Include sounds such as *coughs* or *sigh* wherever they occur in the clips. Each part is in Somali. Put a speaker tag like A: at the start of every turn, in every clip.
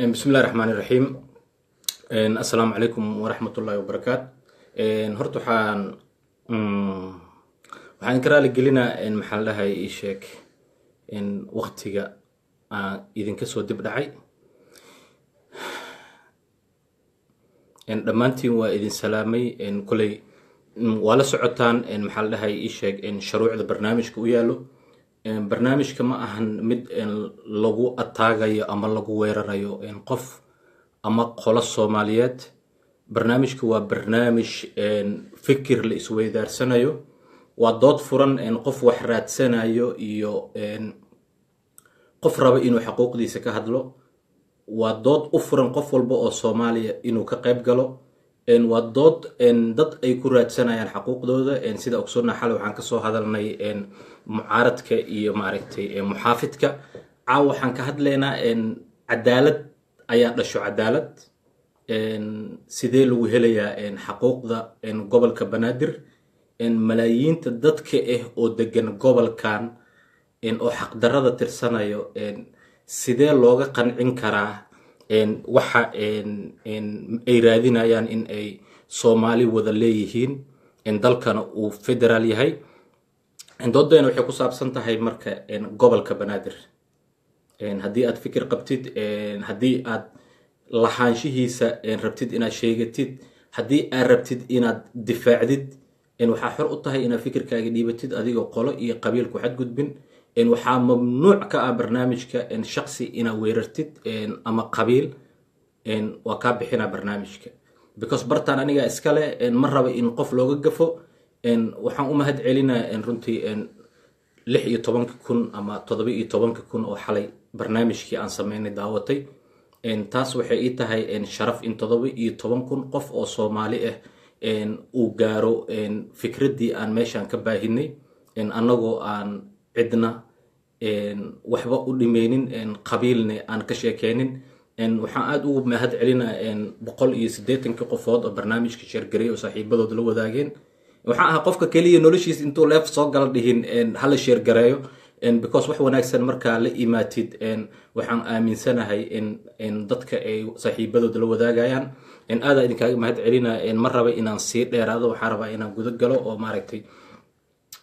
A: Eh, bismillahi raxmaan iraxiim eh, assalaamu calaykum waraxmatullaahi wabarakaat eh, horta waxaan mm, waxaan idinka raali gelinaa maxaa la dhahay isheeg waktiga aan ah, idinka soo dib dhacay. Dhammaantiin waa idin salaamay koley mm, waa la socotaan maxaa la dhahay isheeg shuruucda barnaamijka u yaallo barnaamijka ma ahan mid lagu ataagayo ama lagu weerarayo qof ama qolo soomaaliyeed. Barnaamijka waa barnaamij fikir la isweydaarsanayo waa dood furan qof wax raadsanayo iyo qof raba inuu xaquuqdiisa ka hadlo. Waa dood u furan qof walba oo soomaaliya inuu ka qayb galo waa dood dad ay ku raadsanayaan xaquuqdooda sida ogsoonna xalay waxaan ka soo hadalnay mucaaradka iyo maaragtay muxaafidka. Caaw waxaan ka hadlaynaa cadaalad ayaa dhasho cadaalad. Sidee lagu helayaa xaquuqda gobolka banaadir. Malaayiinta dadka ah oo degan gobolkan oo xaqdarada tirsanayo sidee looga qancin karaa waxa ay raadinayaan in ay soomaali wada leeyihiin. Dalkana uu federaal yahay. Dooddeena waxay ku saabsan tahay marka gobolka banaadir. Haddii aad fikir qabtid haddii aad lahaanshihiisa rabtid inaad sheegatid haddii aad rabtid inaad difaacdid waxaa xor u tahay inaad fikirkaaga dhiibatid adigoo qolo iyo qabiilku xadgudbin waxaa mamnuuc ka ah barnaamijka shaksi inaad weerartid ama qabiil waa kaa bixinaa barnaamijka. Because bartaan anigaa iskale ma raba in qof looga gafo waxaan u mahad celinaa runtii lix iyo tobanka kun ama toddoba iyo tobanka kun oo xalay barnaamijkii aan sameynay daawatay. Taas waxay ii tahay sharaf in toddoba iyo toban kun qof oo soomaali ah uu gaaro fikraddii aan meeshaan ka baahinay annagoo aan cidna waxba u dhimeynin qabiilne aan ka sheekeynin. Waxaan aada ugu mahad celinaa boqol iyo siddeetankii qofood oo barnaamijka sheergareey oo saaxiibadood la wadaageen. Waxaan ahaa qofka keliya noloshiis intuu leef soo gala dhihin hala sheergareeyo because wax wanaagsan markaa la imaatid waxaan aaminsanahay in dadka ay saaxiibadood la wadaagayaan. Aadaa idinkaaga mahad celina ma raba inaan sii dheeraado waxaa rabaa inaan guda galo oo maaragtay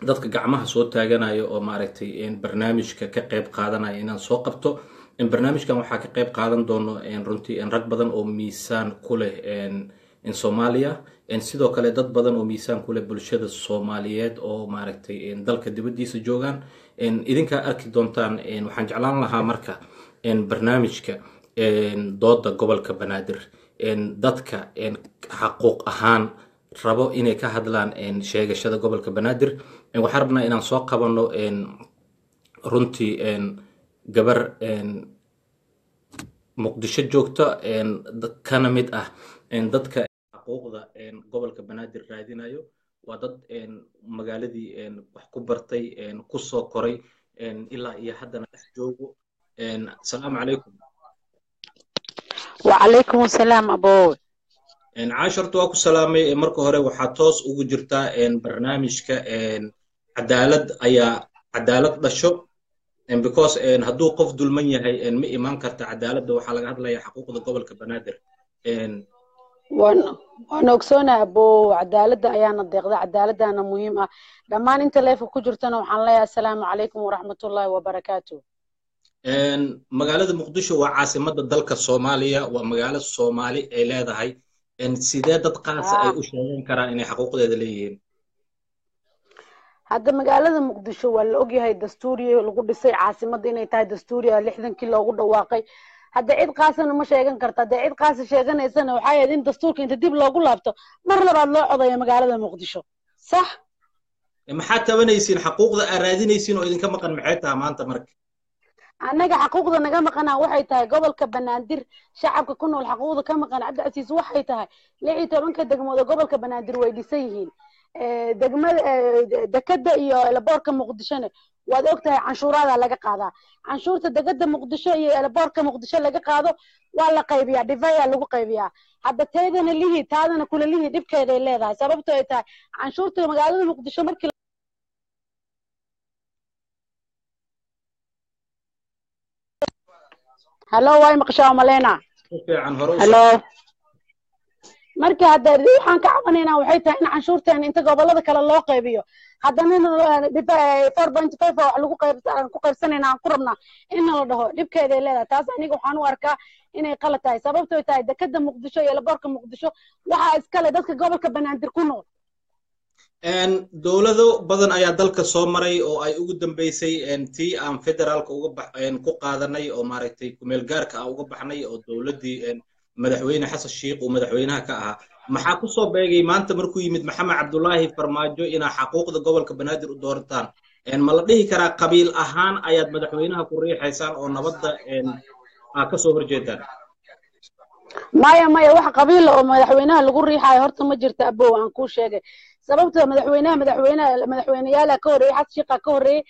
A: dadka gacmaha soo taaganayo oo maaragtay barnaamijka ka qayb qaadanaya inaan soo qabto. Barnaamijkan waxaa ka qayb qaadan doono runtii rag badan oo miisaan ku leh soomaaliya. Sidoo kale dad badan oo miisaan ku leh bulshada soomaaliyeed oo maaragtay dalka dibaddiisa joogaan. Idinkaa arki doontaan waxaan jeclaan lahaa marka barnaamijka dooda gobolka banaadir. Dadka xaquuq ahaan rabo inay ka hadlaan sheegashada gobolka banaadir waxaan rabnaa inaan soo qabano runtii gabar muqdisho joogta kana mid ah. Dadka xaquuqda gobolka banaadir raadinayo waa dad magaaladii wax ku bartay ku soo koray ilaa iyo haddana dhex joogo. Asalaamu calaykum.
B: Wacalaykum asalaam abow
A: caasharta waa ku salaamay marka hore waxaa toos ugu jirtaa barnaamijka cadaalad ayaa cadaalad dhasho because hadduu qof dulman yahay ma imaan karta cadaaladda waxaa laga hadlaya xaquuqda gobolka banaadir.
B: Waan ogsoonaa abo cadaaladda ayaana deeqda cadaaladdaana muhiim ah. Dhammaan inta leefa ku jirtana waxaan leeyahay assalaamu calaykum waraxmatullaahi wabarakaatu
A: magaalada muqdisho waa caasimada dalka soomaaliya waa magaalo soomaali ay leedahay sidee dad qaasa ay u sheegan karaan inay xaquuqdeeda leeyihiin
B: hadda magaalada muqdisho waa la ogyahay dastuuriya lagu dhisay caasimadda inay tahay dastuuriya lixdankii loogu dhawaaqay. Hadda cid qaasana ma sheegan karta haddee cid qaasa sheeganaysana waxay ahayd in dastuurka inta dib loogu laabto mar labaad loo codayo magaalada muqdisho. Sax?
A: Maxaad tabanaysiin? Xaquuqda aad raadinaysiin oo idinka maqan maxay taha maanta marka?
B: Annaga xaquuqda naga maqanaa waxay tahay gobolka banaadir shacabka ku nool xaquuqda ka maqan cabdicasiis waxay tahay lix iyo tobanka degmood oo gobolka banaadir way dhisan yihiin degmada dekada iyo elaboorka muqdishona waad og tahay canshuuraada laga qaadaa canshuurta degada muqdisho iyo elaboorka muqdisho laga qaado waa la qaybiyaa dhivaya lagu qaybiyaa. Hadda teedana lihi taadana kula lihi dhibkeeday leedahay. Sababto ay tahay canshuurta magaalada muqdisho markii hallo way maqshaa malena? Hallo marka hadda waxaan ka cabanaynaa waxay tahay in canshuurteena inta gobollada kale loo qaybiyo. Haddana four point five wax lagu qayb ku qaybsanayna aan ku rabnaa in la dhaho. Dhibkeeday leedahay. Taas aniga waxaan u arkaa inay qalad tahay sababtoy tahay dekada muqdisho iyo laboorka muqdisho waxaa iskale dadka gobolka banaadir ku nool.
A: Dowlado badan ayaa dalka soo maray oo ay ugu dambeysay tii aan federaalka uga ku qaadanay oo maaragtay kumeel gaarka ah uga baxnay oo dowladdii madaxweyne xasan sheikh uu madaxweynaha ka ahaa. Maxaa ku soo beegay? Maanta markuu yimid maxamed cabdullaahi farmaajo inaa xaquuqda gobolka banaadir u doorataan ma la dhihi karaa qabiil ahaan ayaad madaxweynaha ku riixaysaan oo nabadda aa ka soo horjeedaan?
B: Maya maya wax qabiila oo madaxweynaha lagu riixayo horta ma jirta abow aan kuu sheegay. Sababta madaxweynaha madaxweynaha madaxweyneyaala ka horreeyey xasan sheikha ka horreeyey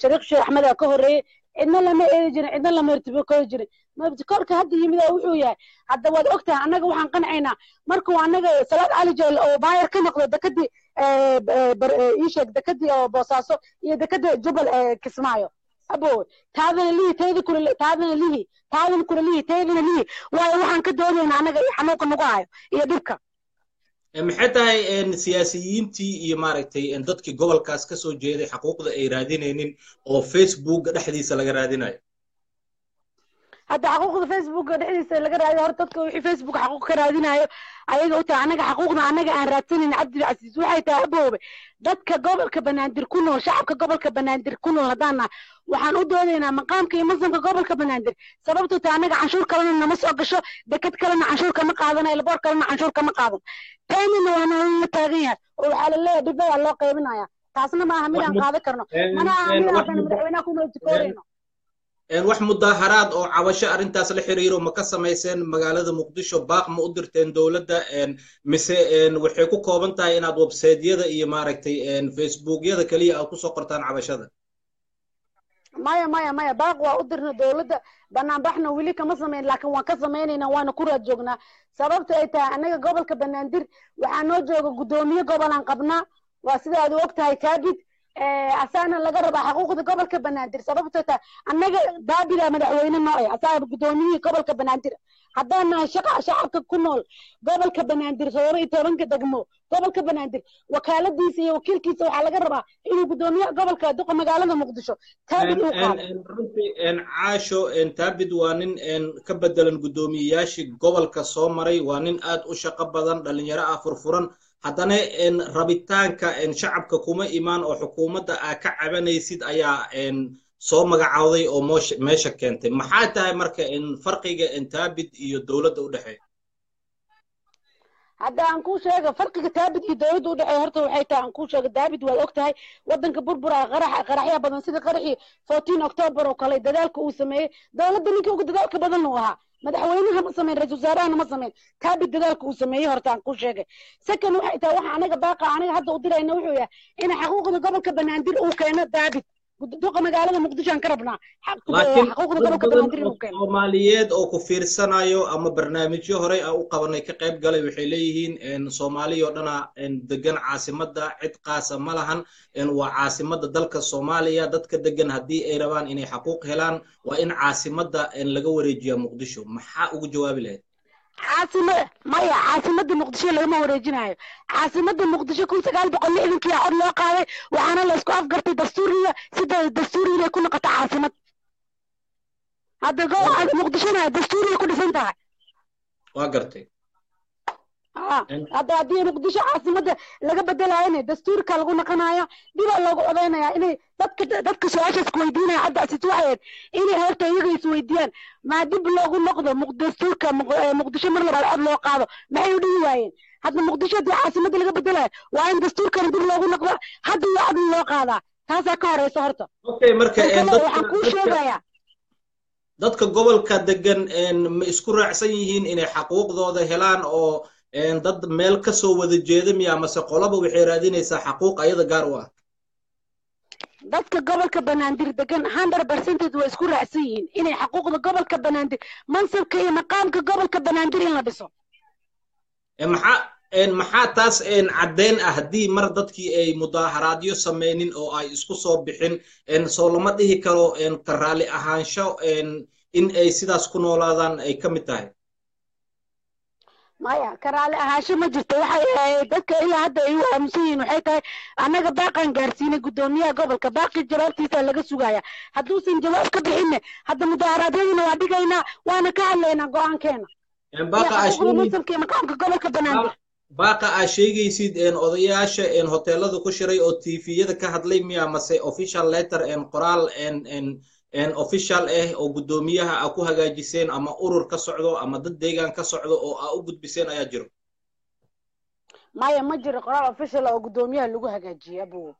B: shariiq sheekh axmeda ka horreeyey. Cidna lama eedi jirin cidna lama irtibo kori jirin mabtikoorka hadda yimid wuxuu yahay hadda waad ogtahay annaga waxaan qancaynaa. Markuu annaga salaad cali oo baayar ka noqdo dekadii ii sheeg dekadii oo boosaaso iyo dekada jubal kismaayo. Abo taadana lihi tayda kule taadana lihi taadana kule lihi taydana lihi waayo waxaan ka doonaynaa annaga xanuunka nagu hayo iyo dhibka
A: maxay tahay siyaasiyiintii iyo maaragtay dadkii gobolkaas ka soo jeeday xaquuqda ay raadinaynin oo facebooka dhexdiisa laga raadinayo
B: hadda xaquuqda facebooka dhexdiisa laga raadiyo horta dadka wixii facebook xaquuq ka raadinayo ayaga u tahay annaga xaquuqda annaga aan raadsanin cabdilcasiis waxay tahay aboobe dadka gobolka banaadir ku nool shacabka gobolka banaadir ku nool haddaan nahay waxaan u doodaynaa maqaamka iyo masamka gobolka banaadir. Sababto tahay annaga canshuur kalena nama soo gasho dekad kalena canshuur kama qaadana elboor kalena canshuur kama qaadan. Taynina waa nala taagan yahay oo waxaa la leeyahay dhibayaa loo qaybinaya taasna maaha mid aan qaadan karno. Mana aha madaxweynaha ku maltikoorayno
A: wax mudaaharaad oo cabasho arrintaas la xiriiro ma ka samayseen magaalada muqdisho baaq ma u dirteen dowladda? Mise waxay ku kooban tahay inaad websaydyada iyo maaragtay facebookyada keliya aad ku soo qortaan cabashada?
B: Maya maya maya baaq waa u dirna dowladda. Banaanbaxna weli kama samayn laakiin waan ka samaynayna waana ku raad joognaa. Sababta ay tahay annaga gobolka banaadir waxaa noo jooga guddoomiye gobolaan qabnaa. Waa sida u og tahay kaabid asaana laga rabaa xaquuqda gobolka banaadir. Sababto tahay annaga daabida madaxweyne noo eh asaa guddoomiyihii gobolka banaadir. Haddaan nahay shaqa shacabka ku nool gobolka banaadir todoba iyo tobanka degmo gobolka banaadir. Wakaaladiisa iyo wakiilkiisa waxaa laga rabaa inuu guddoomiyaha gobolka duqa magaalada muqdisho. Taabid uu qaado
A: runtii caasho taabid waa nin ka bedelan guddoomiyeyaashii gobolka soo maray. Waa nin aad u shaqo badan dhalinyaro ah furfuran haddana rabitaanka shacabka kuma imaan oo xukuumadda aa ka cabanaysid ayaa soo magacawday oo meesha keentay. Maxaa tahay marka farqiga taabid iyo dowladda u dhexeeya?
B: Hadda aan kuu sheega farqiga taabid iyo dowladda u dhexeeya horta waxay tahay aan kuu sheega daabid waad og tahay waddanka burbura qarax qaraxya badan sida qaraxii fourteen october oo kale dadaalka uu sameeyey dowladda ninka uga dadaalka badan uu ahaa madaxweynaha ma samayn ra'isul wasaarahana ma samayn taabid dadaalka uu sameeyey horta aan kuu sheegay. Second waxay tahay waxa anaga baaqa anaga hadda u dirayna wuxuu yahay in xaquuqda gobolka banaadir uu keeno daabid duqa magaalada muqdisho aan ka rabnaa. Keeno.
A: Soomaaliyeed oo ku fiirsanayo ama barnaamijyo horey a u qabanay ka qayb galay waxay leeyihiin soomaaliya oo dhana degan caasimadda cid qaasa ma lahan waa caasimadda dalka soomaaliya. Dadka degan haddii ay rabaan inay xaquuq helaan waa in caasimadda laga wareejiyaa muqdisho. Maxaa ugu jawaabi lahayd
B: caasimada maya caasimada muqdisho lagama wareejinayo caasimada muqdisho kun sagaal boqol lixdankii cod loo qaaday waxaana la isku afgartay dastuuriga sida dastuuri inay ku noqoto caasimad. Hadda muqdishona dastuuriga ku dhisan tahay.
A: Waa gartay
B: hadda haddii muqdisho caasimada laga bedelaayona dastuurka lagu naqanayo dibaa loogu codaynaya inay dadka dadka su'aasha isweydiinaya hadda asis waxayd inay horta iyaga isweydiiyaan maa dib loogu noqdo dastuurka eh, muqdisho mar labaad cod loo qaado maxay u dhihi waayeen? Hadda muqdisho haddii caasimada laga bedelayo waa in dastuurkana dib loogu noqdo hadda iyo cod loo qaadaa. Taasaa ka horeysa horta. Kale waxaan kuu sheegayaa.
A: dadka gobolka degan ma isku raacsan yihiin inay xaquuqdooda helaan oo dad meel ka soo wada jeeda miya amase qolaba waxay raadinaysaa xaquuq ayada gaar u ah.
B: Dadka gobolka banaadir degan hundred percentage way isku raacsan yihiin inay xaquuqda gobolka banaadir mansabka iyo maqaamka gobolka banaadir in la dhiso.
A: Maxaa maxaa taas caddeyn ah haddii mar dadkii ay mudaaharaadyo sameynin oo ay isku soo bixin soo lama dhihi karo ka raalli ahaansho in ay sidaas ku noolaadaan ay ka mid tahay
B: maya ka raalli ahaansho ma jirto. Waxay dadka ilaa hadda ay u aaminsan yihiin waxay tahay annaga baaqaan gaarsiinay guddoomiyaha gobolka baaqii jawaabtiisa laga sugaya hadduusan jawaab ka bixinne hadda mudaaharaadyadeena waa dhigaynaa waana ka hadlaynaa go'aankeena maqaamka gobolka banaadir
A: baaqa aa sheegaysid odayaasha hoteelada ku shiray oo tviyada ka hadlay miya mase official letter qoraal official ah oo guddoomiyaha aa ku hagaajiseen ama urur ka socdo ama dad deegaan ka socdo oo aa u gudbiseen ayaa jiro.
B: Maya ma jiro qoraal official oo guddoomiyaha lagu hagaajiyey abu.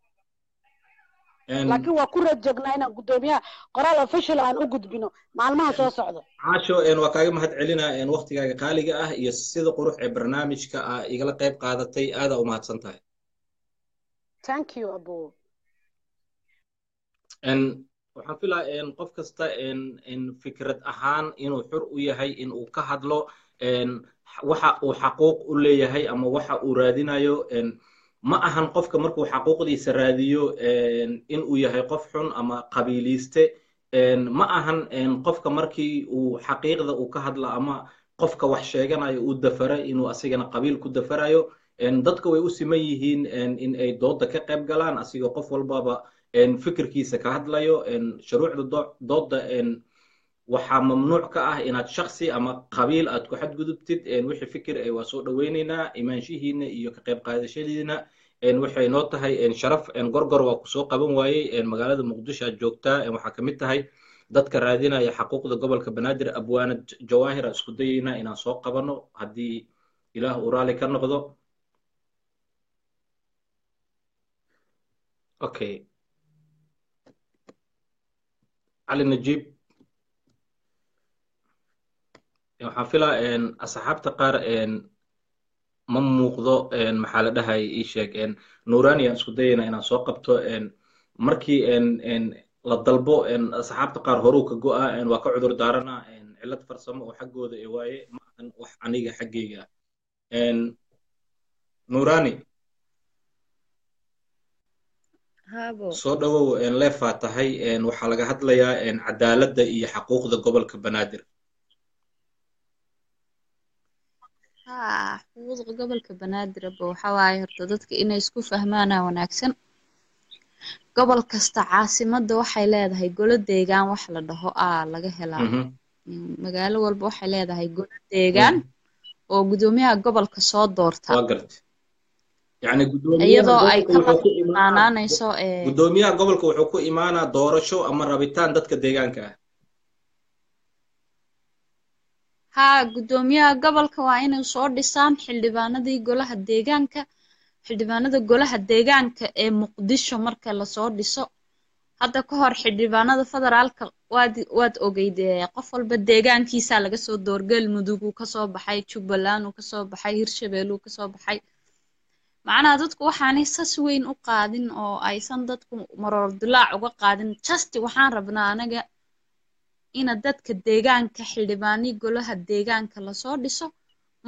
B: Laakiin waa ku rajagnaa inaan guddoomiyaha qoraal official aan u gudbino. Maalmaha soo socdo.
A: Caasho waa kaaga mahad celinaa waktigaaga qaaliga ah iyo sida qurux ee barnaamijka aa igala qayb qaadatay aadaa u mahadsan tahay.
B: Thank you abu
A: waxaan filaa qof kasta fikrad ahaan inuu xur u yahay in uu ka hadlo waxa uu xaquuq u leeyahay ama waxa uu raadinayo ma ahan qofka markuu xaquuqdiisa raadiyo in uu yahay qof xun ama qabiiliiste. Ma ahan qofka markii uu xaqiiqda uu ka hadla ama qofka wax sheeganayo uu dafara inuu asigana qabiil ku dafarayo. Dadka way u siman yihiin in ay dooda ka qayb galaan asigoo qof walbaba fikirkiisa ka hadlayo shuruucda dooda waxaa mamnuuc ka ah inaad shaksi ama qabiil aad ku xadgudubtid wixii fikir waa soo dhoweynaynaa imaanshihiina iyo ka qayb qaadashadiina waxay noo tahay sharaf gorgor waa ku soo qaban waayey magaalada muqdisho aad joogtaa waxaa ka mid tahay dadka raadinaya xaquuqda gobolka banaadir abwaanad jawaahira isku dayaynaa inaan soo qabano haddii ilaah uu raali ka noqdo. Okay cali najiib waxaan filaa asxaabta qaar ma muuqdo maxaa la dhahay ii sheeg nuurani isku dayayna inaan soo qabto markii la dalbo asxaabta qaar horuu ka go'a waa ka cudur daarana cillad farsamo oo xaggooda ee waaye ma ahan wax aniga xaggeyga. Ah soo dhowow leefaa tahay waxaa laga hadlayaa cadaaladda iyo xaquuqda gobolka banaadir.
C: Haa xuquuqda gobolka banaadir aba waxa waaye horta dadka inay isku fahmaana wanaagsan. Gobol kasta caasimadda waxay leedahay golo deegaan wax la dhaho aa laga helaa. Magaalo walba waxay leedahay golo deegaan oo guddoomiyaha gobolka soo doorta
A: yani
C: iyadoo ay ka manaanayso
A: guddoomiyaha gobolka wuxuu ku imaanaa doorasho ama rabitaan dadka deegaanka ah.
C: Haa guddoomiyaha gobolka waa inay soo dhisaan xildhibaanadii golaha deegaanka xildhibaanada golaha deegaanka ee muqdisho marka la soo dhiso. Hadda ka hor xildhibaanada federaalka waad waad ogeyd qof walba deegaankiisaa laga soo door galmudug uu ka soo baxay jubbaland uu ka soo baxay hirshabelle uu ka soo baxay macnaha dadku waxaanay sas weyn u qaadin oo aysan dadku maroor dilaac uga qaadin. Justi waxaan rabnaa anaga ina dadka deegaanka xildhibaanii golaha deegaanka la soo dhiso.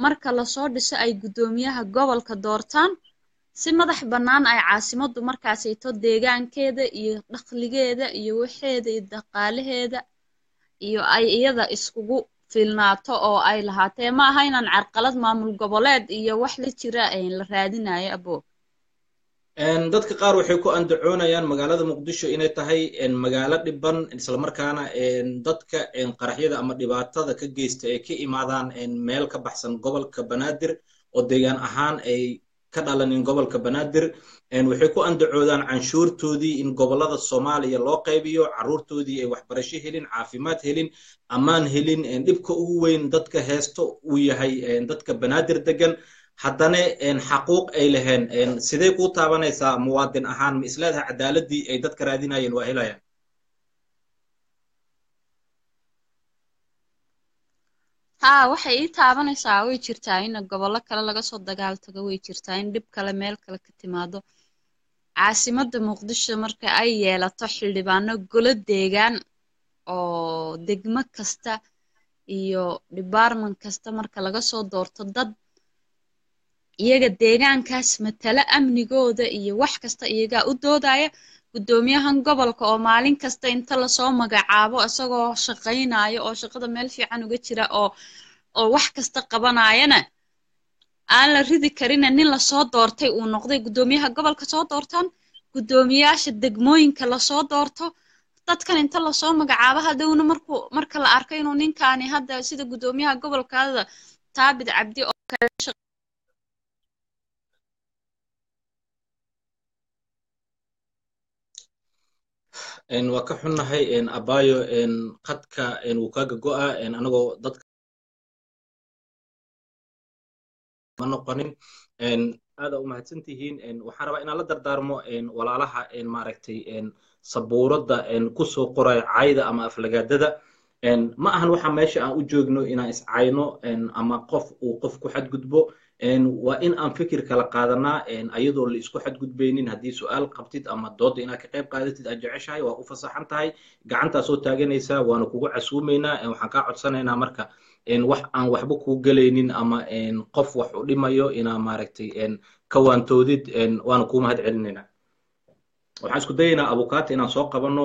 C: Marka la soo dhiso ay guddoomiyaha gobolka doortaan. Si madax bannaan ay caasimaddu markaasayto deegaankeeda iyo dakhligeeda iyo waxeeda iyo dhaqaalaheeda iyo ay iyada iskugu filnaato oo ay lahaatee ma aha inaan carqalad maamul goboleed iyo wax la jira la raadinayo abo.
A: Dadka qaar waxay ku andacoonayaan magaalada muqdisho inay tahay magaalo dhiban islamarkaana dadka qaraxyada ama dhibaatada ka geysta ay ka imaadaan meel ka baxsan gobolka banaadir oo deegaan ahaan ay ka dhalanin gobolka banaadir waxay ku andacoodaan canshuurtoodii in gobollada soomaaliya loo qaybiyo carruurtoodii ay waxbarasho helin caafimaad helin ammaan helin dhibka ugu weyn dadka heesto uu yahay dadka banaadir degan haddana xaquuq ay laheen sidee kuu taabanaysaa muwaadin ahaan? Ma isleedahay cadaaladii ay dadka raadinayeen waa helayaan?
C: Haa waxay ii taabanaysaa way jirtaa in gobollo kale laga soo dagaal way jirtaa in dhib kale meel kale ka timaado caasimadda muqdisho marka ay yeelato xildhibaano golo deegaan oo degmo kasta iyo department kasta marka laga soo doorto dad iyaga deegaankaas matala amnigooda iyo wax kasta iyagaa u doodaya guddoomiyahan gobolka oo maalin kasta inta la soo magacaabo isagoo shaqaynayo oo shaqada meel fiican uga jira oo oo wax kasta qabanayana aan la ridi karina nin la soo doortay uu noqday guddoomiyaha gobolka soo doortaan guddoomiyaasha degmooyinka la soo doorto. Dadkan inta la soo magacaabo hadhowna markuu marka la arko inuu ninkaani hadda sida guddoomiyaha gobolkaada taabid cabdi oo kale
A: waa ka xunnahay abayo qadka wuu kaaga go'a anagoo dadka ma noqonin aada u mahadsan tihiin waxaan rabaa inaan la dardaarmo walaalaha maaragtay sabuuradda ku soo qoraya cayda ama aflagaadada. Ma ahan waxa meesha aan u joogno inaan iscayno ama qof uu qof ku xadgudbo. Waa in aan fikir kala qaadanaa ayadoo la isku xadgudbaynin. Haddii su'aal qabtid ama dooda inaad ka qayb qaadatid aad jeceshahay waa u fasaxan tahay. Gacantaa soo taaganaysaa waana kugu casuumaynaa waxaan kaa codsanaynaa marka wax aan waxba kuu gelaynin ama qof wax u dhimayo inaa maaragtay ka waantoodid waana kuu mahad celinaynaa waxaan isku dayaynaa abukaata inaan soo qabano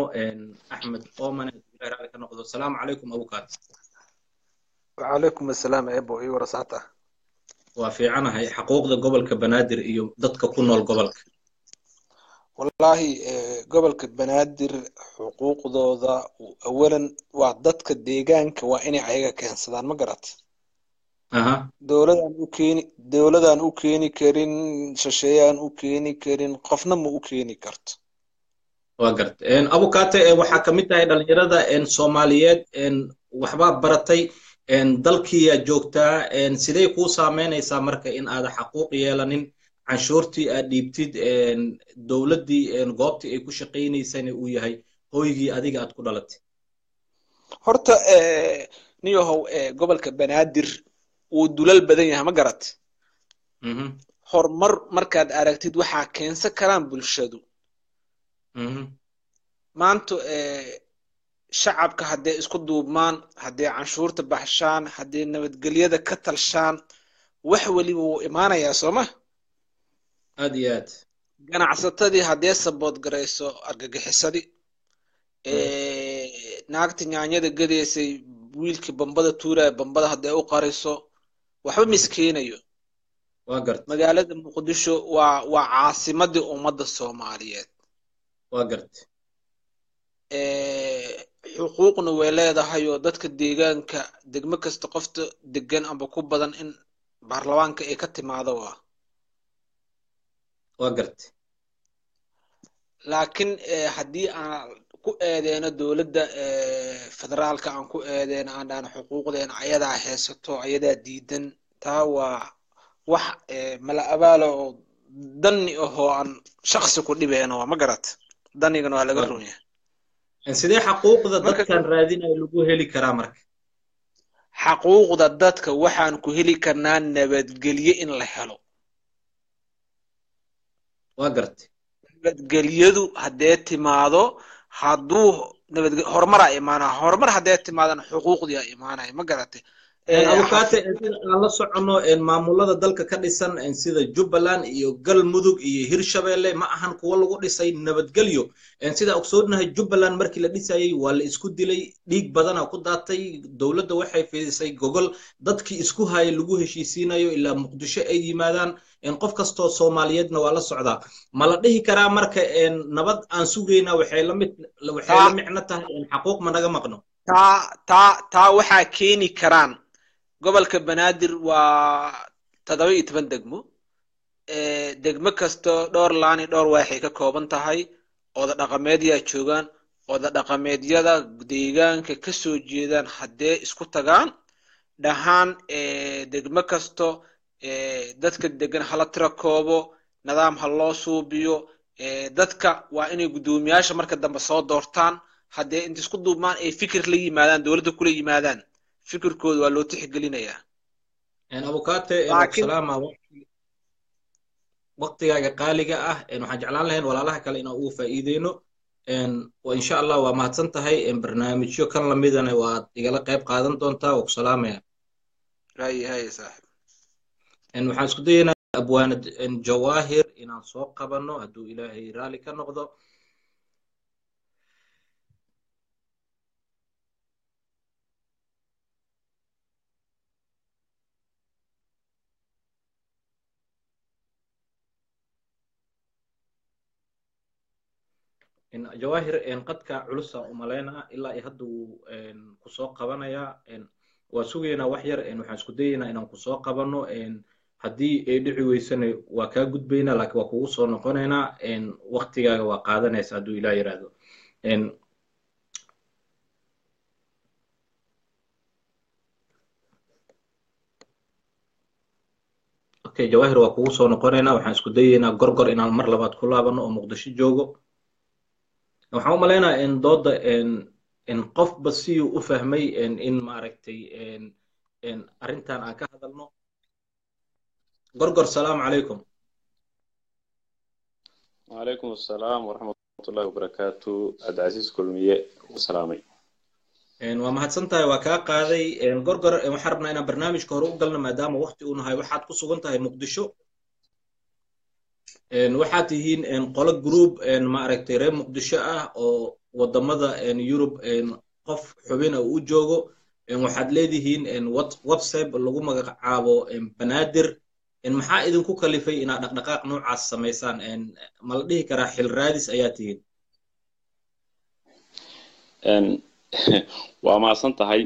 A: axmed oman raali ka noqdo asalaamu calaykum abukaat
D: وعليكم السلام ebo iyo warasacta
A: waa fiicanahay xaquuqda gobolka banaadir iyo dadka ku nool gobolka
D: wallahi gobolka banaadir xuquuqdooda awalan waa dadka deegaanka waa inay ayaga keensadaan ma garat dowladaan u keeni dowladaan u keeni karin shisheeyaan u keeni karin qofna ma u keeni karto.
A: Waa garta abukaate waxaa ka mid tahay dhalinyarada soomaaliyeed waxbaa baratay dalkiiyaa joogtaa sidee kuu saameynaysaa marka in aada xaquuq yeelanin canshuurtii aad dhiibtid dowladdii goobtii ay ku shaqaynaysana uu yahay hoygii adiga aad ku dhalatay.
D: Horta niyahow gobolka banaadir wuu dulal badan yahay ma garat horumar markaad aragtid waxaa keensan karaan bulshadu. Maanta shacabka hadday isku duubmaan hadday canshuurta baxshaan hadday nabadgelyada ka talshaan wax weliba wuu imaanayaa sooma
A: aad iyo aad.
D: Ganacsatadii haddee sabood garayso argagixisadii naagta nyaanyada gadaysay wiilkii bambada tuuraya bambada hadday u qariso waxba miskeenayo
A: waa garta
D: magaalada muqdisho waa waa caasimadii ummadda soomaaliyeed.
A: Waa garta
D: xuquuqna way leedahay oo dadka deegaanka degmo kasta qofta degan amba ku badan in baarlamaanka ay ka timaado waa
A: waa garta
D: laakiin haddii aan ku eedeyno dowladda federaalka aan ku eedeyno aan dhahno xuquuqdeena ayadaa haysato ayadaa diidan taa waa wax mala abaala oo danni ahoo aan shaksi ku dhibeyno waa ma garat danigana waa laga run yahay
A: sidee xaquuqda dadkan raadinaya lagu heli karaa marka?
D: Xaquuqda dadka waxaan ku heli karnaa nabadgelye in la helo
A: waa gartay.
D: Nabadgelyadu haddee timaado hadduu nabad horumaraa imaanaa. Horumar haddee timaadana xuquuqdiyaa imaanaya ma garatay
A: abukaate aan la soconno maamulada dalka ka dhisan sida jubbaland iyo galmudug iyo hirshabelle ma ahan kuwo lagu dhisay nabadgelyo. Sida ogsoonahay jubbaland markii la dhisayey waa la isku dilay dhiig badana ku daatay dowladda waxay fidisay gogol dadkii isku haya lagu heshiisiinayo ilaa muqdisho ay yimaadaan qof kastoo soomaaliyeedna waa la socdaa ma la dhihi karaa marka nabad aan sugaynaa waxay la micno tahay xaquuq ma naga maqno.
D: taa taa taa waxaa keeni karaan gobolka banaadir waa toddoba iyo toban degmo. Degmo kasto dhowr laani dhowr waaxay ka kooban tahay. Oda dhaqameedyaa joogaan oda dhaqameedyada deegaanka ka soo jeedaan haddee isku tagaan. Dhahaan degmo kasto dadka degan hala tira koobo nidaam ha loo suubiyo. Dadka waa inay guddoomiyaasha marka dambe soo doortaan. Haddee inta isku duubmaan ay fikir la yimaadaan dowladda kula yimaadaan fikirkooda waa loo tixgelinayaa
A: abukate salaama waqtigaaga qaaliga ah waxaan jeclaan lahayn walaalaha kale inaan ugu faa'iideyno. Insha allah waa mahadsan tahay barnaamijyo kan lamidana waad igala qayb qaadan doontaa waa ku salaamaya waxaan isku dayaynaa abwaanad jawaahir inaan soo qabanno hadduu ilaahay raalli ka noqdo jawaahir qadka culusa umalaynaa ilaa iyo hadda wuu ku soo qabanayaa waa sugaynaa wax yar waxaan isku dayaynaa inaan ku soo qabanno haddii ay dhici weysana waa kaa gudbaynaa laakiin waa kugu soo noqonaynaa waktigaaga waa qaadanaysa hadduu ilaa yiraahdo. Okay jawaahir waa kugu soo noqonaynaa waxaan isku dayaynaa gorgor inaan mar labaad ku laabano oo muqdisho joogo waxaan u malaynayaa in dooda n qofba siyuu u fahmay in maaragtay arrintan aan ka hadalno. Gorgor salaamu calaykum
E: wacalaykum assalaam waraxmatullahi wabarakaatu abdicasiis kulmiye u salaamay.
A: Waa mahadsan tahay waa kaa qaaday. Gorgor waxaan rabnaa inaan barnaamijka hore u galno maadaama wakti uu nahay waxaad ku sugan tahay muqdisho waxaad tihiin qolo group maaragtay reer muqdisho ah oo waddamada yurub qof xubina uu joogo. Waxaad leedihiin website lagu magacaabo banaadir. Maxaa idinku kalifay inaad dhaqdhaqaaq noocaas samaysaan? Ma la dhihi karaa xil raadis ayaa tihiin. *laughs*
E: Waa mahadsan tahay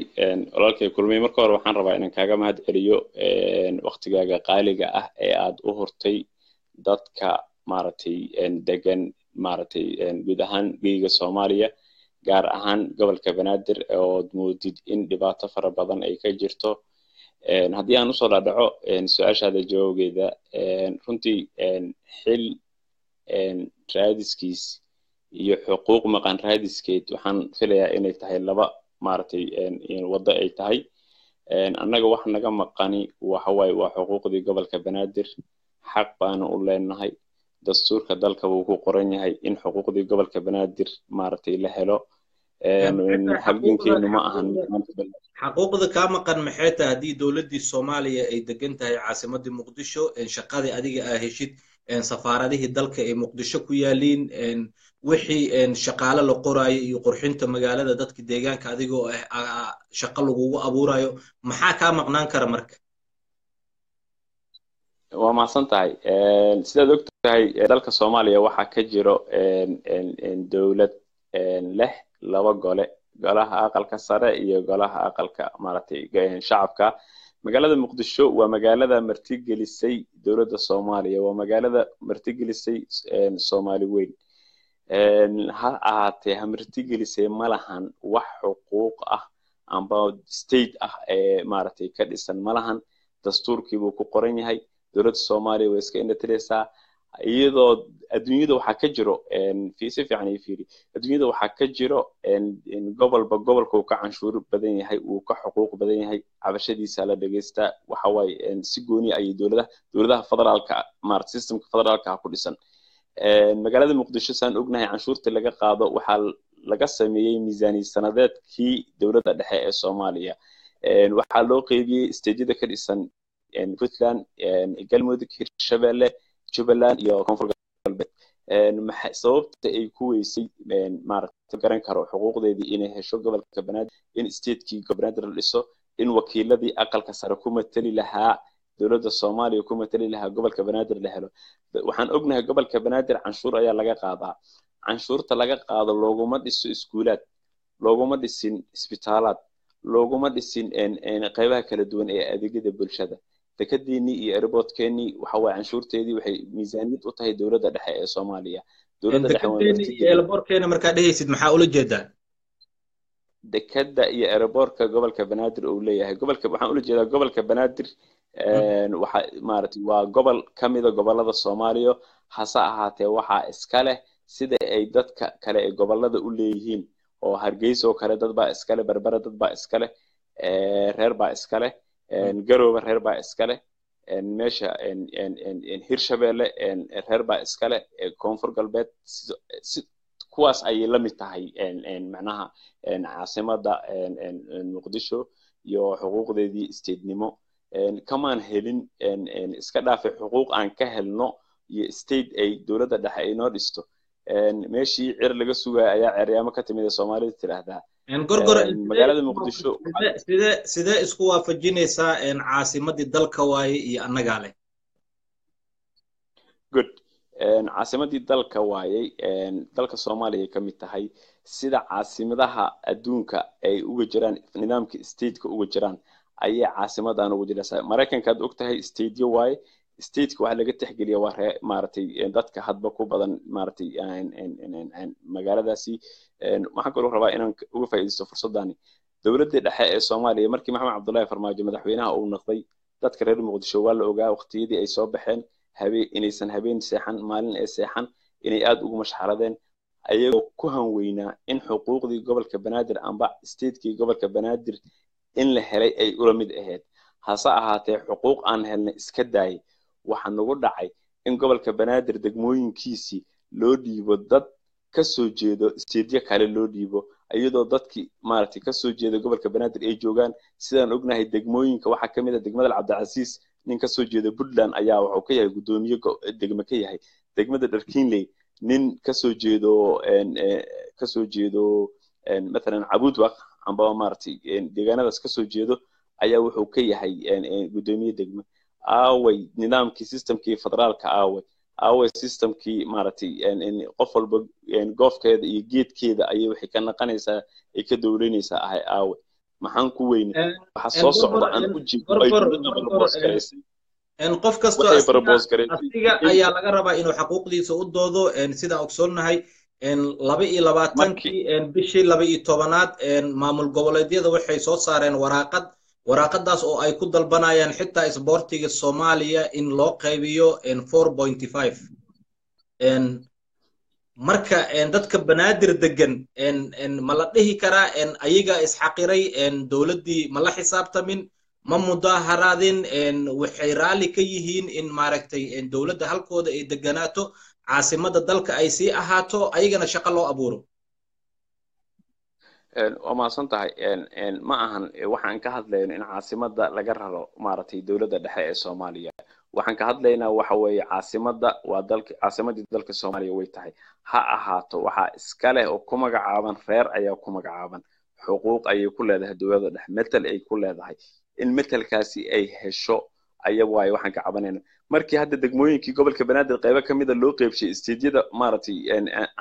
E: walaalkay kulmay. Marka hore waxaan rabaa inaan kaaga mahad celiyo waktigaaga qaaliga ah ee aad u hurtay dadka maaragtay degan maaragtay guud ahaan geyga soomaaliya gaar ahaan gobolka banaadir ood moodid in dhibaato fara badan ay ka jirto. Haddii aan u soo dhaadhaco su'aashaada jawaageeda runtii xil raadiskiis iyo xuquuq maqan raadiskeed waxaan filayaa inay tahay laba maaragtay waddo ay tahay. Annaga wax naga maqani waxawaaye waa xuquuqdii gobolka banaadir xaq baanu u leenahay. Dastuurka dalka wuu ku qoran yahay in xuquuqdii gobolka banaadir maaragtay la helo halgankeenu ma ahan
A: xaquuqda kaa maqan maxay tahay haddii dowladdii soomaaliya ay degan tahay caasimadii muqdisho shaqadii adiga aa heshid safaaradihii dalka ay muqdisho ku yaaliin wixii shaqaale la qoraayo iyo qurxinta magaalada dadka deegaanka adigoo ah shaqo lagugu abuurayo maxaa kaa maqnaan kara marka
E: waa mahadsan tahay. Sidaad og tahay dalka soomaaliya waxaa ka jiro dowlad leh laba gole. Golaha aqalka sare iyo golaha aqalka maaragtay shacabka. Magaalada muqdisho waa magaalada martigelisay dowladda soomaaliya. Waa magaalada martigelisay soomaali weyn. Ha ahaatee ha martigelisay ma lahan wax xuquuq ah amba state ah ee maaragtay ka dhisan. Ma lahan dastuurkiibuu ku qoran yahay dowladda soomaaliya way iska indhatiraysaa iyadoo adduunyada waxaa ka jiro si fiican ii fiiri adduunyada waxaa ka jiro gobolba gobolka uu ka canshuur badan yahay uu ka xuquuq badan yahay cabashadiisa la dhegeystaa waxawaaye si gooni ayay dowladaha dowladaha federaalka maarata systemka federaalka ku dhisan magaalada muqdisho saan ognahay canshuurta laga qaado waxaa laga sameeyey miisaaniya sanadeedkii dowladda dhexe ee soomaaliya waxaa loo qeybiyey stejyada ka dhisan puntland galmudug hirshabelle jubbaland iyo koonfur galbeed. Sababta ay ku weysay maaragta garan karo xuquuqdeedii inay hesho gobolka banaadir in statekii banaadir la dhiso in wakiiladii aqalka sare ku mateli lahaa dowladda soomaaliya ku mateli lahaa gobolka banaadir la helo. Waxaan ognahay gobolka banaadir canshuur ayaa laga qaadaa. Canshuurta laga qaado looguma dhiso iskuulaad looguma dhisin isbitaalaad looguma dhisin qaybaha kala duwan ee adeegyada bulshada dekadiinii iyo airportkeenii waxawaaye canshuurteedii waxay miisaaniyad u tahay dowladda dhexe ee soomaaliya. Dowladda
A: dhexe markaa dhehaysid maxaa ula jeedaa?
E: Dekada iyo airportka gobolka banaadir uu leeyahay. Gobolka waxaan ula jeedaa gobolka banaadir waxa maaragtay waa gobol ka mida gobollada soomaaliya. Hase ahaatee waxaa iska leh sida ay dadka kale ee gobollada u leeyihiin oo hargeysa oo kale dad baa iska leh berbera dad baa iska leh reer baa iska leh garooba reer baa iska leh meesha hirshabelle reer baa iska leh koonfur galbeed kuwaas ayay la mid tahay macnaha caasimada muqdisho iyo xuquuqdeedii statenimo kamaan helin iska dhaafay xuquuq aan ka helno iyo state ay dowladda dhexe ay noo dhisto. Meeshii cir laga sugaya ayaa ceryaamo ka timid ee soomaalida tiraahdaa magaalada muqdisho
F: sidee sidee isku waafajinaysaa caasimadii dalka waaye iyo annagaa leh?
E: Good. Caasimadii dalka waayey dalka soomaaliya ay ka mid tahay sida caasimadaha adduunka ay uga jiraan nidaamka stateka uga jiraan ayay caasimadan uga jiraysaa. Maraykanka ad og tahay stateyo waaye stateka waxaa laga tixgeliya waa ree dadka hadba ku badan maaragtay magaaladaasi waxaan kaloo rabaa inaan uga faa'iidaysto fursadani dowladda dhexe ee soomaaliya markii maxamed cabdullahi farmaajo madaxweynaha uu noqday dadka reer muqdisho waa la ogaa waqtiyadii ay soo baxeen inaysan habeen seexan maalin ay seexan inay aad ugu mashxaradeen ayagoo ku hanweynaa in xuquuqdii gobolka banaadir amba statekii gobolka banaadir in la helay ay ula mid ahayd. Hase ahaatee xuquuq aan helnay iska daayay waxaa nagu dhacay in gobolka banaadir degmooyinkiisii loo dhiibo dad ka soo jeedo stateyo kale loo dhiibo iyadoo dadkii maaragtay ka soo jeeda gobolka banaadir ay joogaan. Sidaan ognahay degmooyinka waxaa ka mid a degmada cabdicasiis nin ka soo jeeda puntland ayaa wuxuu ka yahay guddoomiye degme ka yahay. Degmada dharkinley nin ka soo jeedo ka soo jeedo mathalan cabudwaq amba maaragtay deegaanadaas ka soo jeedo ayaa wuxuu ka yahay guddoomiye degme aaway nidaamkii systemkii federaalka aaway. Aaway systemkii maaragtay qof walba goofkeeda iyo geedkeeda ayay waxay ka naqanaysaa ay ka dowleynaysaa ahay aaway. Maxaan ku weyne waxa soo socda aan u
F: qof kastoo asiga ayaa laga rabaa inuu xaquuqdiisa u doodo sidaan ogsoonnahay laba iyo labaatankii bishii laba iyo tobanaad maamul goboleedyada waxay soo saareen waraaqad waraaqadaas oo ay ku dalbanayaan xitaa isboortiga soomaaliya in loo qaybiyo marka dadka banaadir degan ma la dhihi karaa ayaga isxaqiray dowladdii ma la xisaabtamin ma mudaharaadin waxay raalli ka yihiin in maaragtay dowladda halkooda ay deganaato caasimada dalka ay sii ahaato ayagana shaqo loo abuuro
E: waa mahadsan tahay ma ahan waxaan ka hadlayno in caasimada laga raro maaragtay dowladda dhexe ee soomaaliya. Waxaan ka hadlaynaa waxa weeye caasimada waa dalka caasimadii dalka soomaaliya way tahay. Ha ahaato waxaa iska leh oo ku magacaaban reer ayaa ku magacaaban. Xuquuq ayay ku leedahay dowladda dhexe metel ay ku leedahay. In metelkaasi ay hesho aya waaye waxaan ka cabanayna markii hadda degmooyinkii gobolka banaadir qaybo ka mida loo qeybshay isteedyada maaragtay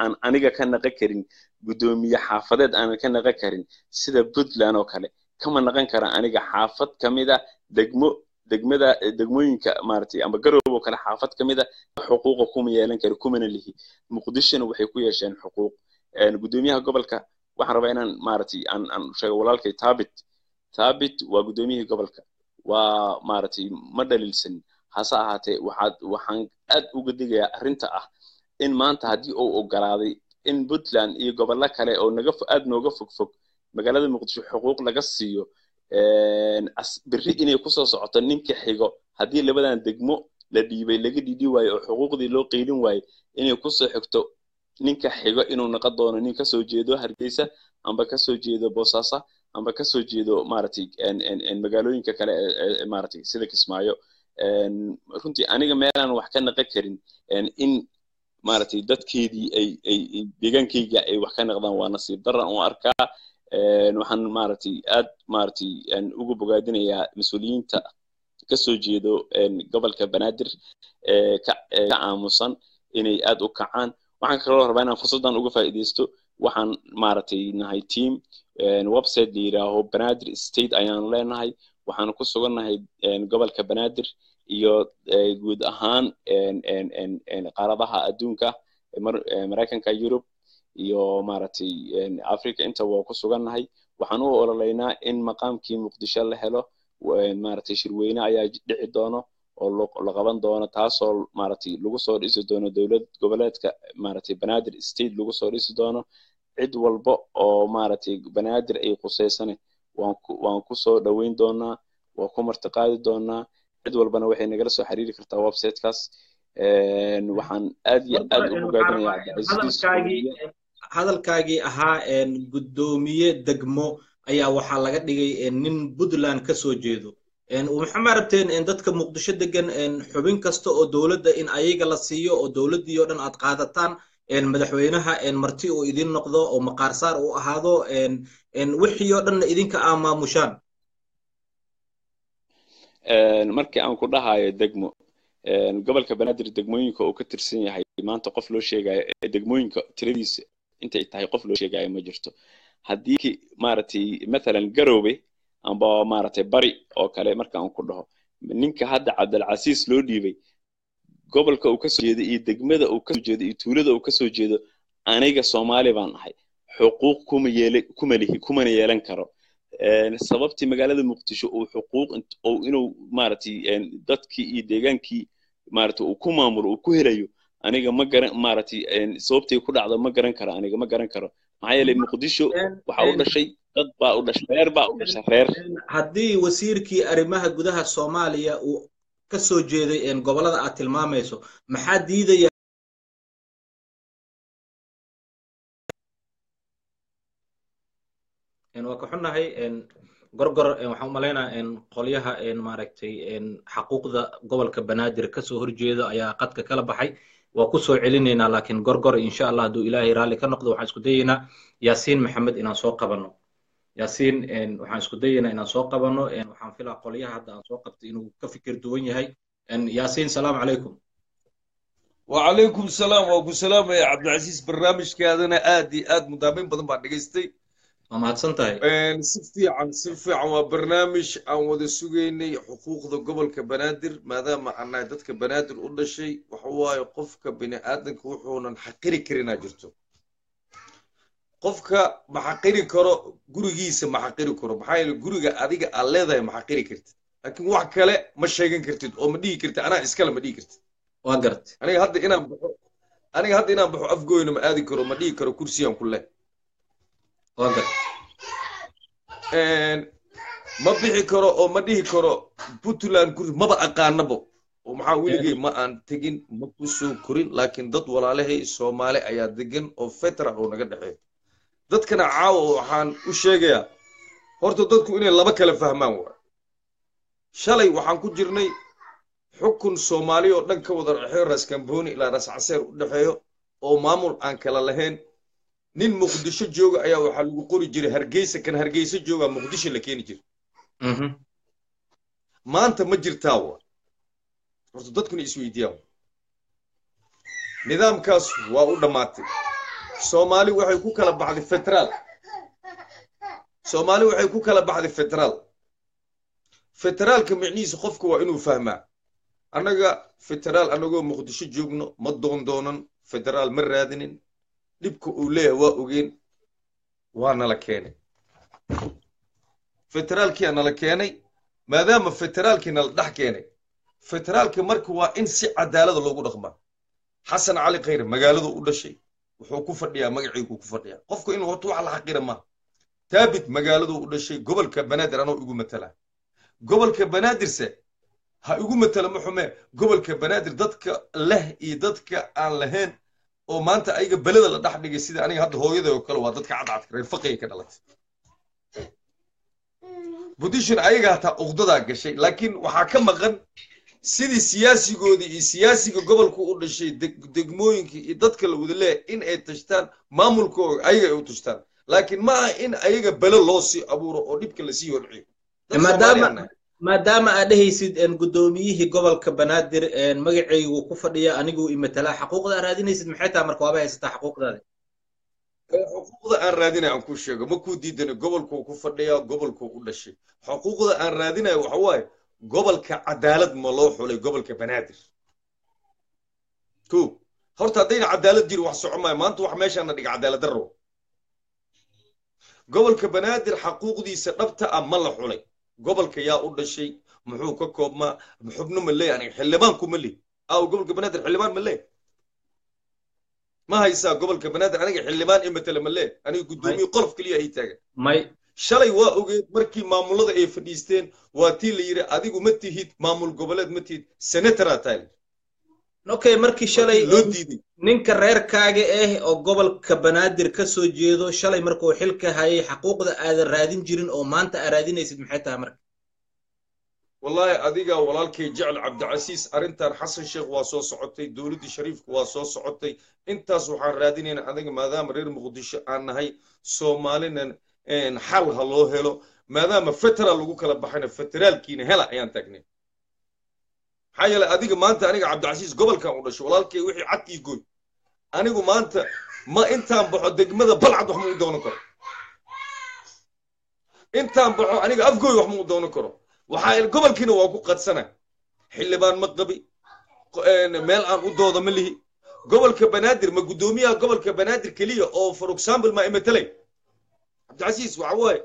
E: aan aniga ka naqan karin guddoomiye xaafadeed aanan ka naqan karin sida puntland oo kale kama naqan kara aniga xaafad ka mida degmo degmada degmooyinka maaragtay amba garoob oo kale xaafad ka mida xuquuqa kuma yeelan kara kumana lihi. Muqdishona waxay ku yeesheen xuquuq. Guddoomiyaha gobolka waxaan rabaa inaan maaragtay aan aan sheego walaalkay taabit taabit waa guddoomiyihii gobolka. Waa maaragtay ma dhaliilsanin hase ahaatee waxaad waxaan aad uga digayaa arrinta ah in maanta haddii uu ogolaaday in puntland iyo gobollo kale oo naga aad nooga fog fog magaalada muqdisho xuquuq laga siiyo berri inay ku soo socoto ninka xigo haddii labadan degmo la dhiibay laga dhidhi waayo oo xuquuqdii loo qeylin waayo inay ku soo xigto ninka xigo inuu naqon doono nin ka soo jeedo hargeysa amba ka soo jeedo boosaaso amba ka soo jeedo maaragtay magaalooyinka kale maaragtay sida kismaayo runtii aniga meelaan wax ka naqan karin in maaragtay dadkeedii ay ay ay wax ka naqdaan waa nasiib daran u arkaa waxaan maaragtay aad maaragtay ugu bogaadinayaa mas'uuliyiinta ka soo jeedo gobolka banaadir ka aamusan inay aad u kacaan. Waxaan kaloo rabaa inaan fursaddan uga faa'iidaysto waxaan maaragtay nahay team website la yidhaaho banaadir state ayaanu leenahay. Waxaanu ku sugannahay gobolka banaadir iyo guud ahaan qaaradaha adduunka maraykanka yurub iyo maaragtay africa inta waa ku sugannahay. Waxaan u ololeynaa in maqaamkii muqdisho la helo maaragtay shirweyne ayaa dhici doono oo la qaban doono taasoo maaragtay lagu soo dhisi doono dowlad goboleedka maaragtay banaadir state lagu soo dhisi doono. Cid walba oo maaragtay banaadir ay quseysane waan ku soo dhoweyn doonaa waan ku martiqaadi doonaa cid walbana waxay nagala soo xiriiri kartaa websitekaas. Waxaan aad iyo aad ugu
A: hadalkaagii ahaa guddoomiye degmo ayaa waxaa laga dhigay nin puntland ka soo jeedo. Maxaa rabteen dadka muqdisho degan xubin kasta oo dowladda in ayaga la siiyo oo dowladdii oo dhan aad qaadataan madaxweynaha marti uu idin noqdo oo maqaarsaar uu ahaado wixii oo dhanna idinka aa maamushaan
E: markii aan ku dhahayo degmo gobolka banaadir degmooyinka uu ka tirsan yahay maanta qof loo sheegayo degmooyinka tiradiisa intay tahay qof loo sheegayo ma jirto. Haddii maaragtay mathalan garowe amba maaragtay bari oo kale marka aan ku dhaho ninka hadda cabdilcasiis loo dhiibay gobolka uu ka soo jeedo iyo degmada uu ka soo jeedo iyo tuulada uu ka soo jeedo aniga soomaali baan ahay. Xuquuq kuma yeele kuma lihi kumana yeelan karo sababtii magaalada muqdisho uu xuquuq inuu maaragtay dadkii iyo deegaankii maaragtay uu ku maamulo uu ku helayo aniga ma garan maaragtay sababtay ku dhacdo ma garan karo aniga ma garan karo. Maxaa yeelay muqdisho waxa u dhashay dad baa u dhashay reer baa u dhashay reer.
A: haddii wasiirkii arrimaha gudaha soomaaliya uu ka soo jeeday gobollada aad tilmaamayso maxaa diidaya waa ka xunnahay gorgor waxaan u malaynaa qolyaha maaragtay xaquuqda gobolka banaadir kasoo horjeedo ayaa qadka kala baxay waa ku soo celinaynaa laakiin gorgor insha allah hadduu ilaahay raalli ka noqdo waxaan isku dayaynaa yaasiin maxamed inaan soo qabanno yaasiin waxaan isku dayaynaa inaan soo qabanno waxaan filaa qolyaha hadda aan soo qabtay inuu ka fikir duwan yahay yaasiin salaamu calaykum
G: وعليكم السلام وأبو سلام يا عبد العزيز برنامج كذا آدي آد مدامين بدن بعد دقيستي
A: waa mahadsan tahay
G: si fiican si fiican waa barnaamij aan wada sugaynay xuquuqda gobolka banaadir maadaama aan nahay dadka banaadir u dhashay waxa waaye qofka bini aadanka wuxuunan xaqiri karinaa jirto. Qofka ma xaqiri karo gurigiisa ma xaqiri karo. Maxaa yeele guriga adiga aad leedahay ma xaqiri kartid. Laakiin wax kale ma sheegan kartid oo ma dhihi kartid anaa iskale ma dhihi kartid.
A: Waa gartay
G: aniga hadda inaan baxo aniga hadda inaan baxo afgooyna ma aadi karo ma dhihi karo kursiyaan ku leh ma bixi karo oo ma dhihi karo puntland guri maba aqaanabo oo maxaa weligay ma aan tegin ma ku soo korin laakiin dad walaalahay soomaali ayaa degan oo federal oo naga dhexeeyo dadkana caawa waxaan u sheegayaa horta dadku inay laba kala fahmaan waa shalay waxaan ku jirnay xukun soomaali oo dhan ka wada dhexeeyo kamboni ilaa ras caseer u dhexeeyo oo maamul aan kala lahayn nin muqdisho jooga ayaa waxaa lagu qori jiray hargeysa kan hargeysa joogaa muqdisho la keeni jiray. Maanta ma jirtaa wa horta dadkuna isweydiiyaan nidaamkaas waa u dhammaatay. Soomaali waxay ku kala baxday federaal soomaali waxay ku kala baxday federaal federaalka micnihiisa qofka waa inuu fahmaa. Annaga federaal annagoo muqdisho joogno ma doondoonan federaal ma raadinin dhibka uu leeyahay waa ogeen waa nala keenay. Federaalkiyaa nala keenay maadaama federaalkii nala dhex keenay federaalka marka waa in si cadaalada loogu dhaqmaa. Xasan cali khayre magaaladu u dhashay wuxuu ku fadhiyaa magaciigu ku fadhiyaa. Qofku inuu horta wax la xaqira maaha taabit magaaladu u dhashay gobolka banaadir anoo igu matala. Gobolka banaadirse ha igu matala ma xume gobolka banaadir dadka leh iyo dadka aan lahayn oo maanta ayaga beleda la dhex dhigay sida aniga hadda hooyaday oo kale waa dadka cadcadka reer faqiya ka dhalatay. Budishon ayaga hataa uqdadaa gashay laakiin waxaa ka maqan sidii siyaasigoodii iyo siyaasiga gobolku u dhashay degmooyinkii iyo dadka la wada leeyahay in ay tashtaan maamulkooga ayaga ay u tashtaan. Laakiin ma aha in ayaga bele loo sii abuuro oo dhibka la sii horciyo
A: maadaama aad dhehaysid guddoomiyihii gobolka banaadir magacaygu ku fadhiya anigu imatalaa xaquuqda aad raadinaysid maxay tahay marka waaba haysataa xaquuqdaada
G: xuquuqda aan raadinaya aan ku sheego ma kuu diidani gobolkuu ku fadhiyaa gobolkuu u dhashay. Xuquuqda aan raadinayo waxa waaye gobolka cadaalad ma loo xulay gobolka banaadir. Horta haddayna cadaalad jirin wax soco maayo maanta wax meeshaana dhiga cadaalad darro gobolka banaadir xaquuqdiisa dhabta ah ma la xulay gobolka yaa u dhashay muxuu ka koobmaa xubno ma leey aniga xildhibaan kuma leh. Aaw gobolka banaadir xildhibaan ma lee ma haysaa gobolka banaadir aniga xildhibaan i matala ma lee aniga guddoomiye qolof keliya ay taagan.
A: May
G: shalay waa ogeed markii maamulada ay fadhiisteen waa tii la yidhi adigu ma tihid maamul goboleed ma tihid senatoraa taali
A: okay markii shalay ninka reerkaaga ah oo gobolka banaadir ka soo jeedo shalay markuu xilka hayay xaquuqda aadan raadin jirin oo maanta aa raadinaysid maxay tahay marka?
G: Wallaahi adiga walaalkay jecel cabdicasiis arrintan xasan sheekh waa soo socotay dowladdii shariifka waa soo socotay. Intaas waxaan raadinayna adiga maadaama reer muqdisho aan nahay soomalinan xal ha loo helo maadaama federal lagu kala baxayna federaalkiina hela ayaan taagnay maxaa yeelay adiga maanta aniga cabdicasiis gobolkan u dhashay walaalkay wixii cadkii gooy. Anigu maanta ma intaan baxo degmada balcad wax ma u doonan karo. Intaan baxo aniga afgooy wax ma u doonan karo. Waxaa gobolkiina waa ku qadsana. Xildhibaan ma qabi. Meel aan u dooda ma lihi. Gobolka banaadir ma guddoomiyaha gobolka banaadir keliya oo for example ma imatalay cabdicasiis waxa waaye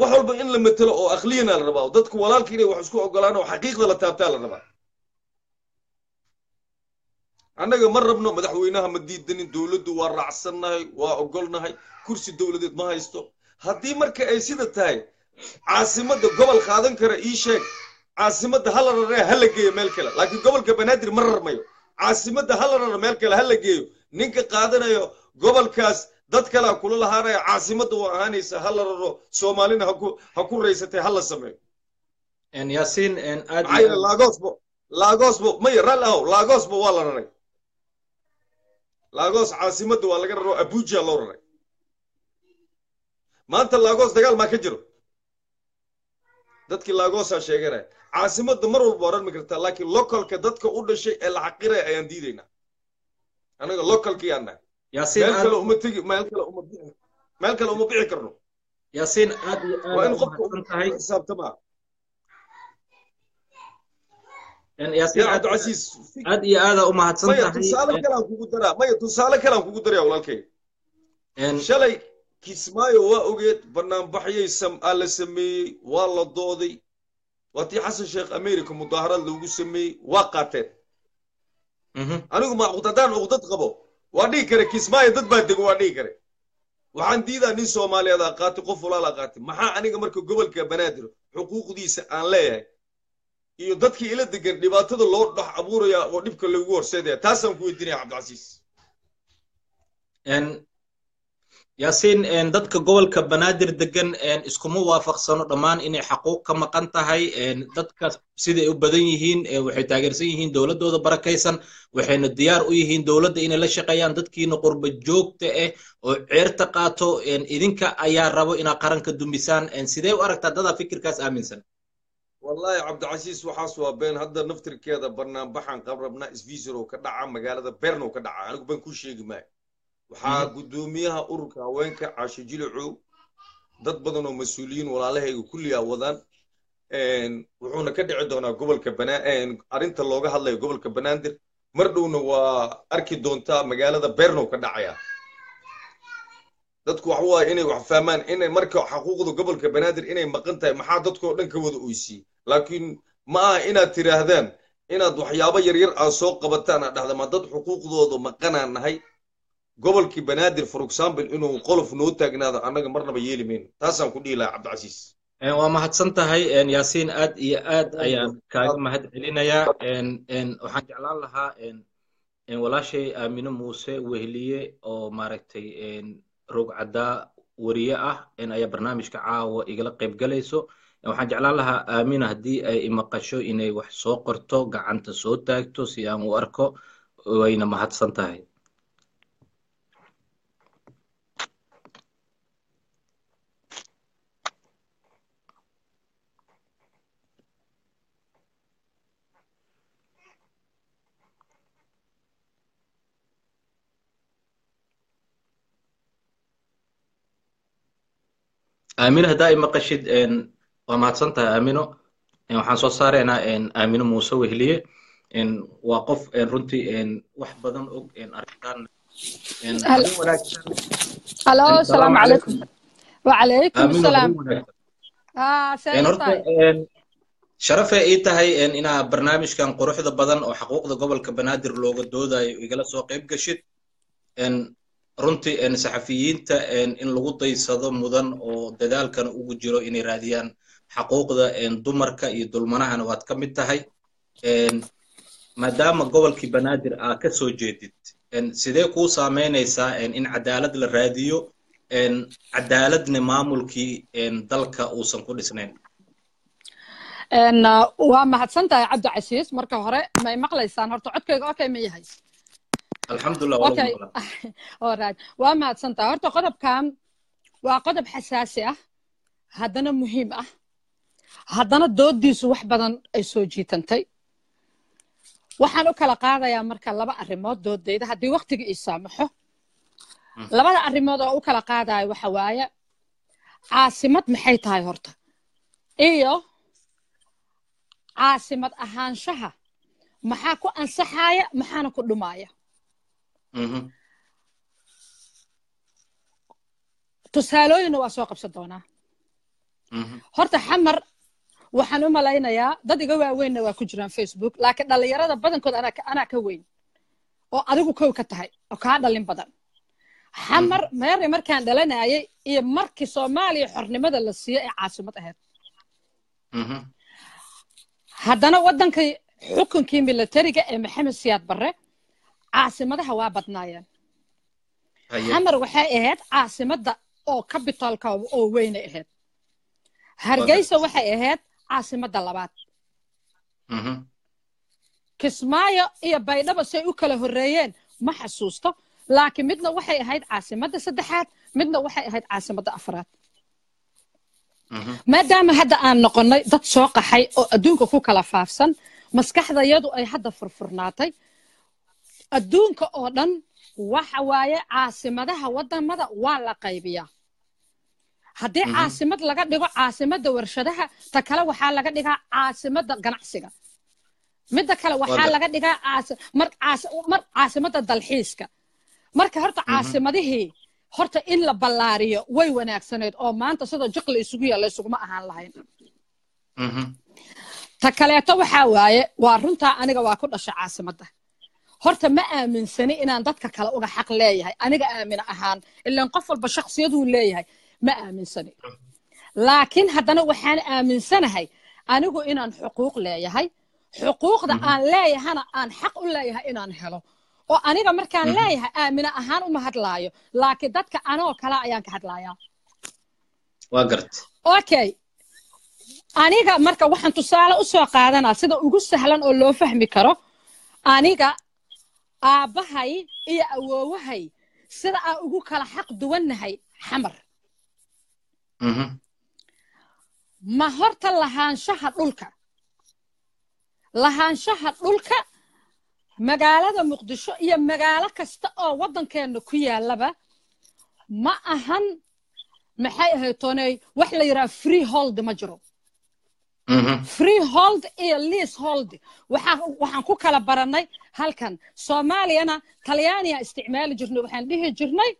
G: wax walba in la matelo oo akhliyana la rabaa dadku walaalka inay wax isku ogolaan oo xaqiiqda la taabtaa la rabaa. Annaga ma rabno madaxweynaha ma diidanin dowladdu waa raacsannahay waa ogolnahay kursi dowladeed ma haysto. Haddii marka ay sida tahay caasimadda gobol qaadan kara ii sheeg caasimadda hala raree ha la geeyo meel kale. Laakiin gobolka banaadir ma rarmayo. Caasimadda hala rara meel kale ha la geeyo. Ninka qaadanayo gobolkaas dad kalea kula lahaanaya caasimadda waa ahaanaysa ha la raro soomaalina haku ha ku raysatay ha la sameeyo.
A: Yaasiin aad
G: maxaa yeele laagosbo laagosbo maya raalli ahow laagosbo waa la raray. Laagos caasimadda waa laga raro abuja loo raray. Maanta laagos dagaal maa ka jiro. Dadkii laagosaa sheeganaya caasimadda mar walba rarmi kartaa laakiin localka dadka u dhashay ee la xaqiraya ayaan diidaynaa anaga localkii aan nahay
A: yaasiin
G: meel kale uma tegi meel kale uma bixi meel kale uma bixi karno.
A: Yaasiin aad iyo
G: waa
A: aad
G: in
A: u
G: qofka
A: tahay.
G: yaa
A: aad iyo aada u mahadsan
G: maya tusaale kalaan kugu daraa maya tusaale kalaan kugu daraya walaalkay shalay kismaayo waa ogeed banaanbaxyay aa la sameeyey waa la dooday. Waa tii xasan sheekh america mudaaharaad loogu sameeyey waa qaateen.
A: Mhm.
G: anigu ma haddaan uqdad qabo waa dhihi kare kismaayo dad baa dego waa dhihi kare. Waxaan diidaa nin soomaaliyeed aa qaatay qof walaal aa qaatay. Maxaa aniga marka gobolka banaadir xuquuqdiisa aan leeyahay iyo dadkii ila degan dhibaatada loo dhex abuuraya oo dhibka loogu horseedaya taasaan ku weydiinaya cabdicasiis
A: yaasiin dadka gobolka banaadir degan iskuma waafaqsano dhammaan inay xaquuq ka maqan tahay. Dadka siday u badan yihiin eh, waxay taageersan yihiin dowladooda barakaysan waxayna diyaar u yihiin dowladda inay la shaqeeyaan. Dadkiina qurba joogta ah oo ceerta qaato idinka ayaa rabo inaad qaranka dumisaan sidee u aragtaa dadaa fikirkaas aaminsan?
G: Wallahi cabdicasiis waxaas waa been. Hadda naftirkeeda banaanbaxan qabrabna isvisor oo ka dhaca magaalada bern oo ka dhaca. Anigu baan kuu sheegi maayo waxaa guddoomiyaha ururka haweenka caasho jilicow dad badan oo mas'uuliyiin walaalahayga kulliyaa wadaan wuxuuna ka dhici doonaa gobolka bana arrinta looga hadlayo gobolka banaadir mar dhowna waa arki doontaa magaalada bernow ka dhacaya. Dadku waxa waaye inay wax fahmaan inay marka xaquuqda gobolka banaadir inay maqan tahay maxaa dadkoo dhan ka wada oysiye laakiin ma aha inaad tiraahdaan inaad waxyaabo yaryar aad soo qabataan aad dhahda ma dad xuquuqdooda maqanaan nahay gobolkii banaadir for example inuu qolof noo taagnaado annaga marnaba yeeli mayno taasaan ku dhihi lahaa cabdicasiis
A: waa mahadsan tahay yaasiin aad iyo aad ayaan kaaga mahad celinayaa waxaan jeclaan lahaa walaashay aamino muuse wehliye oo maaragtay en, rog caddaa wariye ah. Ayaa barnaamijka caawa igala qayb galayso. Waxaan jeclaan lahaa aamina haddii ay imaqasho inay wax soo qorto gacanta soo taagto si aan u arko wayna mahadsan tahay aamino haddaa i maqashid waa mahadsan tahay aamino waxaan soo saaraynaa aamino muuse wehliye. Waa qof runtii wax badan og arrintan halo
H: asalaamu
A: calaykum. wacalaykum
H: asalaam ah,
F: sharafe
H: ii tahay
F: inaa barnaamijkan quruxda badan oo xaquuqda gobolka banaadir looga doodayo igala soo qayb gashid runtii saxafiyiinta in lagu daysado mudan oo dadaalkana ugu jiro inay raadiyaan xaquuqda dumarka iyo dulmanahana waad ka mid tahay. Maadaama gobolkii banaadir aa ka soo jeedid sidee kuu saameynaysaa een, in cadaalad la raadiyo cadaaladna maamulkii dalka uusan ku dhisnayn?
H: Waa mahadsan tahay cabdicasiis marka hore may maqlaysaan. Horta codkayga okay ma yahay *laughs*
F: waa lagu
H: okay
F: maqlaa
H: alright waa mahadsan tahay horta qodobkan waa qodob xasaasi ah haddana muhiim ah. Haddana doodiisu wax badan ay soo jiitantay. Waxaan u kala qaadayaa marka laba arrimood doodayda haddii waqtiga ii saamaxo. Labada arrimood oo u kala qaadaya waxa waaye caasimad maxay tahay horta? Iyo caasimad ahaanshaha maxaa ku ansaxaaya maxaana ku dhumaaya
F: Mhm.
H: tusaalooyinna waa soo qabsan doonaa.
F: Mhm.
H: horta xamar waxaan u malaynayaa dad iga waaweynna waa ku jiraan facebook laakiin dhallinyarada badankood anaa ka- weyn oo adigu kow ka tahay oo kaa dhalin badan. Xamar meeri markaan dhalanayay iyo markii soomaaliya xornimada la siiyo ee caasimad ahayd haddana waddankii xukunkii militariga ee maxamed siyaad barre caasimadaha waa badnaayeen. Xamar waxay ahayd caasimadda oo capitalka oo weynay ahayd hargeysa waxay ahayd caasimadda labaad.
F: Mhm.
H: kismaayo iyo baydhabo say u kala horreeyeen ma xasuusto laakiin midna waxay ahayd caasimadda saddexaad midna waxay ahayd caasimadda afraad.
F: Mhm.
H: maadaama hadda aan noqonnay dad soo qaxay oo adduunka ku kala faafsan maskaxdayadu ay hadda furfurnaatay adduunka oo dhan waxa waaye caasimadaha waddamada waa la qaybiyaa. Haddii
F: Mhm.
H: caasimad laga dhigo caasimadda warshadaha ta kale waxaa laga dhigaa caasimadda ganacsiga. Midda kale waxaa laga dhigaa mar caasi- mar caasimadda dalxiiska. Marka horta caasimadihii horta in la ballaariyo way wanaagsaneyd oo maanta sida jiqla isugu yaalla isuguma ahaan lahayn.
F: Mhm.
H: ta kaleeto waxaa waaye waa runtaa aniga waa ku dhasha caasimadda horta ma aaminsani inaan dadka kale uga xaq leeyahay. Aniga aamina ahaan ilaan qof walba shaksiyaduu leeyahay ma aaminsani. Laakiin haddana waxaan aaminsanahay anigu inaan xuquuq leeyahay xuquuqda aan leeyahana aan xaq u leeyahay inaan helo. Oo aniga markaan leeyahay aamina ahaan uma hadlaayo. Laakiin dadka anoo kale ayaan ka hadlayaa.
F: Waa
H: okay. Aniga marka waxaan tusaale u soo qaadanaa sida ugu sahlan oo loo fahmi karo. Aniga aabbahay iyo awoowahay sida aan ugu kala xaq duwannahay xamar
F: Mhm.
H: ma horta lahaanshaha dhulka lahaanshaha dhulka magaalada muqdisho iyo magaalo kasta oo waddankeenna ku yaallaba ma ahan maxay ahayd tooney wax la yidhaha free hold ma jiro. Freehold iyo leasehold waxaan ku kala barannay halkan. Soomaaliyana talyaaniya isticmaali jirnay waxaan dhihi jirnay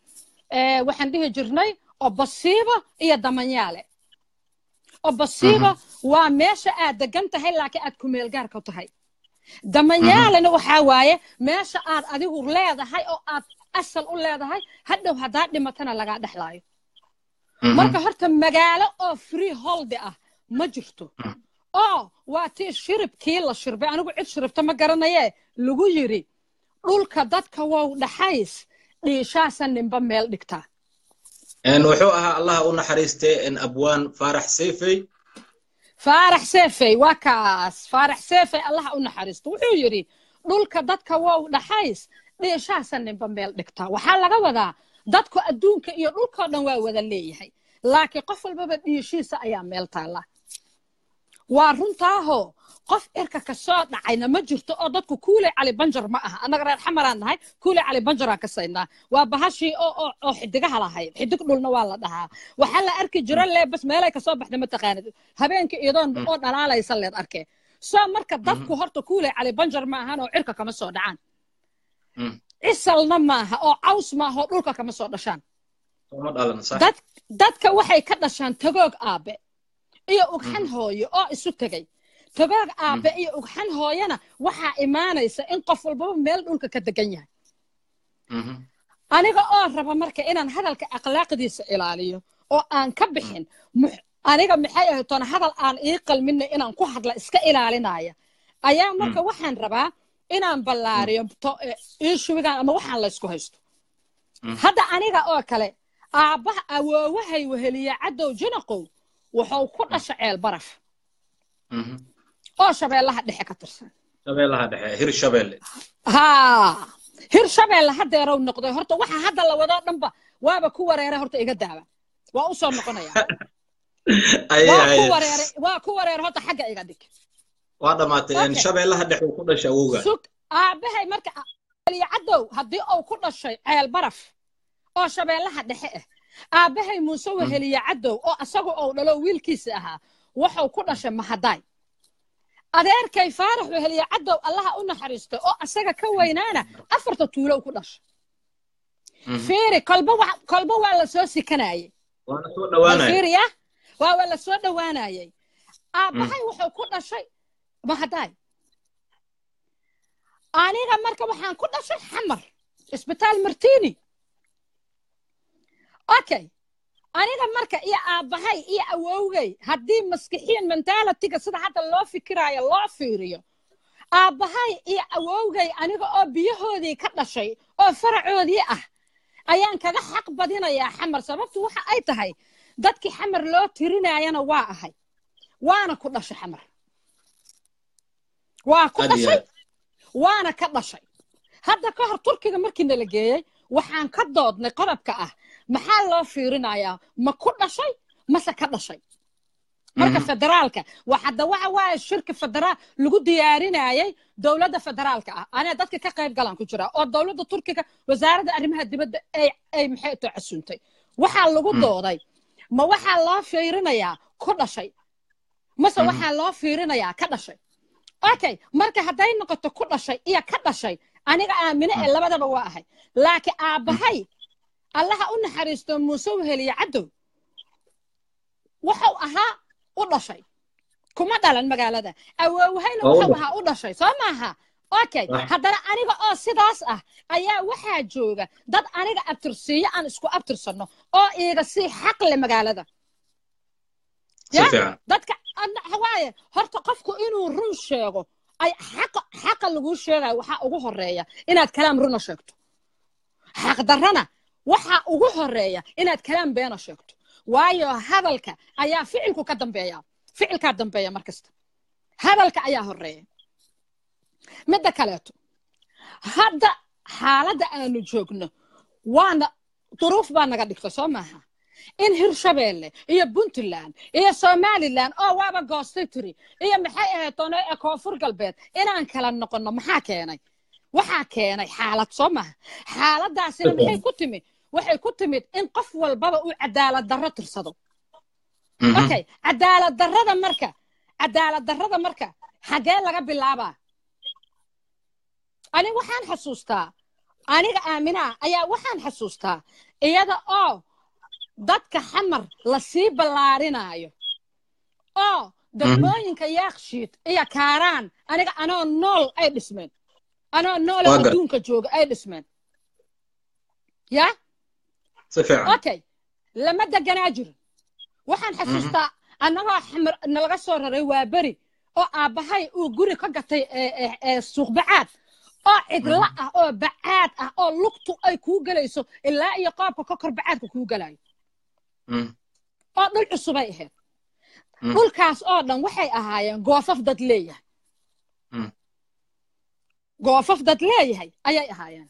H: eh, waxaan dhihi jirnay obosiibo iyo damanyaale. Obosiibo waa meesha aad degan tahay laakiin aad kumeel gaarka tahay. Damanyaalena waxaa waaye meesha aad adigu leedahay oo aad asal u leedahay hadhow haddaa dhimatana lagaa dhexlaayo. Marka horta magaalo oo freehold ah ma jirto. Oo waa tii shiribkii la shirbay. Anigu cid shiribta ma garanaye lagu yiri dhulka dadka wow dhaxays dhiishaasa ninba meel dhigtaa
F: wuxuu ahaa allaha u naxariistay abwaan faarax seyfey
H: faarax seefey waa kaas. Faarax seefey allaha u naxariisto wuxuu yidhi dhulka dadka wow dhaxays dhiishaasa ninba meel dhigtaa waxaa laga wadaa dadku adduunka iyo dhulkao dhan waa wada leeyahay. Laakiin qof walbaba dhiishiisa ayaa meel taalla waa runtaahoo qof cirka ka soo dhacayna ma jirto oo dadku kuuley cali banjar ma aha. Annaga reer xamaraan nahay kuuley cali banjaraan ka saynaa waa bahashii oo xidigaha lahayd. Xidig dhulna waa la dhahaa. Waxaa la arki jira lee bas meelay ka soo baxda ma taqaanid? Habeenkii iyadoon oo dhalaalaysa leed arkee soo marka dadku horta kuuley cali banjar ma ahan oo cirka kama soo dhacaan. Cisalna maaha oo caws maaha oo dhulka kama soo dhashaan. Dadka waxay ka dhashaan tagoog aabe iyo ugxan hooyo oo isu tegay. Tabaag aabe iyo ugxan hooyana waxaa imaanaysa in qof walbaba meel dhulka ka degan yahay.
F: Mhm.
H: aniga oo raba marka inaan hadalka akhlaaqdiisa ilaaliyo oo aan ka bixin mux- aniga maxay ahayd toona hadal aan ii qalminna inaan ku hadla iska ilaalinaya. Ayaa marka waxaan rabaa inaan ballaariyo eh, iishuwigan ama waxaan laysku haysto.
F: Mm.
H: hadda aniga oo kale aabbaha awoowahay weheliya cadow jinaqow wuxuu ku dhasha ceel baraf.
F: Mhm.
H: oo shabeellaha dhexe ka tirsan.
F: Dhexe hir shabeelle
H: haddeerow noqday. Horta waxa hadda la wadoo dhanba waaba ku wareeray horta iga daaba waa u soo noqonaya. *laughs* Waa ku wareeray horta xagga iga dhig.
F: Waa dhamaatay shabeellaha dhexe ku dhashay awowga
H: sug aabbahay marka cadow haddii uu ku dhashay ceel baraf oo shabeellaha dhexe ah aabbahay muuse weheliya cadow oo asaga ou dhalo wiilkiisa ahaa wuxuu ku dhashay mahadaay adeerkay faarax weheliya cadow allaha u naxariistay oo asaga ka weynaana afarta tuulow ku dhashay.
F: Mhm.
H: fiiri kolba wa- kolba waa la soo
F: dhawaanaya
H: fiiriya waa waa la soo aabbahay wuxuu ku dhashay mahadaay aniga marka waxaan ku dhashay xamar isbitaal martini okay. Aniga marka iyo aabbahay iyo awowgay haddii maskixiyan mentalitiga sida hadda loo fikiraayo loo fiiriyo aabbahay iyo awowgay aniga oo biyahoodii ka dhashay oo faracoodii ah ayaan kaga xaq badinayaa xamar. Sababtu waxa ay tahay dadkii xamar loo tirinayana waa ahay. Waana ku dhashay xamar. Waa ku dhashay waana ka dhashay. Hadda ka hor turkiga markii nala geeyey waxaan ka doodnay qodobka ah maxaa loo fiirinayaa? Ma ku dhashay? Mase ka dhashay? Marka
F: Mhm.
H: federaalka hadda waxa waaye shirka federaal lagu diyaarinayay dowladda federaalka ah. Anaa dadka ka qayb galan ku jira? Oo dowladda turkiga wasaaradda arrimaha dibadda ay ay maxay to casuuntay waxaa lagu dooday ma waxaa loo fiirinayaa ku dhashay? Mase
F: Mhm.
H: waxaa loo fiirinayaa ka dhashay? Okay marka hadday noqoto ku dhashay iyo ka dhashay aniga aamine ee labadaba waa ahay. Laakiin aabbahay allaha u naxariisto muuse weheliya cadow wuxuu ahaa u dhashay. Kuma dhalan magaalada.
F: U
H: wuxuu
F: dhashay.
H: ahaa u dhashay. Soo maaha okay
F: Wax.
H: haddana aniga oo sidaas ah ayaa waxaa jooga dad aniga abtirsiiyo aan isku abtirsanno oo iiga sii xaq le magaalada. Dadka waaye horta qofku inuu run sheego ay xaqa xaqa laguu sheegayo waxaa ugu horreeya inaad kalaam runa sheegto. Xaqdarrana waxaa ugu horreeya inaad kalaam beena sheegto. Waayo hadalka ayaa ficilku ka dambeeya. Ficilkaa dambeeya mar kasta. Hadalka ayaa horreeya midda kaleeto. Hadda xaaladda aanu joogno waana duruuf baa naga dhigta soo maaha in hirshabeelle iyo puntland iyo somaliland oo waaba goostay tiri iyo maxay ahayd toone ee koonfur galbeed inaan kala noqonno maxaa keenay? Waxaa keenay xaalad soo maaha xaaladaasina maxay ku timid waxay ku timid in qof walbaba uu cadaalad darro tirsado
F: Mhm.
H: okay cadaalad darrada marka cadaalad darrada marka xagee laga bilaabaa. Aniga waxaan xasuustaa aniga aaminaa ayaa waxaan xasuustaa iyada oo dadka xamar la sii ballaarinaayo oo degmooyinka yaakshiid iyo kaaraan aniga anoo nool ay dhismeen. Anoo nool adduunka jooga ay dhismeen. Ya?
F: si fiican
H: okay lama deganaa jirin waxaan xasuustaa annagoo xamar nalaga soo raray waa beri oo aabbahay uu guri ka gatay suuq bacaad oo cidlo ah oo bacaad ah oo lugtu ay kuu gelayso ilaa iyo qoobka ka kor bacaadka kuu gelayo oo dhul cusubay ahayd dhulkaas oo dhan waxay ahaayeen goofaf dad leeyahay goofaf dad leeyahay ayay ahaayeen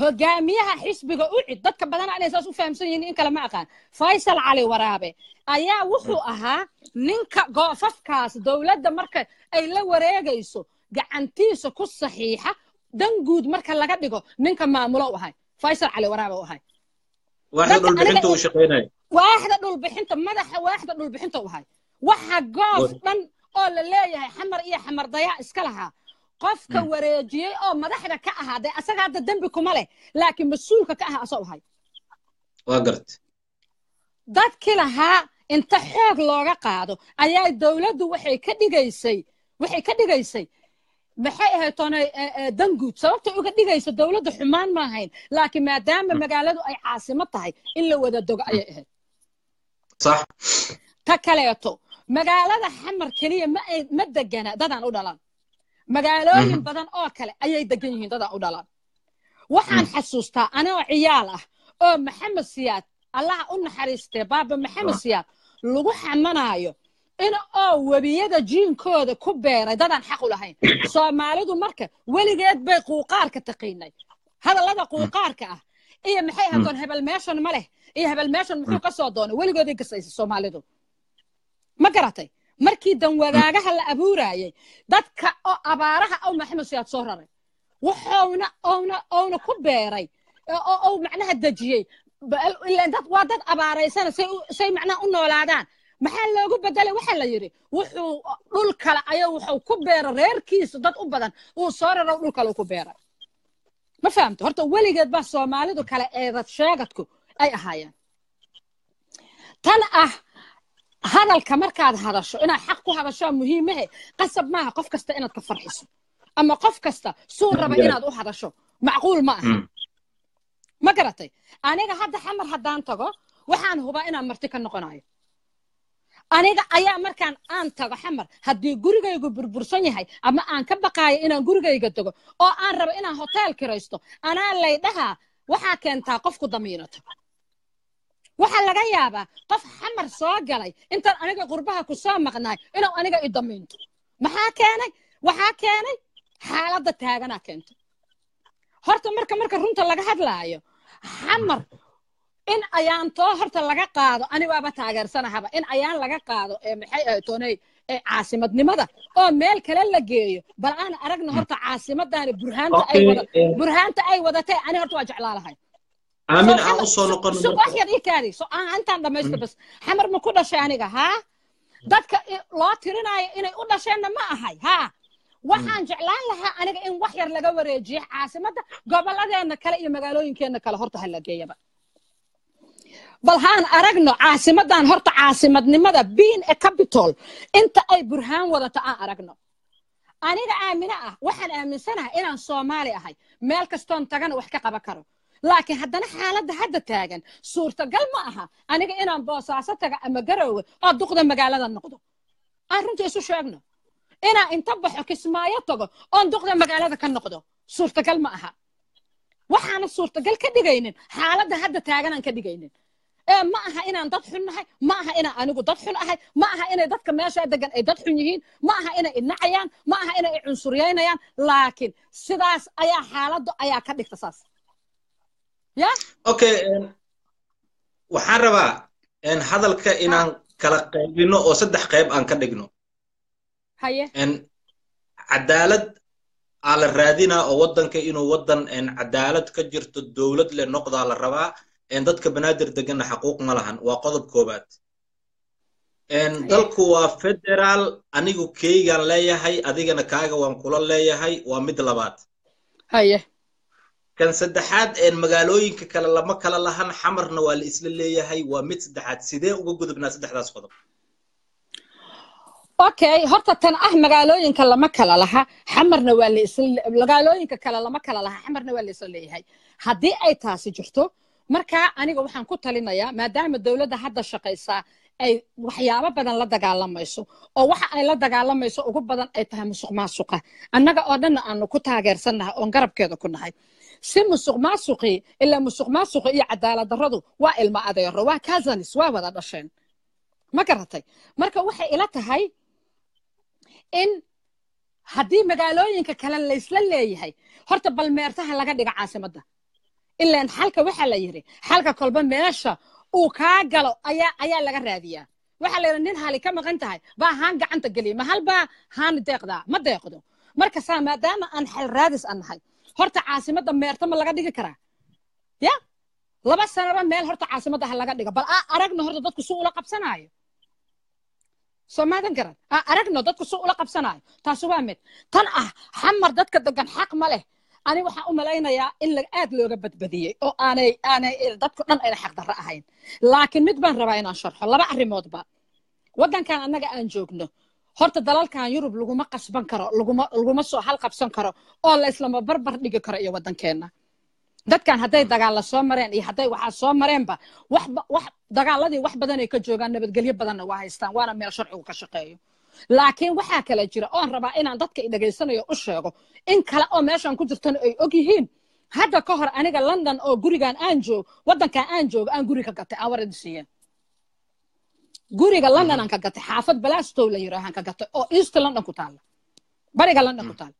H: hogaamiyaha xisbiga ucid dadka badana inay saas u fahamsan yihiin in kale ma aqaan. Faysal cali waraabe ayaa wuxuu ahaa ninka goofafkaas dowladda marka ay la wareegayso gacantiisa ku saxiixa dan guud marka laga dhigo ninka maamulo u ahay. Faysal cali waraabe u ahay.
F: Waaxda dhulbixinta
H: madaxa waaxda dhulbixinta u ahay. Waxa goof dhan oo la leeyahay xamar iyo xamar dayaa iska lahaa qofka
F: Mm.
H: wareejiyey oo madaxda ka ahaa dee asaga hadda dembi kuma leh laakiin mas'uulka ka ahaa asoo ahay
F: waa garta
H: dadkii lahaa inta xoog looga qaado ayaa dowladdu waxay ka dhigaysay waxay ka dhigaysay. Maxay ahayd toonay danguud sababtay uga dhigaysa dowladda xumaan ma ahayn laakiin maadaama magaaladu ay caasimo tahay in la wada dogo ayay ahayd. Ta kaleeto magaalada xamar keliya ma ma degana dadaan u dhalan magaalooyin
F: Mhm.
H: badan oo kale ayay degan yihiin dadaan u dhalan waxaan xasuustaa anoo ciyaal ah oo maxamed siyaad allaha u naxariistee baaba maxamed siyaad lagu xamanaayo in oo webiyada jiinkooda ku beeray dadaan xaq u lahayn. *coughs* Soomaalidu marka weligeed bay quuqaarka taqiinay. Hadallada quuqaarka ah iyo maxay ahatoon hebel meeshan ma leh iyo hebel meeshan muxuu ka soo doonay weligooday gasaysa soomaalidu. Ma garatay markii danwadaagaha la abuurayay dadka oo abaaraha aw maxamed siyaad soo raray wuxuuna ouna ouna ku beeray oo macnaha dejiyey. Ilaan dad waa dad abaaraysana say u- macnaha u noolaadaan. Maxaa loogu bedelay waxaa la yidhi wuxuu dhul kale ayaa wuxuu ku beeray reerkiisa dad u badan uu soo raro dhul kale uu ku beeray. Ma fahamto? Horta weligeed baa soomaalidu kale eedad sheegadku ay ahaayeen. Tan ah hadalka markaad hadasho inaad xaq ku hadashaa muhiimahe qasab maaha qof kasta inaad ka farxiso. Ama qof kasta suu raba inaad u hadasho. Macquul ma aha.
F: Mm.
H: ma garatay? Aniga hadda xamar haddaan tago waxaan hubaa inaan marti ka noqonayo. Aniga ayaa markaan aan tago xamar haddii gurigaygu burbursan yahay ama aan ka baqaayo inaan gurigayga tago oo aan rabo inaan hotel kiraysto anaa laydhahaa waxaa keentaa qofku damiinato waxaa laga yaabaa qof xamar soo galay. Intaan aniga qurbaha ku soo maqnaay inuu aniga i damiinto. Maxaa keenay? Waxaa keenay? Xaaladda taaganaa keentay horta marka marka runta laga hadlaayo xamar in ayaantoo horta laga qaado ani waaba taageersanahaba in ayaan laga qaado ee maxay ee caasimadnimada oo meel kale la geeyo bal aan aragna horta caasimaddaani burhaanta ay wada
F: eh.
H: burhaanta ay wadatay ani horta waa jeclaalahay
F: aamin aan
H: xamar-
F: u soo noqono
H: so
F: marka.
H: wax yar ii kaadi so aan intaan dhamaysto bas xamar ma ku dhashay aniga haa dadka i- loo tirinaayo inay u dhasheenna ma ahay haa waxaan jeclaan lahaa aniga in wax yar laga wareejiyo caasimadda gobolladeenna kale iyo magaalooyinkeenna kale horta ha la geeyaba bal haan aragno caasimaddan horta caasimadnimada being a capital inta ay burhaan wadato aan aragno aniga aamine ah waxaan aaminsanahay inaan soomaali ahay meel kastoon tagana wax ka qaban karo laakiin haddana xaaladda hadda taagan suurtagal ma aha aniga inaan boosaaso taga ama garoowe oo duqda magaalada noqdo. Aan runtii isu sheegno inaan inta baxo kismaayo tago oon duqda magaalada ka noqdo suurtagal ma aha. Waxaana suurtagal ka dhigaynin xaaladda hadda taaganaan ka dhigaynin. Ee ma aha inaan dad xun nahay ma aha inaan anigu dad xun ahay ma aha inay dadka meesha degan ay dad xun yihiin ma aha inay inacayaan ma aha inay cunsuryaynayaan laakiin sidaas ayaa xaaladdu ayaa ka dhigta saas
F: okay waxaan rabaa hadalka inaan kala qaybino oo saddex qayb aan ka dhigno. Cadaalad aa la raadinaa oo waddanka inuu waddan cadaalad ka jirto dowlad leh noqdaa la rabaa dadka banaadir deganna xaquuq ma lahan waa qodob koobaad dalku waa federaal anigu keygaan leeyahay adigana kaaga waan kula leeyahay waa mid labaad.
H: Haye
F: kan saddexaad magaalooyinka kale lama kala lahan xamarna waa la isla leeyahay waa mid saddexaad. Sidee uga gudubnaa saddexdaas qodob?
H: Okay horta tan ah magaalooyinka lama kala laha xamarna waa magaalooyinka kale lama kala laha xamarna waa la isla leeyahay. Haddii ay taasi jirto markaa aniga waxaan ku talinayaa maadaama dowladda hadda shaqaysaa ay waxyaabo badan la dagaalamayso oo waxa ay la dagaalamayso ugu badan ay tahay musuq maasuqa annaga oo dhanna aanu ku taageersannahay oon garabkeeda ku nahay si musuq maasuqii ilaa musuq maasuqi iyo cadaalad darradu waa ilmo adeero waa cousins waa wada dhasheen ma garatay? Marka waxay ila tahay in haddii magaalooyinka kale laysla leeyahay horta bal meertaha laga dhiga caasimadda ilaan xalka waxaa la yidhi xalka kolba meesha uu kaa galo ayaa ayaa laga raadiyaa. Waxaa la yidhi nin hali ka maqan tahay baa haan gacanta geliya ma hal baa haani deeqdaa ma deeqdo. Marka saa maadaama aan xal raadis aan horta caasimadda meerta ma laga dhigi karaa? Ya? Laba sanaba meel horta caasimadda ha laga dhigo. Bal aa aragno horta dadku si ula qabsanaayo. Soo maadan garan aa aragno dadku si ula qabsanaayo. Taasi waa mid. Tan ah xamar dadka degan xaq ma leh. Ani waxaan u malaynayaa in aad looga badbadiyey oo aanay aanay dadku dhan ayna xaqdarro ahayn. Laakiin mid baan rabaa inaan sharxo. Laba arrimoodba. Waddankan annaga aan joogno horta dalalkan yurub laguma qasban karo laguma soo halqabsan karo oo la barbar dhigi karo iyo waddankeenna. Dadkan hadday dagaalla soo mareen iyo hadday waxaa soo mareenba wax dagaaladii wax badan ka joogaan nabadgelyo badanna waa haystaan waana meel sharcigu ka shaqeeyo. Laakiin waxaa kale jira oon rabaa inaan dadka dhegaysanayo u sheego in kale oo meeshan ku jirtana ay og yihiin hadda ka hor aniga london oo gurigan aan joog waddankan aan joogo aan guri ka gatay aan waradi guriga london aan ka gatay xaafad balastow la yiraahaan ka gatay oo east london ku taalla bariga london ku taalla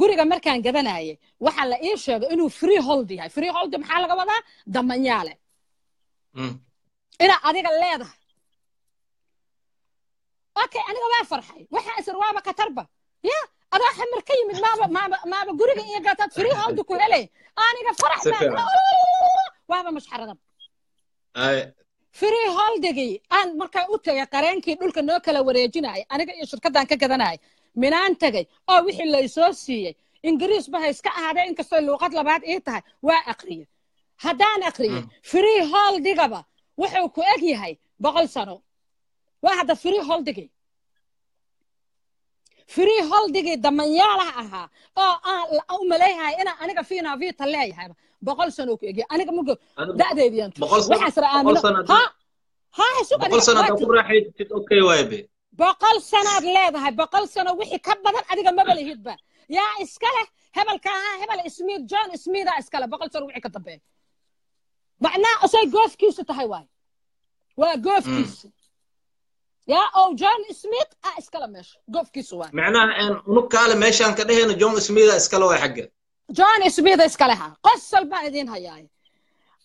H: guriga markaan gadanayay waxaa la ii sheegay inuu free hold yahay free hold maxaa laga wadaa damanyaale inaa adiga leedahay okay aniga waa farxay waxaa isir waaba khatarba ya adaa xamar ka yimid maaba maaba maaba guriga iyo gataad free hold ku helay aniga farax waaba mashxaradab free holdigii aan markaa u tegay qareenkii dhulka noo kala wareejinaya aniga iyo shirkaddan ka gadanaya minaan tegay oo wixii laysoo siiyey. Ingiriis ba ha iska ahaadee inkastoo luuqad labaad ii tahay. Waa aqriye haddaan aqriye free holdigaba wuxuu ku eg yahay boqol sano. Waa hadda free holdigii free holdigii damanyaalaha ahaa. Oo aan u maleeyahay inaan aniga fiina vita boqol sano ku egyahay aniga mugo da'deediyan waxaas ra'aamino ha ha sug boqol sanaad leedahay. Boqol sano wixii ka badan adiga maba lihidba yaa iska leh. Hebelka ahaa. Hebel smith john smitha iskale boqol sano wixii ka dambeeya. Macnaa asay goofkiisu tahay waay. Waa goofkiisu yaa oo john smith ah iskale meesha goofkiisu waay
A: macnaha unug kaale meeshaan ka dhehayna john smitha iskale waa xagga.
H: John smitha iskale ha. Qosol baan idiin hayaay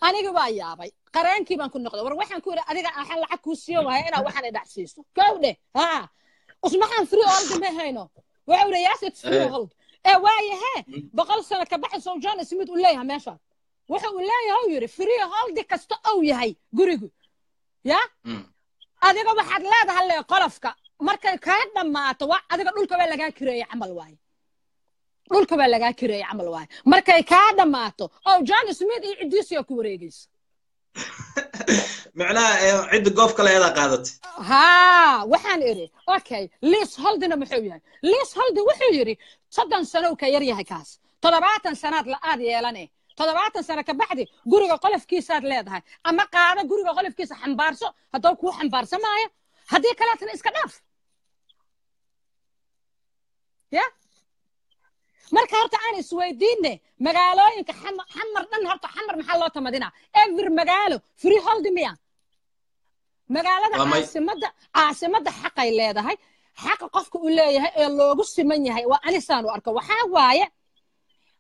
H: anigi waa yaabay. Qareenkii baan ku noqday. War waxaan ku yidhi adiga waxaan lacag kuu siiyo waaya inaa waxaan idhac siiso kow dheh ha. Usmaxaan free hold ma hayno. Waxa uri yes it's free hold. Ee waaye hee boqol sano ka baxayso john smith uu leeyahay meeshaan. Wuxa uu leeyahay uu yidhi free hold kasta ou yahay gurigu. Ya adiga waxaad leedahay lee qolofka. Markay kaa dhammaato waa adiga dhulka baa lagaa kireeyey camal waaye. Dhulka baa lagaa kireeyey camal waaye. Markay kaa dhammaato oo john smith iyo ciddiisiyaa ku wareegaysa *laughs*
A: macnaha cidda goofka leedaa qaadatay
H: ها waxaan idhi okay liis holdina muxuu yahay. Liis holdi wuxuu yidhi soddon sanow ka yar yahay kaas. Toddobaatan sanaad la-aad yeelane toddobaatan sano ka bacdi guriga qolofkiisaad leedahay. Ama qaado guriga qolofkiisa xambaarso hadduu kuu xambaarsamaayo haddii kaleetana iska dhaaf. Ya? Marka horta aan isweydiinne magaalooyinka xamar dhan horta xamar maxaa loo tamadinaa? Every magaalo free holdi miya. Magaalada caasimadda caasimadda xaqay leedahay. Xaqa qofka uu leeyahay ee loogu siman yahay waa anisaan u arko. Waxaa waaye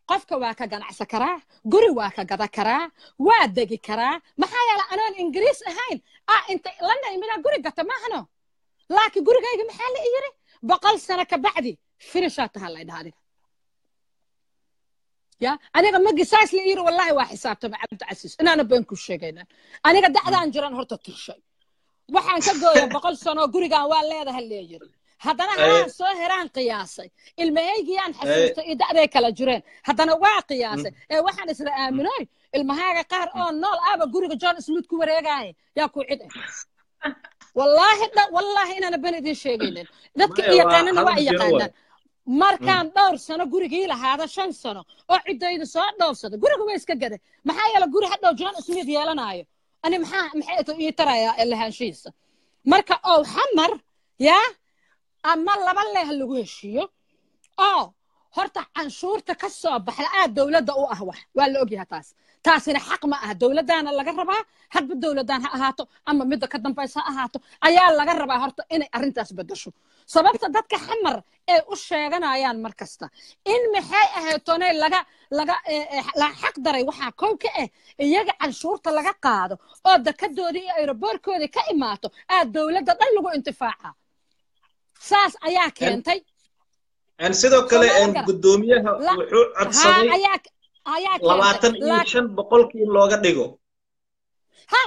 H: qofka waa ka ganacsan karaa guri waa ka gada karaa waa degi karaa. Maxaa yeele anoon ingiriis ahayn ah inta lana imida guri gata maahno laakiin gurigayga maxaa la yiri? Boqol sano ka bacdi finishaa tahaa laydhaha adiga. Ya aniga magi saas la yiri wallahi waa xisaabtama cabdicasiis inaana been ku sheegaynan. Aniga da'daan jiran horta tirshay waxaan ka gooya boqol sano gurigaan waa leedahay leeyiri haddana halaan soo heraan qiyaasay. Ilmahaygiyaan xasuustay iyo da'day kala jireen haddana waa qiyaasay. Ee waxaan isla aaminoy ilmahaaga qaar oo nool aaba guriga john smith ku wareegaya yaa ku cid ah *laughs* wallaahi wallaahi inaana ben idin sheegaynin. Dadka yaqaanana waa yaqaanaan markaan dhowr sano gurigii lahaada shan sano oo ciddaydu soo dhowrsada guriga waa iska gaday. Maxaa yeele guri hadhow john smith yeelanaayo ani maxaa maxay ii tarayaa lahaanshihiisa? Marka ow xamar yaa ama laba leeh lagu heshiiyo? Oo horta canshuurta ka soo baxda aad dowladda u ah wax. Waa la ogyahay taas. Taasina xaq ma aha. Dowladdaana laga rabaa hadba dowladdan ha ahaato ama midda ka dambaysa ha ahaato. Ayaa laga rabaa horta inay arrintaas beddesho. Sababta dadka xamar ee u sheeganayaan mar kasta in maxay ahaytonay laga laga la xaq daray waxaa kow ka ah iyaga canshuurta laga qaado oo dekadoodii iyo aeroboorkoodii ka imaato aad dowladda dhan lagu intifaaca saas ayaa keentay.
A: sidoo kale gudoomiyaha wuxuu codsaday labaatan iyo shan boqolkii looga dhigo.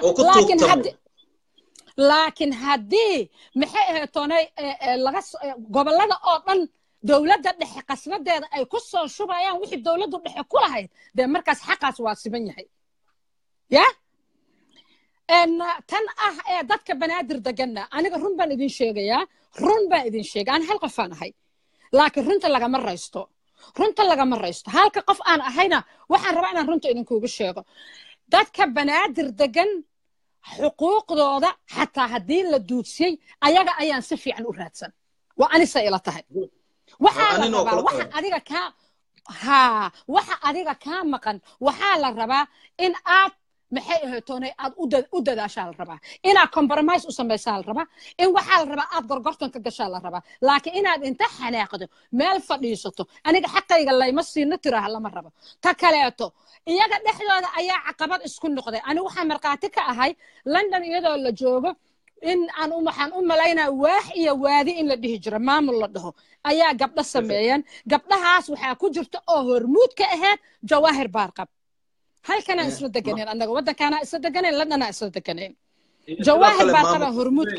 A: Oo ku tuugtamo
H: laakiin haddii maxay ahayd toonay laga gobollada oo dhan dowladda dhexe qasnadeeda ay ku soo shubayaan wixii dowladdu dhexe ku lahayd dee markaas xaqaas waa siman yahay. Ya? Tan ah ee dadka banaadir deganna aniga run baan idin sheegayaa run baan idin sheegay. Aan hal qofaan ahay. Laakiin runta lagama raysto. Runta lagama raysto. Halka qof aan ahayna waxaan rabaa inaan runta idinkugu sheego. Dadka banaadir degan xuquuqdooda xataa haddii la duudsiyey ayaga ayaan si fiican u raadsan. Waa anisa ila tahay. Waxaa la rabaa waxa adiga kaa ha waxa adiga kaa maqan waxaa la rabaa in aad maxay ahaytoonay aad u dadaashaa la rabaa. Inaad compromise u samaysaa la rabaa. In waxaa la rabaa aad gorgortanka gashaa la rabaa. Laakiin inaad inta xanaaqdo meel fadhiisato aniga xaqayga layma siino tiraha lama rabo. Ta kaleeto iyaga dhexdooda ayaa caqabad isku noqday. Ani waxaan markhaati ka ahay london iyadoo la joogo in aan waxaan u malaynaa waax iyo waadi in la dhihi jiro. Maamul la dhaho. Ayaa gabdho sameeyeen. Gabdhahaas waxaa ku jirta oo hormuud ka ahayd jawaahir baarqab halkanaan isla deganeen annaga waddankaanaa isla deganeen londonaa isla deganeen jawaahir baarqaba hormuud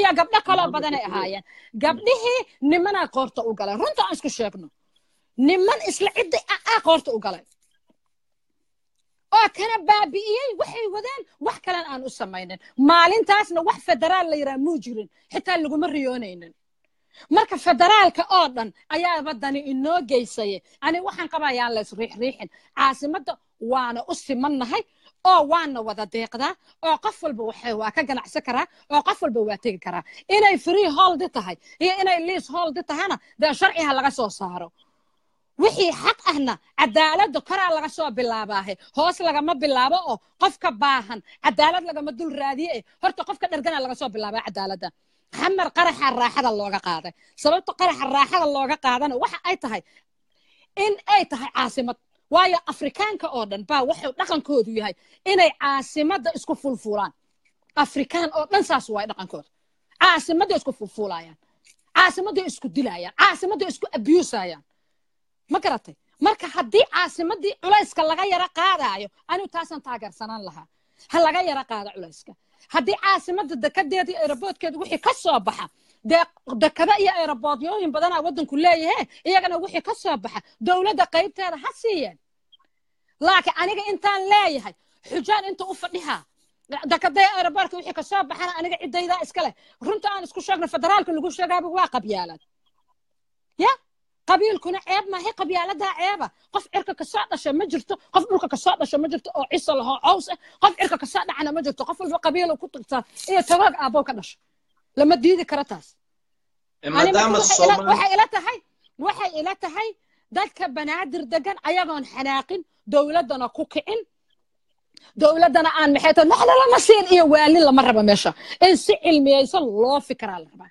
H: iyo gabdho kaloo badanay ahaayeen gabdhihii nimanaa qoorta u galay runta aan isku sheegno niman isla ciddi aa qoorta u galay oo kana baabi'iyey waxay wadeen wax kalan aan u samaynin maalintaasna wax federaal la yidhaha muu jirin xitaa laguma riyoonaynin marka federaalka oo dhan ayaaba dani inoo geysaye ani waxaan qabayaan lays riixriixin caasimadda waana u simannahay oo waana wada deeqdaa oo qof walba waa ka ganacsan karaa oo qof walba waa tegi karaa. Inay free holdi tahay iyo inay liis holdi tahana dee sharciha laga soo saaro. Wixii xaq ahna cadaaladda koraa laga soo bilaabaahe. Hoos lagama bilaabo oo qofka baahan cadaalad lagama dul raadiye. Horta qofka dhergana laga soo bilaabaa cadaaladda xamar qaraxa raaxada looga qaaday. Sababta qaraxa raaxada looga qaadana waxa ay tahay in ay tahay caasimad. Waayo afrikaanka oo dhan baa wuxuu dhaqankoodu yahay inay caasimadda isku fulfulaan. Afrikaan oo dhan saas waay dhaqankooda caasimadday isku fulfuulayaan caasimadday isku dilayaan. Caasimadday isku abusayaan. Ma garatay? Marka haddii caasimaddii culayska laga yaro qaadaayo anigu taasaan taageersanaan lahaa. Ha laga yaro qaado culayska haddii caasimadda dekadeeda iyo aeroboodkeeda wixii ka soo baxa dee dekada iyo aeroboodiyooyin badanaa waddanku leeyahe iyagana wixii ka soo baxa dowladda qaybteeda ha siiyeen. Laakiin aniga intaan leeyahay xujaan inta u fadhihaa dekadaya aeroboortka wixii ka soo baxana aniga ciddaydaa iska leh. Runta aan isku sheegno federaalka lagu sheegaaba waa qabyaalad ya qabiilkuna ceeb maahe qabyaaladaa ceeba. Qof cirka ka soo dhasha ma jirto qof dhulka ka soo dhasha ma jirto oo ciso lahoo caws ah. Qof cirka ka soo dhacana ma jirto qof walba qabiilo ku tagtaa iyo tagoog aabow ka dhasha. Lama diidi karo taas. Waxay ila tahay waxay ila tahay dadka banaadir degan ayagoon xanaaqin dowladdana ku kicin. Dowladdana aan maxay tahay maxlalama siin iyo waali lama raba meesha. In si cilmiyeysan loo fikiraa la rabaa.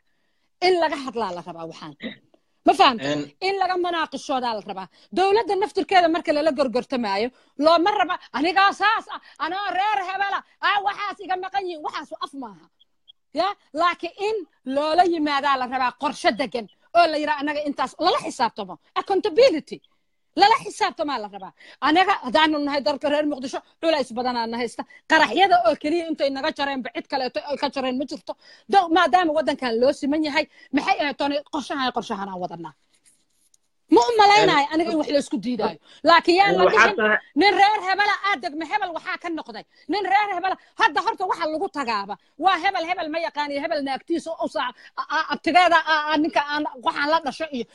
H: In laga hadlaa la rabaa waxaan ma fahamta in laga manaaqishoodaa la rabaa dowladda naftirkeeda marka lala gorgortamaayo looma raba anigaa saas ah anoo reer hebela ah waxaas iga maqan yihiin waxaasu af maaha ya? Laakiin in loola yimaadaa la rabaa qorshe degan oo la yidhaa anaga intaas lala xisaabtamo accountability lala xisaabtamaa la rabaa anaga haddaanu nahay dalka reer muqdisho culays badanaa na haysta qaraxyada oo keliya intay naga jareenba cid kaleeto ay ka jareen ma jirto maadaama waddankan loo siman yahay maxay ahayd toona qorshahan qorshahanaan wadanaa ma u malaynayo aniga in wax laysku diidaayo laakiin yaan la dhihin nin reer hebela aa degme hebel waxaa ka noqday nin reer hebela hadda horta waxa lagu tagaaba waa hebel hebel ma yaqaaniyo hebel naagtiisa abtigeeda ninka aan waxaan la dhasho iyo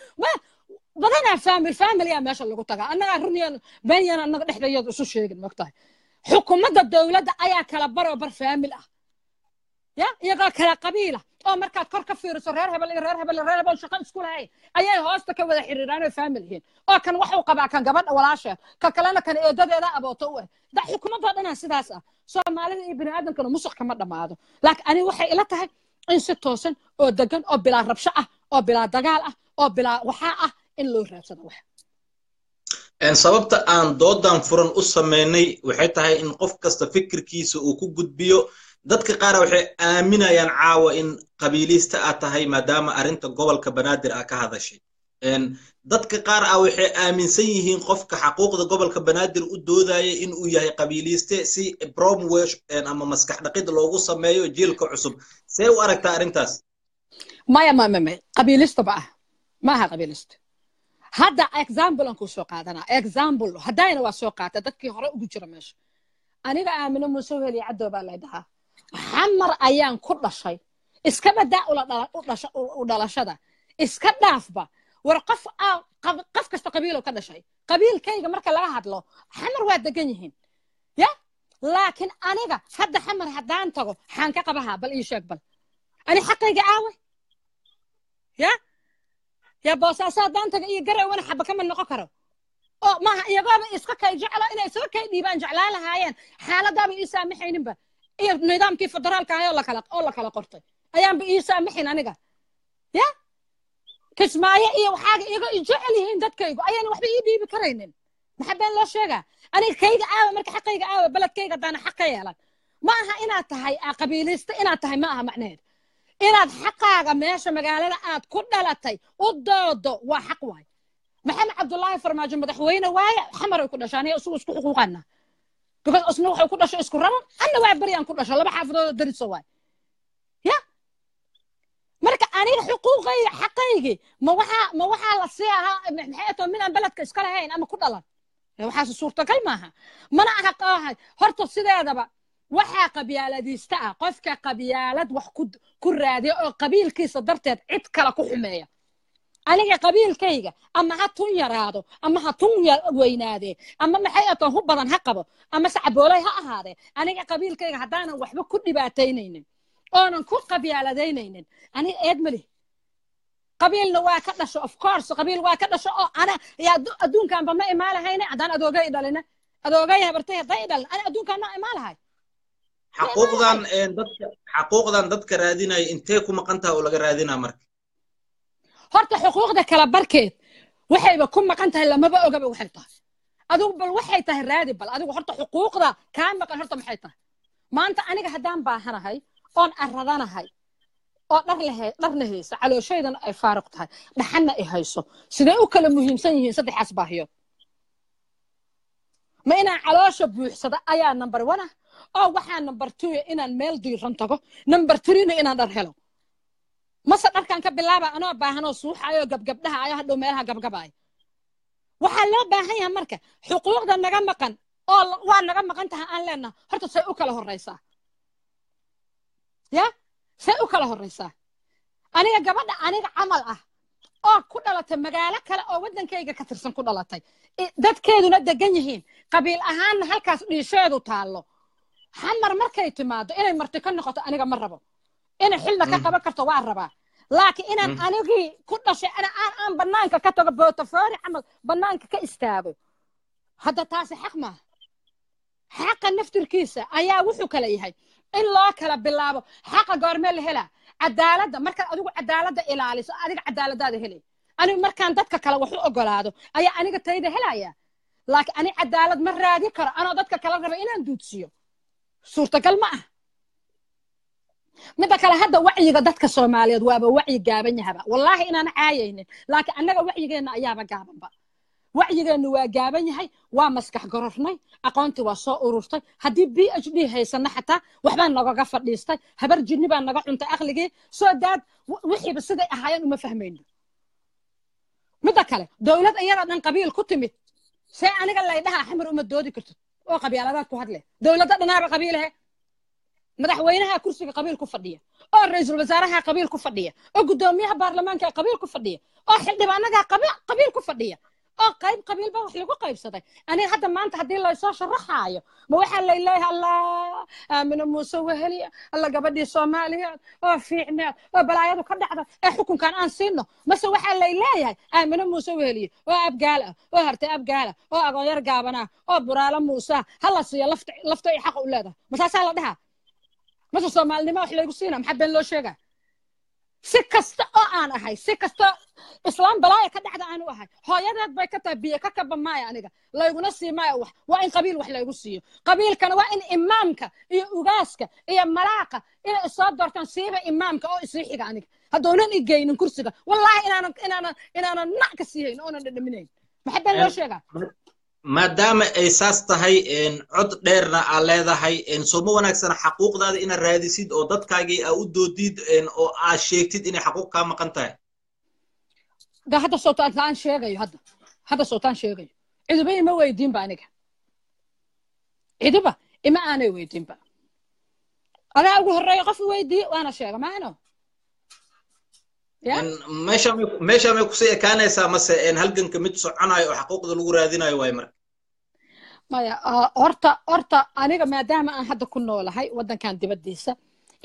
H: badanaa faamil faamilyaa meesha lagu tagaa. Annagaa runyan beenyan annaga dhexdayada isu sheegin mogtahay xukuumadda dowladda ayaa kala baroo bar faamil ah. Ya iyagoo kala qabiila. Oo markaad kor ka fiiriso reer hebel iyo reer hebel reer hebel shaqo isku lahay ayay hoosta ka wada xiriiraan oo faamil yihiin. Oo kan waxuu qabaa kan gabadha walaasheed ka kalena kan eedadeeda abooto u ah da xukuumaddoo dhanaa sidaas ah. Soomaalida iyo bini aadamkana musuq kama dhammaado laakiin ani waxay ila tahay in si toosan oo degan oo bilaa rabsho ah oo bilaa dagaal ah oo bilaa waxaa ah in loo raadsado wax.
A: Sababta aan doodan furan u sameynay waxay tahay in qof kasta fikirkiisa uu ku gudbiyo. Dadka qaara waxay aaminayaan caawa in qabiilista aad tahay maadaama arrinta gobolka banaadir aa ka hadashay. Dadka qaar ah waxay aaminsan yihiin qofka xaquuqda gobolka banaadir u doodaya in uu yahay qabiiliste si bromwesh ama maskax dhaqid loogu sameeyo jiilka cusub. See u aragtaa arrintaas?
H: Maya maya qabiilista ah. Ma aha qabiilista hadda example aan kuu soo qaadanaa example haddayna waa soo qaata dadkii hore ugu jira meesha. Aniga aamino muuse weli caddow baa lay dhahaa. Xamar ayaan ku dhashay. Iska badaa u dhalashada. Iska dhaafba war qof qof kasta qabiilow ka dhashay. Qabiilkayga marka laga hadlo xamar waa degan yihiin. Ya? Laakiin aniga hadda xamar haddaan tago xaan ka qabahaa bal ii sheeg bal. Ani xaqayga aawe. Ya boosaaso haddaan tago iyo garowana xaba kama noqon karo. Oo maaha iyagooba iska kay jeclo inay iska kay dhiibaan jeclaan lahaayeen. Xaaladaaba ii saamaxayninba iyo nidaamkii federaalka ahay oo la kala qortay. Ayaanba ii saamaxin aniga. Ya? Kismaayo iyo waxaaga iyago i jecel yihiin dadkaygu ayayna waxba ii dhiibi karaynin. Maxaa been loo sheegaa? Aniga kayga aawa marka xaqayga aawa beledkayga haddaana xaq ka yeelan. Ma aha inaad tahay qabiilista inaad tahay ma aha macnaheed inaad xaqaaga meesha magaalada aad ku dhalatay u doodo waa xaq waay. Maxamed cabdullaahi farmaajo madaxweyne waaye xamar ay ku dhashaan iyo isugu isku xuquuqana because isna waxay ku dhasho isku raban anna waa beri ku dhasho laba xaafadood dariso waay. Ya? Marka aniga xuquuqayga xaqaygii ma waxaa ma waxaa la sii ahaa maxay too midaan beledka iska lahayn ama ku dhalan? Waxaas suurtagal maaha. Mana aha horta sideedaba waxaa qabyaaladiista ah qofka qabyaalad wax ku raadiya oo qabiilkiisa darteed cid kale ku xumeeya. Aniga qabiilkayga ama ha tun yaraado ama ha tun weynaadee ama maxay atoon badan ha qabo ama sacboolay ha ahaadee aniga qabiilkayga haddaanan waxba ku dhibaataynaynin oonan ku qabyaaladaynaynin aniga eed qabiilna waa ka dhasho of course qabiil waa ka dhasho oo ana adduunkaanba ma imaalahayne haddaan adoogay dhalina. Adoogay habartay hadday dhalin. Ani adduunkaan ma imaalahay
A: xaquuqdan dadka xaquuqdan dadka raadinaya intee ku maqan taha oo laga raadinaa marka
H: horta xuquuqda kala barkeed waxayba ku maqan tahay lamaba ogaba waxay tahay adigu bal waxay tahay raadi bal adigu horta xuquuqda kaa maqan horta maxay tahay maanta aniga haddaan baahanahay oon arradanahay oo dhar dharna haysa calooshaydan ay faaruq tahay dhaxanna ay hayso sidee u kala muhiimsan yihiin saddexaas baahiyood ma inaan caloosha buuxsada ayaa number one ah oo waxaa number two inaan meel diiran tago. Number threena inaan dhar helo. Mase dharkan ka bilaaba anoo baahanoo suuxayo gabgabdhaha ayaa hadhow meelaha gabgabaaya. Waxaa loo baahan yahay marka xuquuqda naga maqan oo waa naga maqan tahay aan leenaha horta say u kala horraysaa. Ya? Say u kala horraysaa. Aniga gabadha aniga camal ah oo ku dhalatay magaalo kale oo waddankayga ka tirsan ku dhalatay. Dadkeeduna degan yihiin. Qabiil ahaanna halkaas dhiisheedu taallo xamar markay timaado inay marti ka noqoto aniga ma rabo. Inay xilna ka qaban karto waa rabaa laakiin inaan anigii ku dhashay aan aan bannaanka ka tago bootafoori camal bannaanka ka istaago hadda taasi xaq maaha xaqa naftirkiisa ayaa wuxuu kala yahay. In loo kala bilaabo xaqa goormee la helaa. Cadaaladda markaad adigu cadaaladda ilaaliso adiga cadaaladaada helay. Anigu markaan dadka kale wax u ogolaado ayaa aniga tayda helaya laakiin ani cadaalad ma raadi karo anoo dadka kala raba inaan duudsiyo suurtagal ma ah. Midda kale hadda wacyiga dadka soomaaliyeed waaba wacyi gaaban yahaba. Wallaahi inaan caayaynin laakiin annaga wacyigeenna ayaaba gaabanba wacyigeennu waa gaaban yahay waa maskax gorornay aqoontii waa soo ururtay. Haddii b h d haysana xataa waxbaa nagaga fadhiistay. Habar jinni baa naga cuntay aqligii. Soo daad wixiiba siday ahaayeen uma fahmayno midda kale dowlad iyada dhan qabiil ku timid. See aniga laydhaha xamar uma doodi kartid oo qabyaaladaad ku hadle. Dowladda dhanaaba qabiilahe madaxweynaha kursiga qabiil ku fadhiya oo ra'iisul wasaaraha qabiil ku fadhiya oo guddoomiyaha baarlamaanka qabiil ku fadhiya oo xildhibaanaga qabiil ku fadhiya oo qayb qabiilba wax lagu qaybsaday. Aniga hadda maanta haddii laysoo sharaxaayo ma waxaa layleeyahay allah aamino muuse weheliya alla gabadhii soomaaliyeed oo fiicneed oo balaayadu ka dhacda ee xukunkan aan siino. Mase waxaa layleeyahay aamino muuse weheliya oo abgaal ah oo hartay abgaal ah oo agoonyar gaaban ah oo buraalo muuse ah. Hala siiyo lafta lafta ay xaqa u leedahay. Masaasaa la dhahaa? Mase soomaalinimo wax laygu siina maxaa been loo sheegaa si kasta oo aan ahay si kasta islaam balaaya ka dhacda aanu ahay hooyadeed bay ka tahay biyo ka kaba maaya aniga. Layguna sii maayo wax. Waa in qabiil wax laygu siiyo. Qabiilkana waa in imaamka iyo ugaaska iyo malaaqa inay isoo doortaan siiba imaamka oo isii xiga aniga. Haddoonan i geynin kursiga wallaahi inaanan inaanan inaanan nac ka siihayn oonan dhadhaminayn maxaa been loo sheegaa
A: maadaama ay saas tahay cod dheerna aa leedahay sooma wanaagsana xaquuqdaada inaad raadisid oo dadkaagii aa u doodid oo aad sheegtid inay xaquuq kaa maqan tahay?
H: Da hadda sootaan aan sheegayo hadda. Hadda sootaan sheegayo. Ciduba ima weydiinba aniga. Ciduba ima aanay weydiinba adaa ugu horreeya qof weydii waana sheega maano
A: meesha may ku sii ekaanaysaa mase halganka mid soconayo oo xaquuqda lagu raadinayo waay marka
H: maya ah, horta horta aniga maadaama aan hadda ku noolahay waddankan dibaddiisa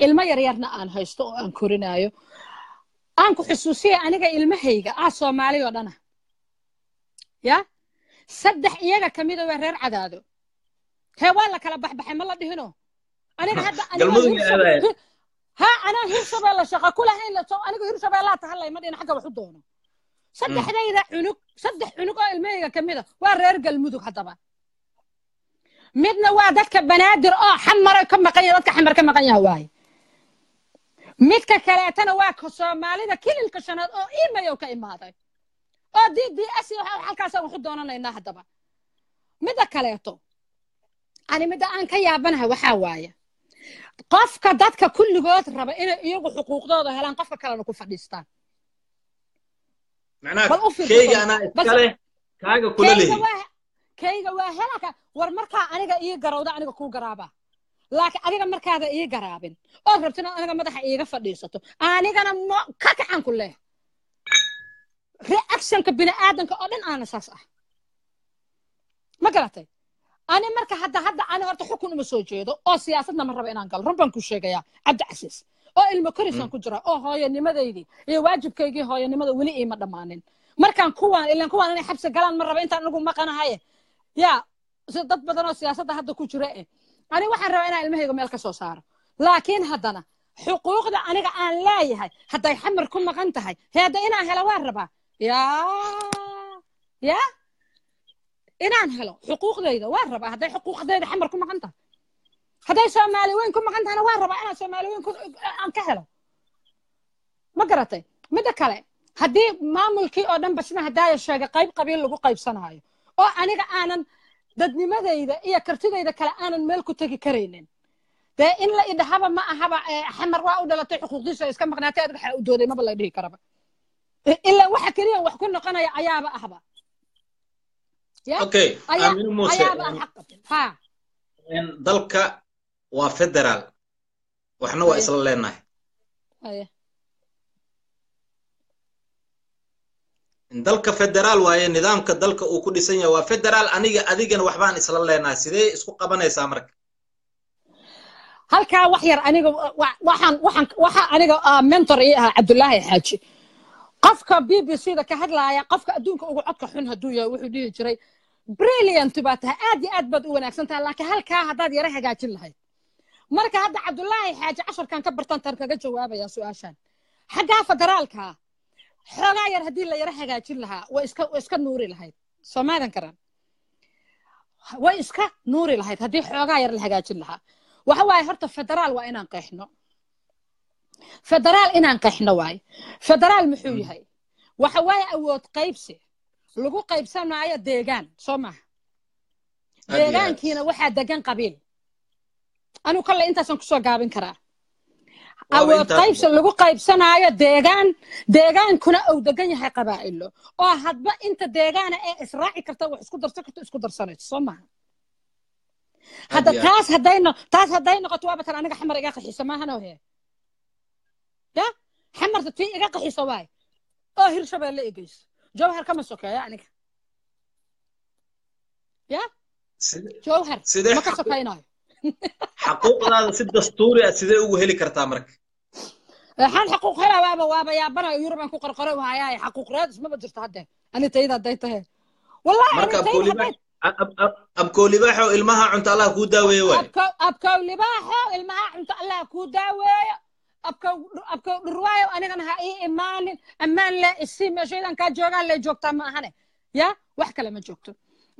H: ilmo yaryarna aan haysto oo aan korinayo. Aan ku xusuusiyay aniga ilmahayga ah soomaali oo dhana. Ya? Saddex iyaga ka mida waa reer cadaado. Hee waa la kala baxbaxay ma la dhihino aniga hadda *laughs* *laughs* ha anaa hirshabeelle shaqa ku lahayn aniga hirshabeellaa tahalay ma dhihin xagga wax u doono. Saddexdayda cunug saddex cunug oo ilmahayga ka mida waa reer galmudug haddaba midna waa dadka banaadir oo xamara ka maqan yaha dadka xamar ka maqan yaha waaye. Midka kaleetana waa ka soomaalida kililka shanaad oo imayow ka imaaday. Oo d d s halkaasaan waxu doonanaynaa haddaba. Midda kaleeto ani midda aan ka yaabanahay waxaa waaye. Qofka dadka kulligood raba inay iyagu xuquuqdooda helaan qofka kalena ku fadhiistaan.
A: Keyga
H: bal
A: anaa
H: bal
A: iska leh kaaga kula
H: waa kayga waa helaka war markaa aniga ii garowda aniga kuu garaaba. Laakiin adiga markaada ii garaabin oo rabtin inaad aniga madaxa iiga fadhiisato. Anigana mo ka kacan ku leh reactionka bini'aadanka oo dhan aana saas ah. Ma garatay? Ani marka hadda hadda ani horta xukun uma soo jeedo oo siyaasadna ma raba inaan galo. Run baan ku sheegayaa cabdi casiis. Oo ilmo korisaan ku jira oo hooyanimadeydii iyo waajibkaygii hooyanimada weli iima dhammaanin markaan kuwaan ilan kuwaan inay xabsi galaan ma raba intaan anigu maqanahaye yaa si dad badan oo siyaasadda hadda ku jira eh. Ani waxaan rabaa inaan ilmahayga meel ka soo saaro. Laakiin haddana xuquuqda aniga aan leeyahay hadday xamar ku maqan tahay hee hadda inaan helo waan rabaa. Yaa yaa inaan helo xuquuqdayda waan rabaa. Hadday xuquuqdayda xamar ku maqan tahay hadday soomaali weyn ku maqan tahayna waan rabaa inaan soomaali weyn aan ka helo. Ma garatay? Midda kale haddii maamulkii oo dhanba sida hadaaya sheegay qayb qabiil lagu qaybsanaayo oo aniga aanan dadnimadayda iyo kartidayda kale aanan meel ku tegi karaynin. Dee in la idhahaba ma ahaba xamar waa u dhalatay xuquuqdiisa iska maqnaatay adiga waxaa u dooday maba la dhihi karaba. Ilaa waxa keliya wax ku noqonaya ayaaba ahba ah
A: dalka waa federaal waxna waa isla leenahay dalka federaal waaye nidaamka dalka uu ku dhisan yahay waa federaal aniga adigana waxbaan isla leenahay. Sidee isku qabanaysaa marka?
H: Halkaa wax yar aniga wa- waxaan waxaan waxa aniga ah, mentor ii ahaa cabdulaahi xaaji. Qofka b b c da ka hadlaaya qofka adduunka ugu codka xun hadduu yahay wuxuu dhihi jiray brilliant baa tahay aad iyo aad baad u wanaagsan tahay laakiin halkaa haddaad yara hagaajin lahayd. Marka hadda cabdulaahi xaaji casharkan ka bartan kaga jawaabaya su'aashan. Xaggaa federaalka xoogaa yar haddii la yara hagaajin lahaa way iska way iska nuuri lahayd. Soomaadan karan way iska nuuri lahayd haddii xoogaa yar la hagaajin lahaa. Waxa waaye horta federaal waa inaan qeexno. Federaal inaan qeexno waaye. Federaal muxuu yahay? Waxa waaye awood qaybsi lagu qaybsanaayo deegaan. Soo maaha? Deegaankiina waxaa degan qabiil. Anigu kolle intaasaan ku soo gaabin karaa awood qaybsi lagu qaybsanaayo deegaan deegaankuna uu degan yahay qabaa'ilo oo hadba inta deegaana ee israaci karta wax isku darsan karto isku darsanayso soo maaha hadda taas hadday no taas hadday noqoto waaba tan aniga xamar iga qaxisa maahano he ya? Xamarta tii iga qaxisa waay. Oo hirshabeelle egeyso jawhar kama sokeeya aniga. Ya? Jawhar ma ka sokaynayo
A: xaquuqdaada si dastuuri ah sidee ugu heli kartaa marka
H: waxaan xaquuq helaa waaba waaba yaabanayo yurubaan ku qorqoray waayaaye xaquuq raadis maba jirto hadde ani tayda hadday tahay wallahi ani
A: marka
H: tayda
A: abkoolibaax
H: hadday
A: ab- ab- ab- abkoolibaaxo ilmaha cunta allah kuu daaweeye waay
H: abkow abkow libaaxo ilmaha cunto allah kuu daaweeyo abkow abkow dhurwaayo anigana ha ii imaanin ammaan le isii meeshaydan kaa joogaan le joogtaa ma ahane ya wax kale ma joogto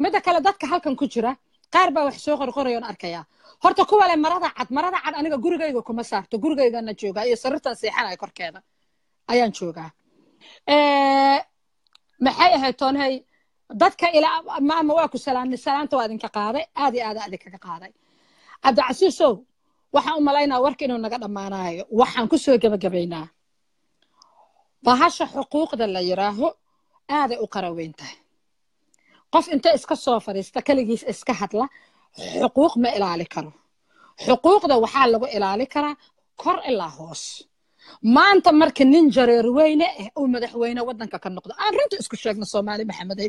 H: midda kale dadka halkan ku jira qaar baa wax soo qorqorayoon arkayaa horta kuwa le marada cad marada cad aniga gurigayga kuma saarto gurigaygana joogaa iyo sariirtan seexanaya korkeeda ayaan joogaa. Maxay ahayd toonhay dadka ilaa maama waa ku salaamnay salaanta waa idinka qaaday aad iyo aad aa idinkaga qaaday. Cabdicasiisow waxaan u malaynaa warka inuu naga dhammaanayo waxaan ku soo gebagabaynaa. Bahasha xuquuqda la yidhaaho aaday u qaraweyn tahay qof inta iska soo fadhiista keligiis iska hadla xuquuq ma ilaali karo. Xuquuqda waxaa lagu ilaali karaa kor ilaa hoos. Maanta marka nin jareer weyne ah uu madaxweyne waddanka ka noqdo aan runta isku sheegno soomaali maxamedey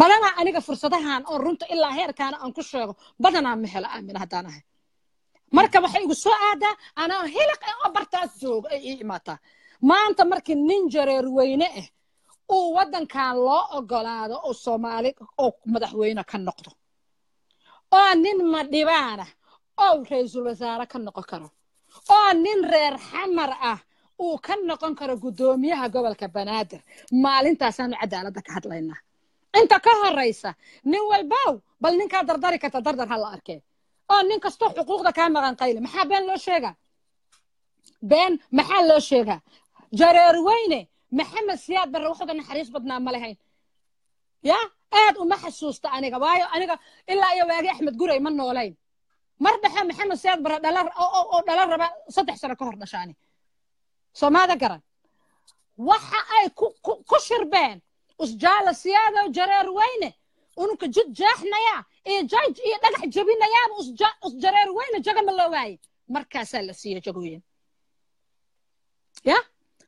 H: badanaa aniga fursadahan oo runta ilaa heerkaana aan ku sheego badanaa ma helo aamin haddaan ahay. Marka waxay igu soo aadaa anaa hiliq ah oo bartaas joogo ay ii imaataa. Maanta markii nin jareer weyne ah uu waddankan loo ogolaado oo soomaali oo madaxweyne ka noqdo. Oo nin madhibaana oo ra'iisul wasaare ka noqon karo. Oo nin reer xamar ah uu ka noqon karo guddoomiyaha gobolka banaadir. Maalintaasaanu cadaaladda ka hadlaynaa inta ka horraysa nin walbow bal ninkaa dardari karta dardar ha la arkee. Oo nin kastoo xuquuqda kaa maqan qayle maxaa been loo sheegaa? Been maxaa loo sheegaa? Jareer weyne maxamed siyaad barre waxuga naxariis badnaa ma lahayn. Ya? Aad uma xasuusta aniga waayo aniga ilaa iyo waagi axmed gurey ma noolayn. Mar dhexe maxamed siyaad barre dhala oo dhala raba saddex sano ka hor dhashaani. Soomaada garan? Waxa ay ku shirbeen usjaala siyaadow jareer weyne ununka jid jeexnaya iyo jaj iyo dhagax jabinayaaba usjareer weyne jagama loo waaye markaasaa la siiya jagooyin. Ya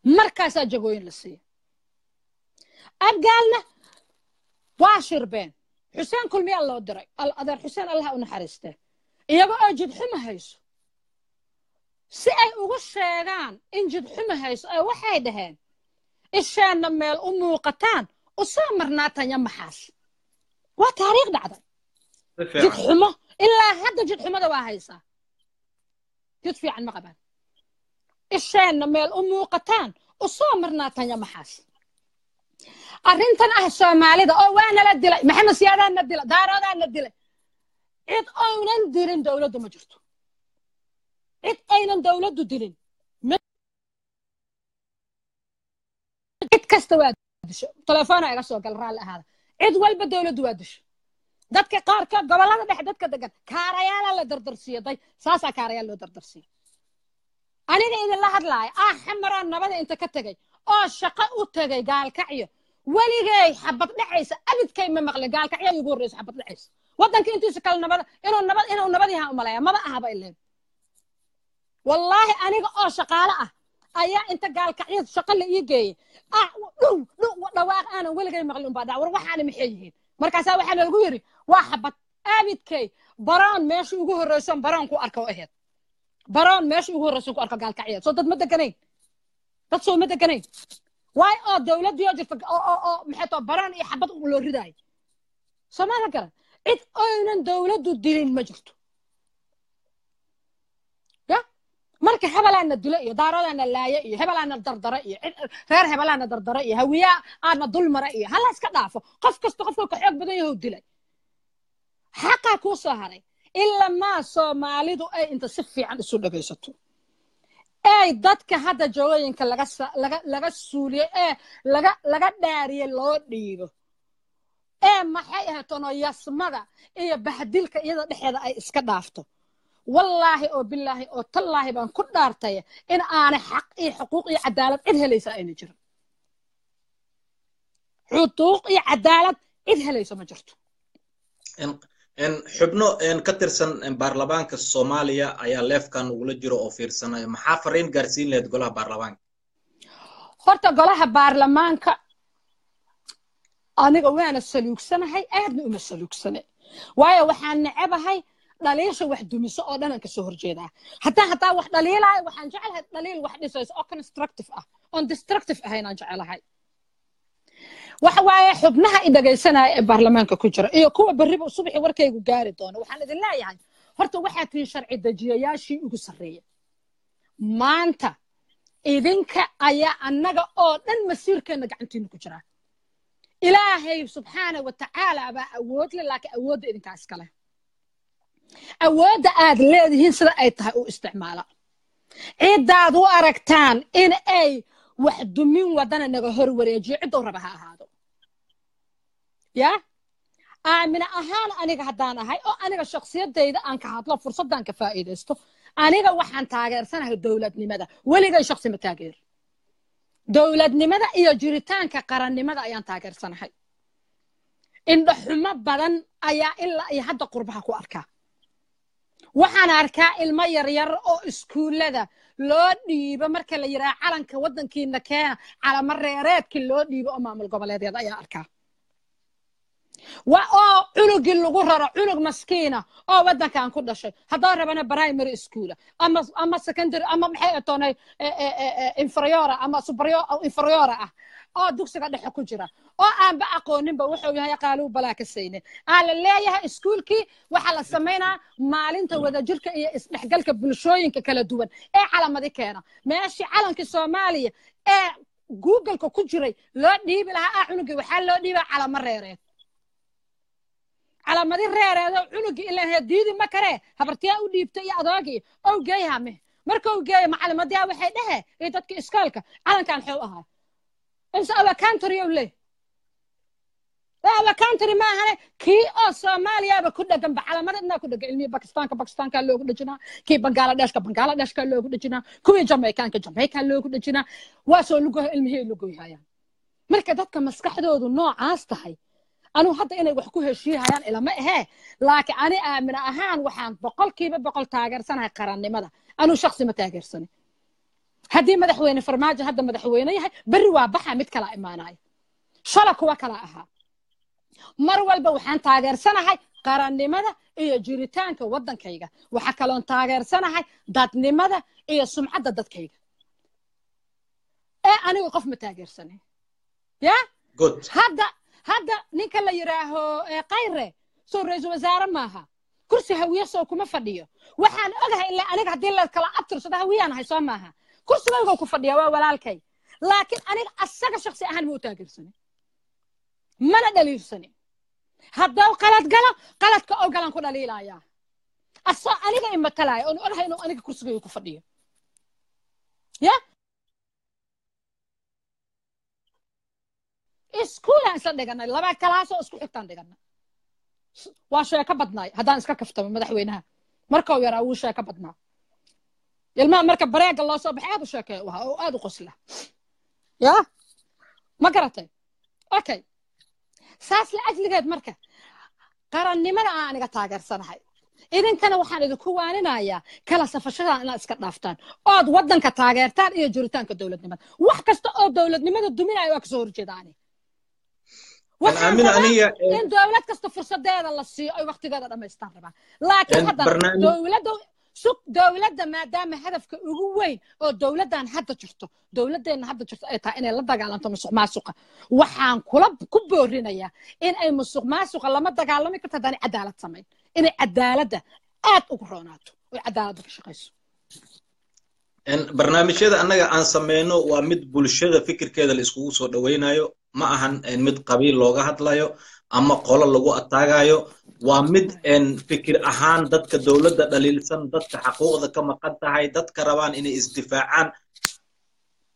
H: markaasaa jagooyin la siiya abgaalna waa shirbeen. Xuseen kulmiyaa loo diray. Adeer xuseen allaha u naxariistee iyaga oo jidxuma hayso. Si ay ugu sheegaan in jidxuma hayso ee waxay dhaheen isheenna meel u muuqataan u soo marnaatanya maxaas. Waa taariikh dhacday. Jidxumo ilaa hadda jidxumada waa haysaa. Jid fiican ma qabaan isheenna meel u muuqataan u soo marnaatanya maxaas. Arrintan ah soomaalida oo waa nala dilay maxamed siyaadaa na dilay daaroodaa na dilay. Cid oynan dilin dowladdu ma jirto. Cid aynan dowladdu dilin cid kasta waa disho. Telefoona iga soo gal raalli ahaada. Cid walba dowladdu waa disho. Dadka qaarkood gobollada dhexe dadka degan kaarayaalaa la dardarsiiyo day saasaa kaarayaal loo dardarsiiyo aniga idinla hadlaaya ah xamaraa nabada inta ka tegay oo shaqo u tegay gaalkacyo. Weligay xabad dhacaysa abidkay ma maqlin gaalkacyo ugu horreysa xabad dhacaysa. Waddanka intiisa kale nabada inuu nabad inuu nabadiha umalaya maba ahaba ileen. Wallaahi aniga oo shaqaale ah ayaa inta gaalkacyad shaqo la ii geeyey ah dhow dhawaaq aanan weligay maqlin umbaa dhac war waxaana maxay yihiin? Markaasaa waxaana lagu yidhi waa xabad abidkay baroon meesha ugu horreyson baroon ku arka ahayd baroon meesha ugu horreyson ku arka gaalkacyeed soo dad ma deganayn dad soo ma deganayn waay oo dowladdii oo jirta oo oo oo maxay too baroon iyo xabad loo ridaayo soomaalia garan cid oynan dowladdu dilin ma jirto. Ya? Marka hebelaana dilo iyo daaradaana laaye iyo hebelaana dardara iyo reer hebelaana dardara iyo hawiyaa aana dulmara iyo hala iska dhaafo. Qof kasta qofka ka xoog badan yahow dilay. Xaqaa kuu soo haray ila maa soomaalidu ay inta si fiican isu dhagaysato. Ay dadka hadda joogooyinka laga suuliyey ee laga dhaariyey loo dhiibo. Ee maxay ahaytono yasmada iyo bahdilka iyada dhexeeda ay iska dhaafto? Wallaahi oo bilaahi oo tallaahi baan ku dhaartay in aanay xaq iyo xuquuq iyo cadaalad cid helaysa ayna jirin. Xuquuq iyo cadaalad cid helaysa ma jirto
A: xubno ka tirsan baarlamaanka soomaaliya ayaa leefkan ugula jiro oo fiirsanaya maxaa fariin gaarsiin lahayd golaha baarlamaanka
H: horta golaha baarlamaanka aniga waana saluugsanahay aadna uma saluugsane. Waayo waxaan necabahay dhaliisha wax dumiso oo dhanaan ka soo horjeedaa. Hataa hataa wax dhaliilaayo waxaan jecelahay dhaliil wax dhisayso oo constructive ah. Oon destructive ahaynaan jecelahay waxa waaye xubnaha i dhagaysanaya ee baarlamaanka ku jira iyo kuwa berriba subaxii warkaygu gaari doono. Waxaan idin leeyahay horta waxaa tihiin sharci dejiyayaashii ugu sarreeya maanta idinka ayaa annaga oo dhan masiirkeenna gacantiinu ku jiraa. Ilaahay subxaana wa tacaala baa awood le laakiin awoodda idinkaa iskale awoodda aad leedihiin sida ay tahay u isticmaala. Ciddaad u aragtaan in ay wax dumin wadana naga hor wareejiyo ciddou raba ha ahaado ya? Aamina ahaan aniga haddaan ahay oo aniga shaksiyadayda aan ka hadlo fursaddan ka faa'iidaysto. Aniga waxaan taageersanahay dowladnimada. Weligay shaksi ma taageer dowladnimada iyo jiritaanka qarannimada ayaan taageersanahay. Indhaxumo badan ayaa ilaa iyo hadda qurbaha ku arkaa. Waxaan arkaa ilmo yaryar oo iskuullada loo dhiibo marka la yidhaha calanka waddankiina keena calamo reereedkii loo dhiibo oo maamul goboleedyada ayaa arkaa oo cunugii lagu raro cunug maskiina oo waddankan ku dhashay. Haddoo rabana primary schoola ama ama secondary ama maxay atoonay inferiora ama inferiora ah oo dugsiga dhexe ku jira. Oo aanba aqooninba wuxuu yahay qaaluu balaa ka saynin aa la leeyahay iskuulkii waxaa la samaynaa maalinta wadajirka iyo isdhexgalka bulshooyinka kala duwan ee calamadi keena. Meeshii calankii soomaaliya ee googleka ku jiray loo dhiibi lahaa ah cunugii waxaa loo dhiibaa calamo reereed calamadi reereedo cunugii ilaa diidi ma karee habartiyaa u dhiibta iyo adoogii. Ow geeyhame marka u geeya macalimadyaa waxay dhehe iyo dadka iskoolka calankan xuu ahaa. Inse awa country ow le awa country ma ahane. Kii oo soomaaliyaaba ku dheganba calamada ku dhegan ilmihii bakistaanka bakistaanka loogu dhejinaa. Kii bangaaladheshka bangaaladheshka loogu dhejinaa. Kuwii jamaikanka jamaica loogu dhejinaa. Waa soo lugoha ilmihii lugoyhayaan marka dadka maskaxdoodu noocaas tahay anuu hadda inay wax ku heshiihayaan ilama ahee. Laakiin ani aamina ahaan waxaan boqolkiiba boqol taageersanahay qarannimada. Anuu shaksi ma taageersanin haddii madaxweyne farmaajo hadda madaxweyne yahay berri waa baxa mid kala imaanaya shala kuwa kala ahaa. Mar walba waxaan taageersanahay qarannimada iyo jiritaanka waddankayga waxa kaloon taageersanahay dadnimada iyo sumcadda dadkayga. Ee anigu qof ma taageersanin ya? Hadda hadda ninka la yidhaaho kayre soo ra'iisul wasaare maaha. Kursi hawiye soo kuma fadhiyo. Waxaan ogahay ilaa aniga haddii la kala hawiyaan ahay soo maaha kursigayga ku fadhiya waa walaalkay. Laakiin aniga asaga shaksi ahaan ma u taageersanin mana dhaliilsanin haddau qalad galo qaladka oo galan ku dhaliilaya. Asoo aniga imatalaya oon ogahay inuu aniga kursigayga ku fadhiyo. Ya iskuulaan isla dhiganay laba kalaasoo isku xigtaan dhiganay waa sheeko badnaay haddaan iska kaftamo madaxweynaha. Markau yaraa wuu sheeko badnaa. Ilmaha marka bareega loo soo baxay aad u sheekee u ahaa oo aad u qosla. Ya? Ma garatay? Okay saas la ajligeed marka qarannimada aan aniga taageersanahay. Idinkana waxaan idinku waaninayaa kala safashadan inaad iska dhaaftaan. Ood waddanka taageertaan iyo jiritaanka dowladnimada. Wax kasta oo dowladnimada duminaya waa ka soo horjeedaani waxaan rabaa in dowlad kasta fursadeeda la siiyo ay waktigeeda dhammaystaan rabaa. Laakiin haddana dowladda sug dowladda maadaama hadafka ugu weyn oo dowladdan hadda jirto dowladdeenna hadda jirto ay tahay inay la dagaalanto musuq maasuqa. Waxaan kula ku boorinayaa in ay musuq maasuqa lama dagaalami karto haddaan cadaalad samayn. Inay cadaaladda aad ugu roonaato oy cadaaladda ka shaqayso
A: barnaamijyada annaga aan sameyno waa mid bulshada fikirkeeda la iskugu soo dhowaynayo ma ahan mid qabiil looga hadlayo ama qolo lagu ataagayo waa mid fikir ahaan dadka dowladda dhaliilsan dadka xaquuqda ka maqan tahay dadka rabaan inay isdifaacaan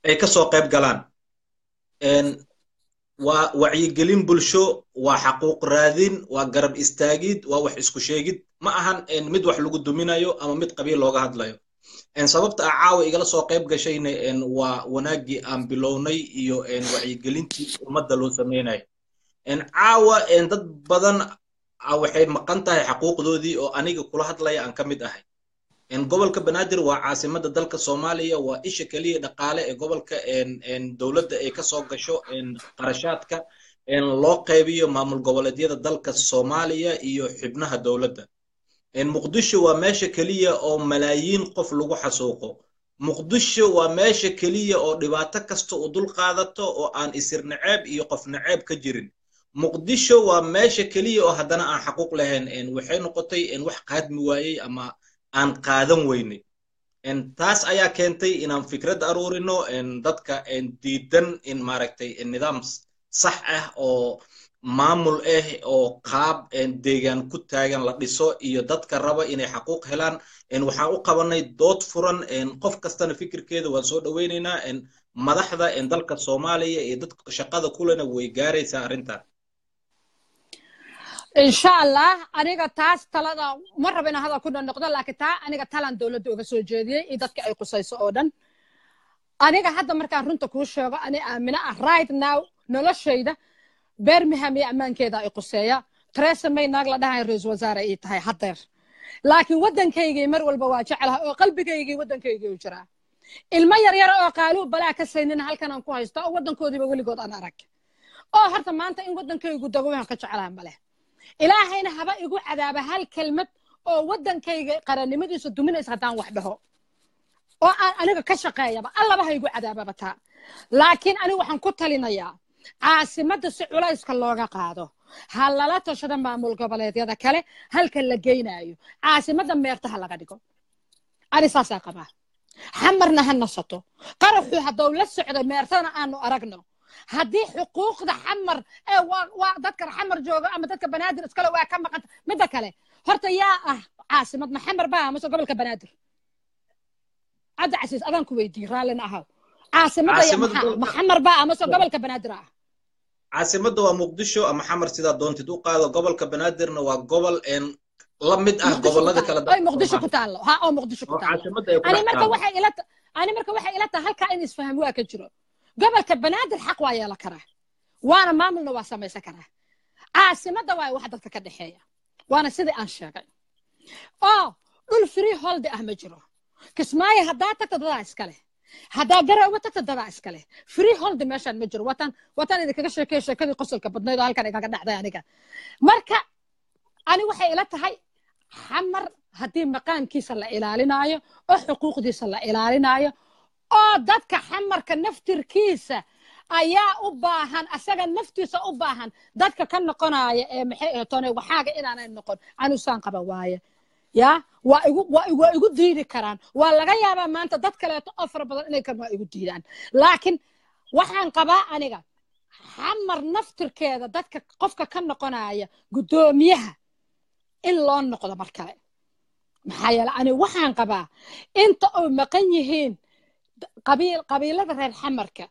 A: ay ka soo qayb galaan. Waa wacyigelin bulsho waa xaquuq raadin waa garab istaagid waa wax isku sheegid. Ma ahan mid wax lagu duminayo ama mid qabiil looga hadlayo sababta a caawa igala soo qayb gashayna waa wanaaggii aan bilownay iyo wacyigelintii ummadda loo sameynayo caawa dad badan waxay maqan tahay xaquuqdoodii oo aniga kula hadlaya aan ka mid ahay. Gobolka banaadir waa caasimadda dalka soomaaliya waa isha keliya dhaqaale ee gobolka dowladda ay ka soo gasho qarashaadka loo qaybiyo maamul goboleedyada dalka soomaaliya iyo xubnaha dowladda muqdisho waa meesha keliya oo malaayiin qof lagu xasuuqo. Muqdisho waa meesha keliya oo dhibaato kasta u dul qaadato oo aan isir naceeb iyo qof naceeb ka jirin. Muqdisho waa meesha keliya oo haddana aan xaquuq lahayn waxay noqotay wax qaadmi waayey ama aan qaadan weynay taas ayaa keentay inaan fikrad aruurino dadka diidan in maaragtay nidaam sax ah oo maamul ah oo qaab deegaan ku taagan la dhiso iyo dadka raba inay xaquuq helaan. Waxaan u qabanay dood furan qof kastana fikirkeeda waan soo dhoweynaynaa madaxda dalka soomaaliya iyo dadka shaqada kulena way gaaraysaa arrintan.
H: Insha allah aniga taas talada ma raba inaan hadal ku noqdo laakiin taa aniga talan dowladda uga soo jeediyey iyo dadka ay qusayso oo dhan. Aniga hadda markaan runta kuu sheego ani aamina ah right now noloshayda birmingham iyo ammaankeeda ay quseeya. Teresa may naag la dhahayo ra'iisul wasaare ii tahay haddeer laakiin waddankaygii mar walba waa jeclaha oo qalbigaygii waddankaygii u jiraa. Ilmo yaryar oo qaaluu balaa ka saynin halkan ku haysto oo waddankoodiiba weligood aan arag. Oo horta maanta in waddankaygu dago waan ka jeclaha male ilaahayna haba igu cadaaba hal kelmad oo waddankayga qarannimadiisa duminaysa haddaan wax dhaho. Oo aan aniga ka shaqeeyaba allaba ha igu cadaababa taa. Laakiin anigu waxaan ku talinayaa caasimadda si culayska looga qaado. Ha lala tashada maamul goboleedyada kale halka la geynaayo caasimadda meertaha laga dhigo. Ani saasaa qabaa. Xamarna ha nasato qaraxu haddou la socdo meertana aanu aragno. Haddii xuquuqda xamar ee waa dadka xamar jooga ama dadka banaadir iskale waa ka maqanta midda kale. Horta yaa ah caasimad ma xamar baa amase gobolka banaadir. Cabdi casiis adaan ku weydiiye raallina ahaw. Caasimadda yaa maxaa? ma xamar baa amase gobolka banaadir ah
A: caasimadda waa muqdisho ama xamar sidaa doontid u qaado gobolka banaadirna waa gobol la mid ah gobollada kale
H: ay muqdisho ku taallo ha oo muqdisho ku taallo ani marka waxay ila ani marka waxay ila tahay halkaa in isfaham waa ka jiro. Gobolka banaadir xaq waa yeelan karaa. Waana maamulna waa samaysan karaa. Caasimadda waa wax dadka ka dhexeeya. Waana sidii aan sheegay. Oo dhul free holdi ah ma jiro. Kismaayo haddaa tagta dadaa iskale haddaa garooba tagta dadaa iskale free holdi meeshaan ma jiro. Wataan wataan idinkaga sheekay sheekadii qosolka badnayd oo halkan igaga dhacday aniga. Marka ani waxay ila tahay xamar haddii maqaamkiisa la ilaalinaayo oo xuquuqdiisa la ilaalinaayo oo dadka xamarka naftirkiisa ayaa u baahan asaga naftiisa u baahan dadka ka noqonaya ee maxay eetone waxaaga inaanay noqon. Anusaan qaba waaye ya waa igu waa waa igu diidi karaan. Waa laga yaabaa maanta dad kaleeto oo fara badan inay kan waa igu diidaan. Laakiin waxaan qabaa aniga xamar naftirkeeda dadka qofka ka noqonaya guddoomiyaha in loo noqdo mar kale. Maxaa yeele ani waxaan qabaa inta ay maqan yihiin qabiil qabiilada reer xamarka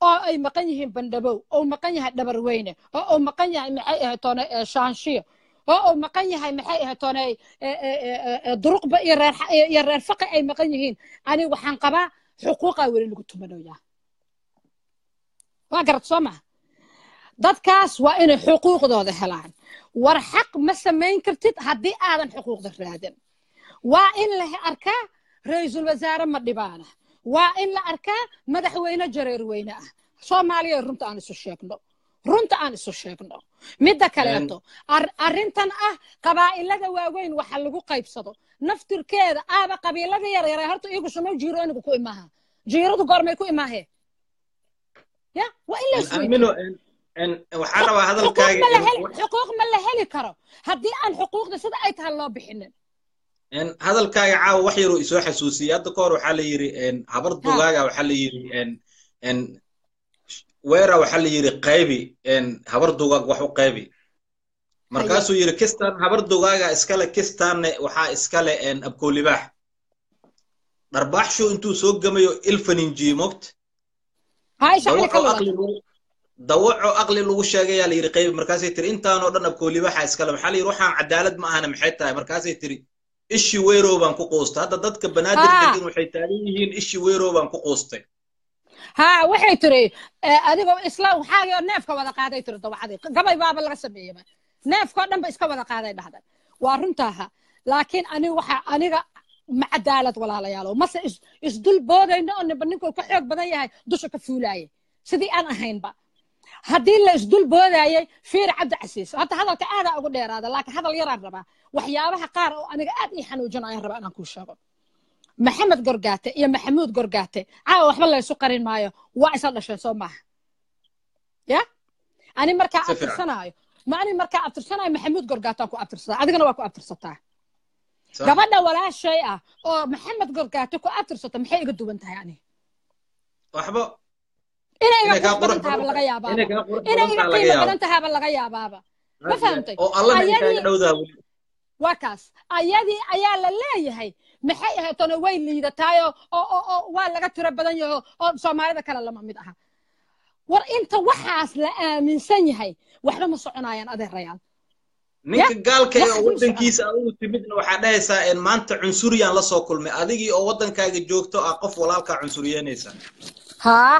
H: oo ay maqan yihiin bandhabow oo maqan yahay dhabarweyne oo uu maqan yahay maxay ahayd toone shaanshiyo oo maqan yahay maxay ahayd toone duruqba iyo reer iyo reer faqi ay maqan yihiin. Ani waxaan qabaa xuquuqaa weli lagu tumanayaa waa garad soo maha. Dadkaas waa inay xuquuqdooda helaan. War xaq ma samayn kartid haddii aadan xuquuqda raadin. Waa in la arkaa ra'iisul wasaare ma dhibaana. Waa in la arkaa madaxweyne jareerweyne ah. Soomaaliya runta aan isu sheegno. Runta aan isu sheegno midda kaleeto arrintan ah qabaa'ilada waaweyn waxa lagu qaybsado. Naftirkeeda aaba qabiilada yaryara horta iyagu sumo jiirooynigu ku imaaha. Jiiradu goormay ku imaahe. Ya waa in la isweydiiyo
A: waxaa rabaa hadalkaaga
H: xuquuq ma la heli karo. Haddii aan xuquuqda sida ay tahay loo bixinin.
A: Hadalkaaga caawa wax yaruu isoo xasuusiyey hadda ka hor waxaa la yidhi habar dugaaga waxaa la yidhi weera waxaa la yidhi qaybi habar dugaag wax u qaybi. Markaasuu yidhi kistan habar dugaaga iskale kistanne waxaa iskale abkoolibaax dharbaaxshu intuu soo gemayo ilfaninjiye mogt. Dawaco aqli lagu sheegayaa la yidhi qaybi markaasay tiri intaanoo dhan abkoolibaaxa iskale maxaa la yidhi waxaan cadaalad ma ahana maxay tahay? Markaasay tiri ishi weerow baan ku quustay. Hadda dadka banaadir degan waxay taagan yihiin ishi weerow baan ku quustay
H: ha waxay tiri adigoo isla waxaagoo neefka wada qaaday tiri dawacadii gabay baaba laga sameeyaba neefkoo dhan ba iska wada qaaday dhahdan waa runtaaha laakiin ani waxa aniga ma cadaalad walaalayaalow. Mase isdul boodayno oo ninba ninkuu ka xoog badan yahay dusha ka fuulaayay sidii aan ahaynba haddii la isdul boodayay fiir cabdi casiis. Hadda hadalka aadaa ugu dheeraada laakiin hadal yaraan rabaa. Waxyaabaha qaar oo aniga aad ii xanuujinayaan rabaa inaan kuu sheego maxamed gorgaate iyo maxamuud gorgaate caawa waxba laysu qarin maayo. Waa isa dhasheen soo maaha. Ya? Ani markaa abtirsanaayo. Ma ani markaa abtirsanaayo maxamuud gorgaataan ku abtirsadaa. Adigana waa ku abtirsataa. Gabadha walaashay ah oo maxamed gorgaate ku abtirsata maxay iga duwan tahay ani?
A: Waxba.
H: Inay iga qurux badan tahaaba laga yaabaaba inay iga qiimo badan tahaaba laga yaabaaba ma fahamtay.
A: Oo alla
H: waa kaas. Ayadii ayaa la leeyahay maxay ahayd way liidataayoo oo oo waa laga tiro badan yaho oo soomaalida kale lama mid aha. War inta waxaas la aaminsan yahay waxba ma soconaayaan adeerayaal.
A: Ninka gaalka ee waddankiisa adigu timidna waxaa dhahaysaa maanta cunsuriyaan la soo kulmay. Adigii oo waddankaaga joogto ah qof walaalkaa cunsuriyeynaysa
H: haa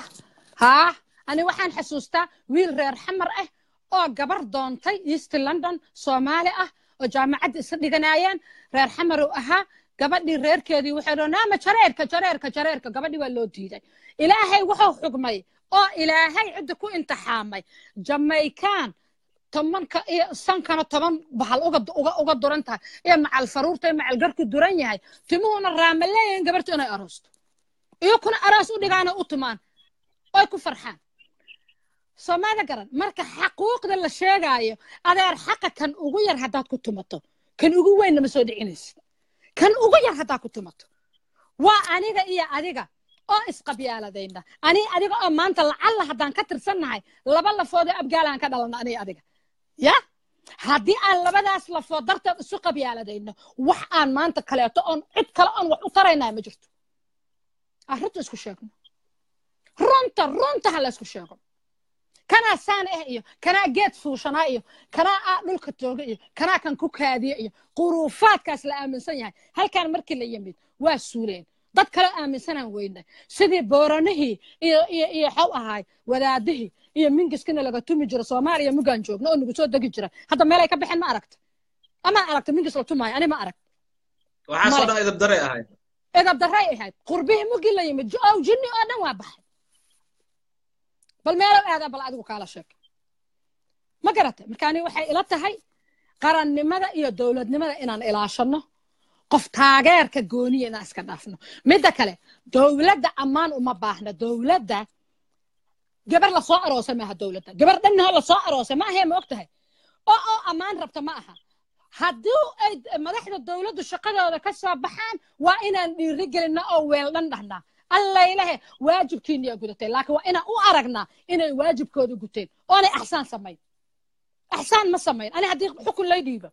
H: haa ani waxaan xasuustaa wiil reer xamar ah oo gabar doontay east london soomaali ah oo jaamacadda isa dhiganaayeen. Reer xamar uu ahaa gabadhii reerkeedii waxay dhoon naama jareerka jareerka jareerka. Gabadhii waa loo diiday. Ilaahay wuxuu xugmay oo ilaahay cidda ku imtixaamay jamaykaan tobanka iyo sankana toban bahal uga duran tahay. Iyo macal faruurta iyo macal garku duran yahay. Timuhuna raama leeyihiin gabartu inay aroosto. Iyo kuna aroos u dhigaana u tumaan. Oy ku farxaan. Soomaalida garan marka xaquuqda la sheegaayo adeer xaqa kan ugu yar haddaad ku tumato kan ugu weynna ma soo dhicinaysid kan ugu yar haddaad ku tumato waa aniga iyo adiga oo isqabyaaladayna. Ani adiga oo maanta lacalla haddaan ka tirsannahay laba lafood oo abgaalaan ka dhalanna aniga adiga. Ya? Haddii aan labadaas lafood darteed isu qabyaaladayno wax aan maanta kaleeto oon cid kale oon wax u taraynaa ma jirto. Arrinta isku sheegno. Runta runta ha la isku sheego kanaa saan ah iyo kanaa geed fuushanaa iyo kanaa aa dhulka tooga iyo kanaa kan ku kaadiya iyo quruufaadkaas la aaminsan yahay. Halkaan markii la yimid waa suuleen dad kale aaminsanaan weyna sidii booranihii iyo xaw ahaay wadaadihii iyo mingiskina laga tumi jiro soomaaliya mugaan joogno oo nagu soo degi jira. Hadda meelay ka baxeen ma aragta. Ama aragta mingis la tumaayo ani ma arag
A: waxaasoo dhan idab daray ahayd
H: qurbihii mugii la yimid ow jinni oo dhan waa baxay bal meelo aadaa bal adigu kaala sheeg ma garatay marka ani waxay ila tahay qarannimada iyo dowladnimada inaan ilaashanno qof taageerka gooniya inaan iska dhaafno midda kale dowladda ammaan uma baahna dowladda gabar la soo aroosay maaha dowladda gabar dhannaho la soo aroosay ma ahee ma og tahay oo oo ammaan rabta ma aha haddii ay madaxda dowladdu shaqadooda ka soo baxaan waa inaan dhiiri gelinna oo weeldhan dhahnaa allaylehe waajibkiiniyaa gudatay laakiin waa inaan u aragnaa inay waajibkooda guteen. Oonay axsaan samayn. Axsaan ma samayn. Ani haddii xukun lay dhiibo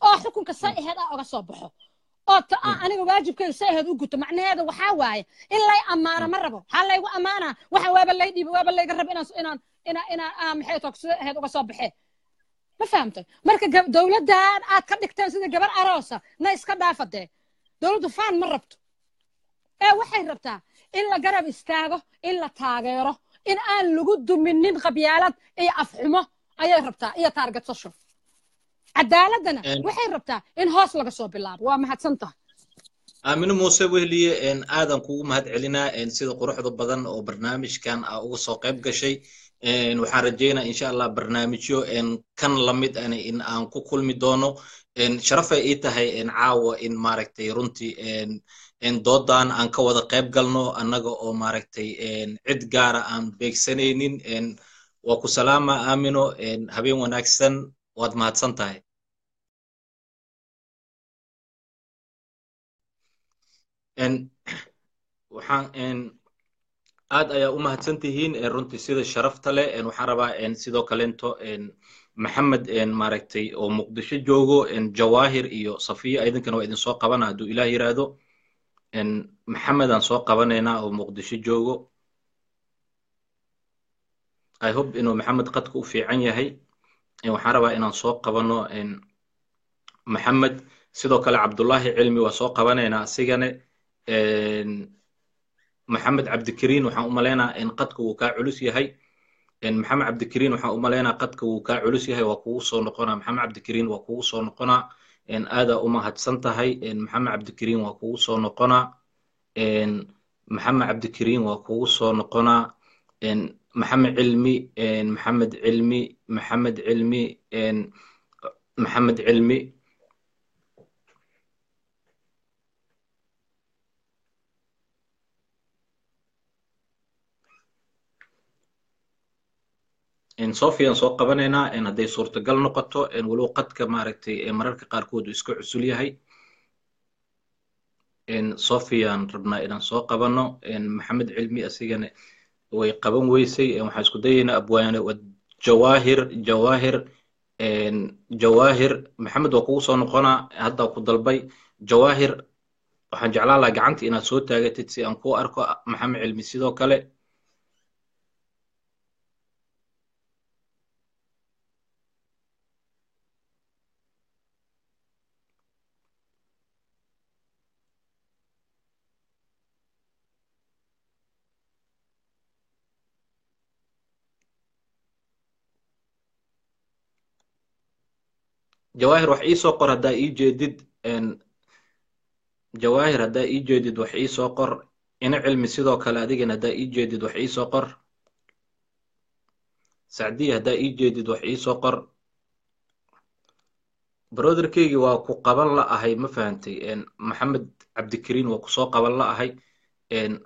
H: oo xukunka sa aheed aa oga soo baxo. Oo ta aniga waajibkeyga sa aheed u guto. Macnaheeda waxaa waaye in lay ammaano ma rabo. Maxaa laygu ammaanaa waxaan waaba lay dhiibo waaba layga rabo inaan inaan inaan inaan maxay tog sida aheed uga soo baxee. Ma fahamtay? Marka dowladdan aad ka dhigteen sida gabar aroosa na iska dhaafadee? Dowladdu faan ma rabto. Ee waxay rabtaa in la garab istaago in la taageero in aan lagu duminin qabyaalad iyo afxumo ayay rabtaa iyo taargadsasho cadaaladdana waxay rabtaa in hoos laga soo bilaabo. Waa mahadsan tahay?
A: Aamino muuse wehliye aadan kugu mahad celinaa sida quruxda badan oo barnaamijkan aa uga soo qayb gashay. Waxaan rajeynaa insha allah barnaamijyo kan la mid an in aan ku kulmi doono. Sharafay ii tahay caawa in maaragtay runtii doodan aan ka wada qayb galno annaga oo maaragtay cid gaara aan beegsanaynin waa ku salaama aamino habeen wanaagsan waad mahadsan tahay. Waxaan aad ayaa u mahadsan tihiin runtii sida sharafta leh waxaan rabaa sidoo kalento maxamed maaragtay oo muqdisho joogo jawaahir iyo safiya idinkana waa idin soo qabana hadduu ilaah yiraahdo maxamedaan soo qabanaynaa oo muqdisho joogo i hope inuu maxamed qadka u fiican yahay. Waxaan rabaa inaan soo qabano maxamed sidoo kale cabdullaahi cilmi waa soo qabanaynaa asigane maxamed cabdikariin waxaan u malaynaa in qadka wuu kaa culus yahay. Maxamed cabdikariin waxaan u malaynaa qadka wuu kaa culus yahay waa kugu soo noqonaa. Maxamed cabdikariin waa kugu soo noqonaa aadaa u mahadsan tahay. Maxamed cabdikariin waa kugu soo noqonaa maxamed cabdikariin waa kugu soo noqonaa maxamed cilmi maxamed cilmi maxamed cilmi maxamed cilmi sofiyan soo qabanaynaa hadday suurtagal noqoto walow qadka maaragtay mararka qaarkood uu iska cusul yahay. Sofiyan rabnaa inaan soo qabano maxamed cilmi asigana way qaban weysay waxaan isku dayaynaa abwaane jawaahir jawaahir jawaahir maxamed waa kugu soo noqonaa hadda ku dalbay. Jawaahir waxaan jeclaan lahaa gacanta inaad soo taagatid si aan ku arko maxamed cilmi sidoo kale jawaahir wax iisoo qor haddaa ii jeedid jawaahir haddaa ii jeedid wax iisoo qor. Ina cilmi sidoo kale adigana haddaa ii jeedid wax iisoo qor. Sacdiya haddaa ii jeedid wax iisoo qor. Broderkeygii waa ku qaban la ahay ma fahantay maxamed cabdikariin waa ku soo qaban la ahay.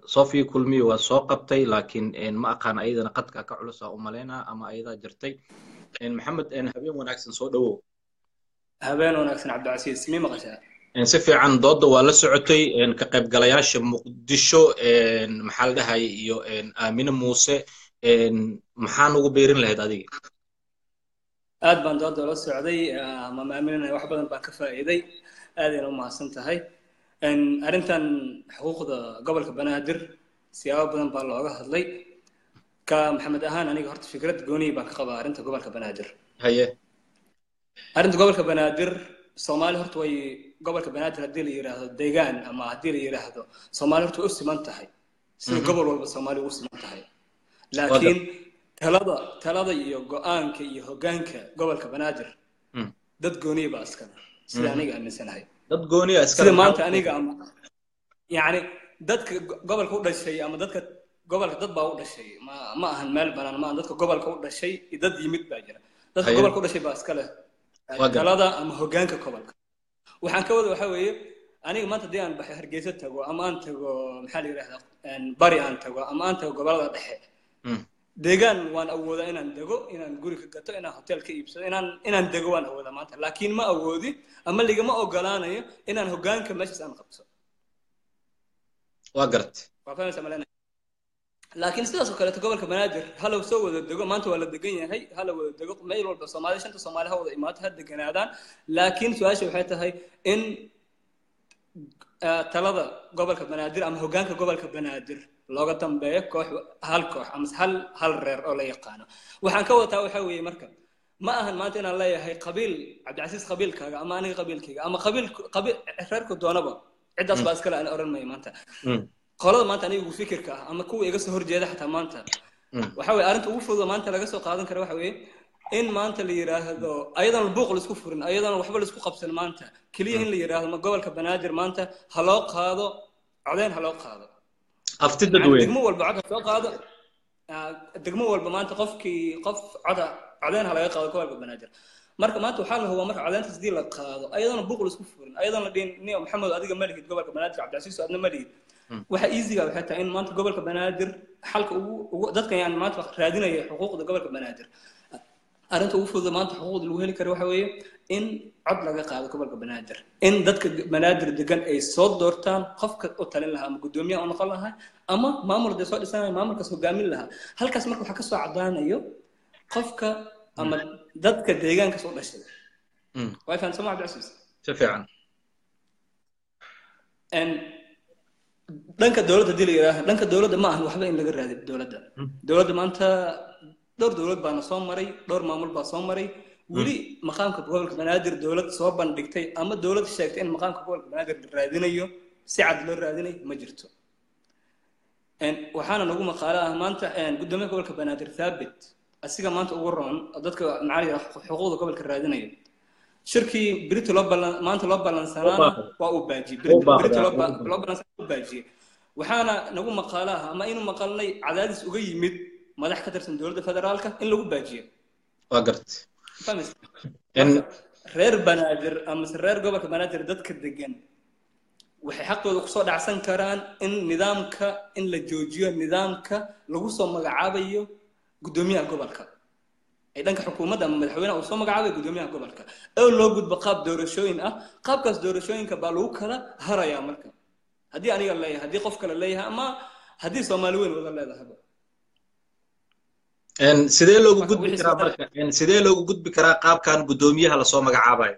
A: Sofia kulmiyo waa soo qabtay laakiin ma aqaan ayadana qadka ka culusaa u malaynaa ama ayadaa jirtay maxamed habeen wanaagsan soo dhowow
I: habeen wanaagsan cabdicasiis mii maqashaa?
A: Si fiican doodda waa la socotay. Ka qaybgalayaasha muqdisho maxaa la dhahay iyo aamine muuse maxaan ugu beerin lahayd adiga
I: aad baan doodda la socday. Ama maaminana wax badan baan ka faa'iiday. Aadayna u mahadsan tahay. Arrintan xuquuqda gobolka banaadir siyaabo badan baa looga hadlay. Ka maxamed ahaan aniga horta fikrad gooniyi baan ka qabaa arrinta gobolka banaadir.
A: Haye
I: arrinta gobolka banaadir soomaali horta way gobolka banaadir haddii la yidhaahdo deegaan ama haddii la yidhaahdo soomaali horta way u siman tahay. Sida gobol walba soomaali ugu siman tahay. Laakiin talada talada iyo go'aanka iyo hoggaanka gobolka banaadir dad gooniya baa iskale sida aniga aaminsanahay
A: dad gooniya iskale
I: sida maanta aniga ama yacni dadka gobolka u dhashay ama dadka gobolka dad baa u dhashay. Ma ma ahan meel banaan ma ahan dadka gobolka u dhashay dad yimid baa jira. Dadka gobolka u dhashay baa iskale talada ama hoggaanka gobolka waxaan ka wada waxa weeye aniga maanta haddii aan baxay hargeysa tago ama aan tago maxaa la yidhahdaa bari aan tago ama aan tago gobollada dhexe. Deegaan waan awoodaa inaan dego inaan guri ka gato inaan hotel ka iibsado inaan inaan dego waan awoodaa maanta. Laakiin ma awoodi ama ligama ogolaanayo inaan hoggaanka meeshaas aan qabso.
A: Waa gartay
I: waa fahmaysa malena laakiin sidaas oo kaleeto gobolka banaadir hala soo wada dego maanta waa la degan yahay hala wada dego meel walba soomaali shanta soomaali ha wada imaato ha deganaadaan. Laakiin su'aasha waxay tahay in talada gobolka banaadir ama hoggaanka gobolka banaadir looga dambeeyo koox hal koox ama hal hal reer oo la yaqaano. Waxaan ka wataa waxa weeye marka ma ahan maanta inaan leeyahay qabiil cabdicasiis qabiilkaaga ama aniga qabiilkayga ama qabiil qabiil reerku doonaba ciddaas baa iskale aan oran mayo maanta qolada maanta aniga ugu fikirka ah ama kuwa iga soo horjeeda xataa maanta. Waxa weye arrinta ugu fudud maanta laga soo qaadan kara waxa weeye in maanta la yidhaahdo ayadan buuq la isku furin ayadan waxba la isku qabsan maanta. Keliya in la yidhaahdo gobolka banaadir maanta ha loo qaado? Codeyn ha loo qaado.
A: Afti dadweyne
I: degmo walba cod ha soo qaado degmo walba maanta qofkii qof coda codeyn ha laga qaado gobolka banaadir. Marka maanta waxaa la hubaa marka codeyntaas haddii la qaado ayadana buuq la isku furin ayadana dhihin niyo maxamed adiga ma lihid gobolka banaadir cabdicasiis adna ma lihid waxa easyga waxay tahay in maanta gobolka banaadir xalka ugu dadkan yaan maanta raadinaya xuquuqda gobolka banaadir. Arrinta ugu fudud maanta xuquuqda lagu heli karo waxa weeye in cod laga qaado gobolka banaadir. In dadka banaadir degan ay soo doortaan qofka u talin lahaa ama guddoomiyaha u noqon lahaa ama maamul hadday soo dhisanaya maamulkaas hogaamin lahaa. Halkaas marka waxaa ka soo cadaanayo qofka ama dadka deegaankaas u dhashay. Fahan soma cabdicasiis
A: si fiican
I: dhanka dowladda haddii la yidhaaha dhanka dowladda ma ahan waxba in laga raadiyo dowladda. Dowladda maanta dhowr dowlad baana soo maray dhowr maamul baa soo maray. Weli maqaamka gobolka banaadir dowlad soo bandhigtay ama dowlad sheegtay in maqaamka gobolka banaadir la raadinayo si cad loo raadinayo ma jirto. Waxaana nagu maqaalo ah maanta guddoomiyaha gobolka banaadir thabit asiga maanta ugu roon dadka macaliga xuquuqda gobolka raadinayo shirkii ballan maanta loo ballansanaana waa uu baajiyey brito loo ballansana u baajiyey waxaana nagu maqaalo ah ama inuu maqalnay cadaadis uga yimid madax ka tirsan dowladda federaalka in lagu baajiyo. Reer banaadir amase reer gobolka banaadir dadka degan waxay xaqooda ku soo dhacsan karaan in nidaamka in la joojiyo nidaamka lagu soo magacaabayo guddoomiyaha gobolka ay dhanka xukuumadda ama madaxweynaha uu soo magacaabayo guddoomiyaha gobolka. Oo loo gudbo qaab doorashooyin ah. Qaabkaas doorashooyinka baa lagu kala harayaa marka. Haddii aniga leeyahay haddii qof kale leeyahay ama haddii soomaali weyn wada leedahayba
A: sidee loogu gudbi karaa marka? Sidee loogu gudbi karaa qaabkan guddoomiyaha la soo magacaabayo?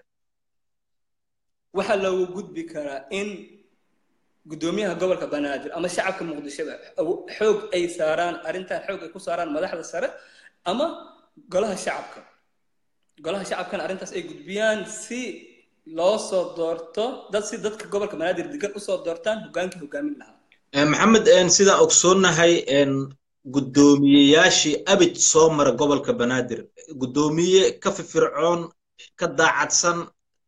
I: Waxaa loogu gudbi karaa in guddoomiyaha gobolka banaadir ama shacabka muqdishoba xoog ay saaraan arrintan xoog ay ku saaraan madaxda sare ama golaha shacabka. Golaha shacabkana arrintaas ay gudbiyaan si loo soo doorto dad si dadka gobolka banaadir degan u soo doortaan hoggaankii hoggaamin lahaa.
A: Maxamed sidaan ogsoonnahay guddoomiyeyaashii abid soo mara gobolka banaadir. Guddoomiye ka firfircoon ka daacadsan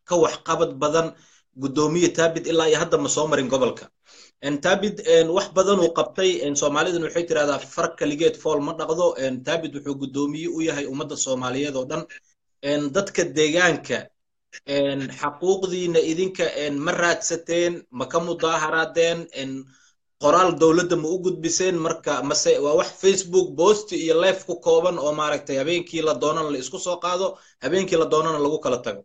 A: ka waxqabad badan guddoomiye taabid ilaa iyo hadda ma soo marin gobolka taabid wax badan uu qabtay soomaalidan waxay tirahdaa far kaligeed fool ma dhaqdo. Taabid wuxuu guddoomiye u yahay ummadda soomaaliyeed oo dhan. Dadka deegaanka xaquuqdiina idinka ma raadsateen ma ka mudaaharaadeen qoraal dowladda ma u gudbiseen marka mase waa wax facebook post iyo life ku kooban oo maaragtay habeenkii la doonana la isku soo qaado habeenkii la doonana lagu kala tago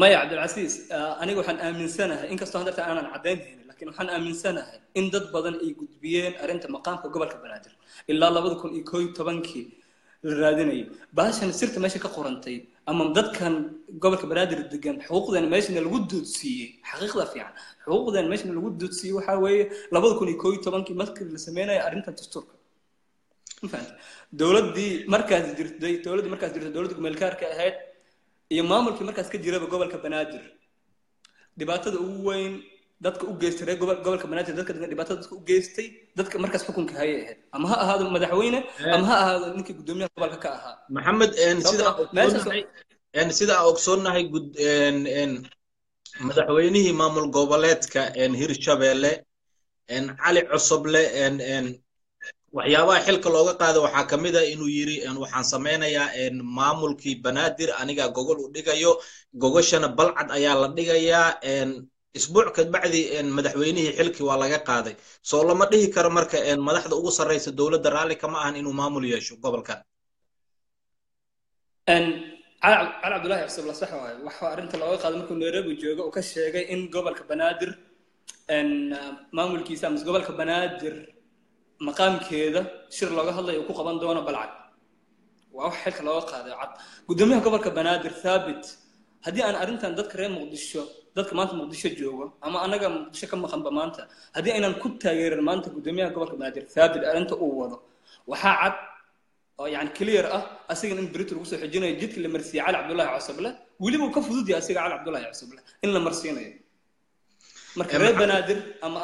I: maya cabdilcasiis aniga waxaan aaminsanahay inkastoo hadda aanan caddayn haynin laakiin waxaan aaminsanahay in dad badan ay gudbiyeen arrinta maqaamka gobolka banaadir. Ilaa labada kun iyo koo iyo tobankii la raadinayay. Baashan sirta meesha ka qorantay ama dadkan gobolka banaadir degan xuquuqdan meeshana lagu doodsiiyey xaqiiqda fiican xuquuqdan meeshana lagu doodsiiyey waxaa weeye labada kun iyo koo iyo tobankii markii la sameynaya arrintan dastuurka. Dowladdii markaas jirtay dowladdii markaas jirtay dowladda gumeelkaarka ahayd iyo maamulkii markaas ka jiraba gobolka banaadir. Dhibaatada ugu weyn dadka u geystay reer gobolka banaadir dadka dhibaatada dadka u geystay dadka markaas xukunka hayay ahayd. Ama ha ahaado madaxweyne ama ha ahaado ninkii guddoomiyaha gobolka ka ahaa.
A: Maxamed sida aan ogsoonnahay madaxweynihii maamul goboleedka hirshabelle cali cosoble waxyaabaha xilka looga qaada waxaa ka mid a inuu yiri waxaan sameynayaa maamulkii banaadir anigaa gogol u dhigayo gogoshana balcad ayaa la dhigayaa isbuuc kabacdi madaxweynihii xilkii waa laga qaaday. Soo lama dhihi karo marka madaxda ugu sarreysa dowladda raalli kama ahan inuu maamul yeesho gobolkan.
I: Cali cabdullaahi cusubla sax waaye waxa arrinta looga qaaday markuu nairobi joogo uu ka sheegay in gobolka banaadir maamulkiisa ama gobolka banaadir maqaamkeeda shir looga hadlayo uu ku qaban doono balcad. Waa wax xilka looga qaaday cad. Guddoomiyaha gobolka banaadir thaabit haddii aan arrintan dadka reer muqdisho dadka maanta muqdisho joogo ama anaga muqdisho ka maqanba maanta haddii aynan ku taageerin maanta guddoomiyaha gobolka banaadir thaabit arrinta uu wado waxaa cad oo yani clear ah asigan in berito lagu soo xijinayo jidka la marsiiyey cali cabdullaahi cusable weliba uu ka fudud yahay asiga cali cabdullaahi cusable in la marsiinayo. Marka reer banaadir ama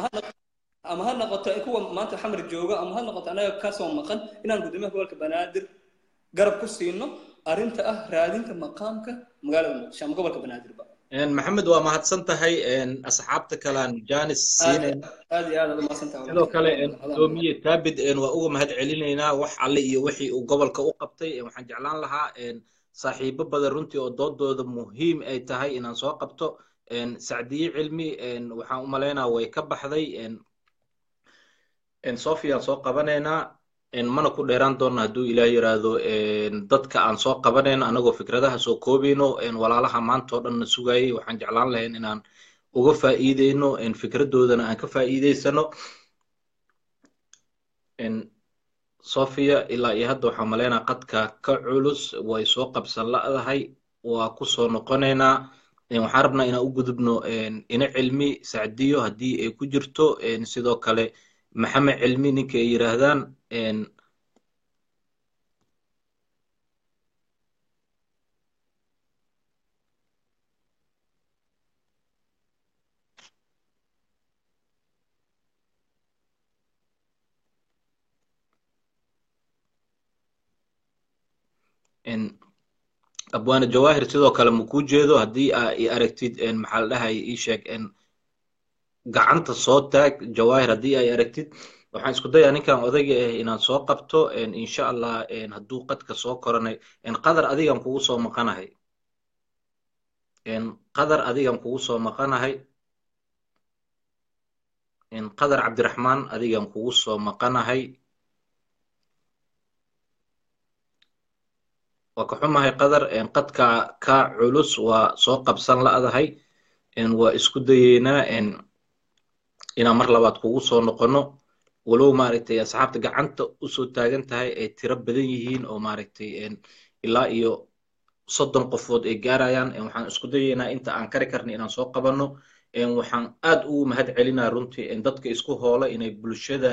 I: ama ha noqoto kuwa maanta xamar jooga ama ha noqoto anaga ka soo maqan inaan guddoomiyaha gobolka banaadir garab ku siino arrinta ah raadinta maqaamka magaalada muqdisho ama gobolka banaadirba
A: maxamed waa mahadsan tahay asxaabta kalean janis siinayna
I: aad iyo aad aad umahadsantahay
A: sidoo kale gudoomiye taabid waa uga mahad celinaynaa wax alle iyo wixii uu gobolka u qabtay waxaan jeclaan lahaa saaxiibo badan runtii oo doodooda muhiim ay tahay inaan soo qabto. Sacdiye cilmi waxaan u malaynaa way ka baxday sofiyaan soo qabanaynaa mana ku dheeraan doonna hadduu ilaah yiraahdo dadka aan soo qabanayno anagoo fikradaha soo koobayno walaalaha maanta oo dhanna sugayay waxaan jeclaan lahayn inaan uga faa'iideyno fikradoodana aan ka faa'iideysano. Sofia ilaa iyo hadda waxaan malaynaa qadka ka culus way soo qabsan la'dahay waa ku soo noqonaynaa. Waxaan rabnaa inaan u gudubno ina cilmi sacdiyo haddii ay ku jirto sidoo kale maxamed cilmi ninka ay yiraahdaan abwaane jawahir sidoo kale makuu jeedo? Haddii aa i aragtid maxaa dhahay ii sheeg gacanta soo taag jawahir haddii ay aragtid waxaan isku dayaa ninkan odayga ah inaan soo qabto insha allah hadduu qadka soo koranay qadar adigan kugu soo maqanahay. Qadar adigan kugu soo maqanahay. Qadar cabdiraxmaan adigan kugu soo maqanahay. Waa ka xumahay qadar qadka ka culus waa soo qabsan la'dahay waa isku dayeynaa inaan mar labaad kugu soo noqono walow maaragtay asxaabta gacanta u soo taagan tahay ay tiro badan yihiin oo maaragtay ilaa iyo soddon qofood ay gaarayaan waxaan isku dayeynaa inta aan kari karna inaan soo qabanno waxaan aad ugu mahad celinaa runtii dadka isku hoola inay bulshada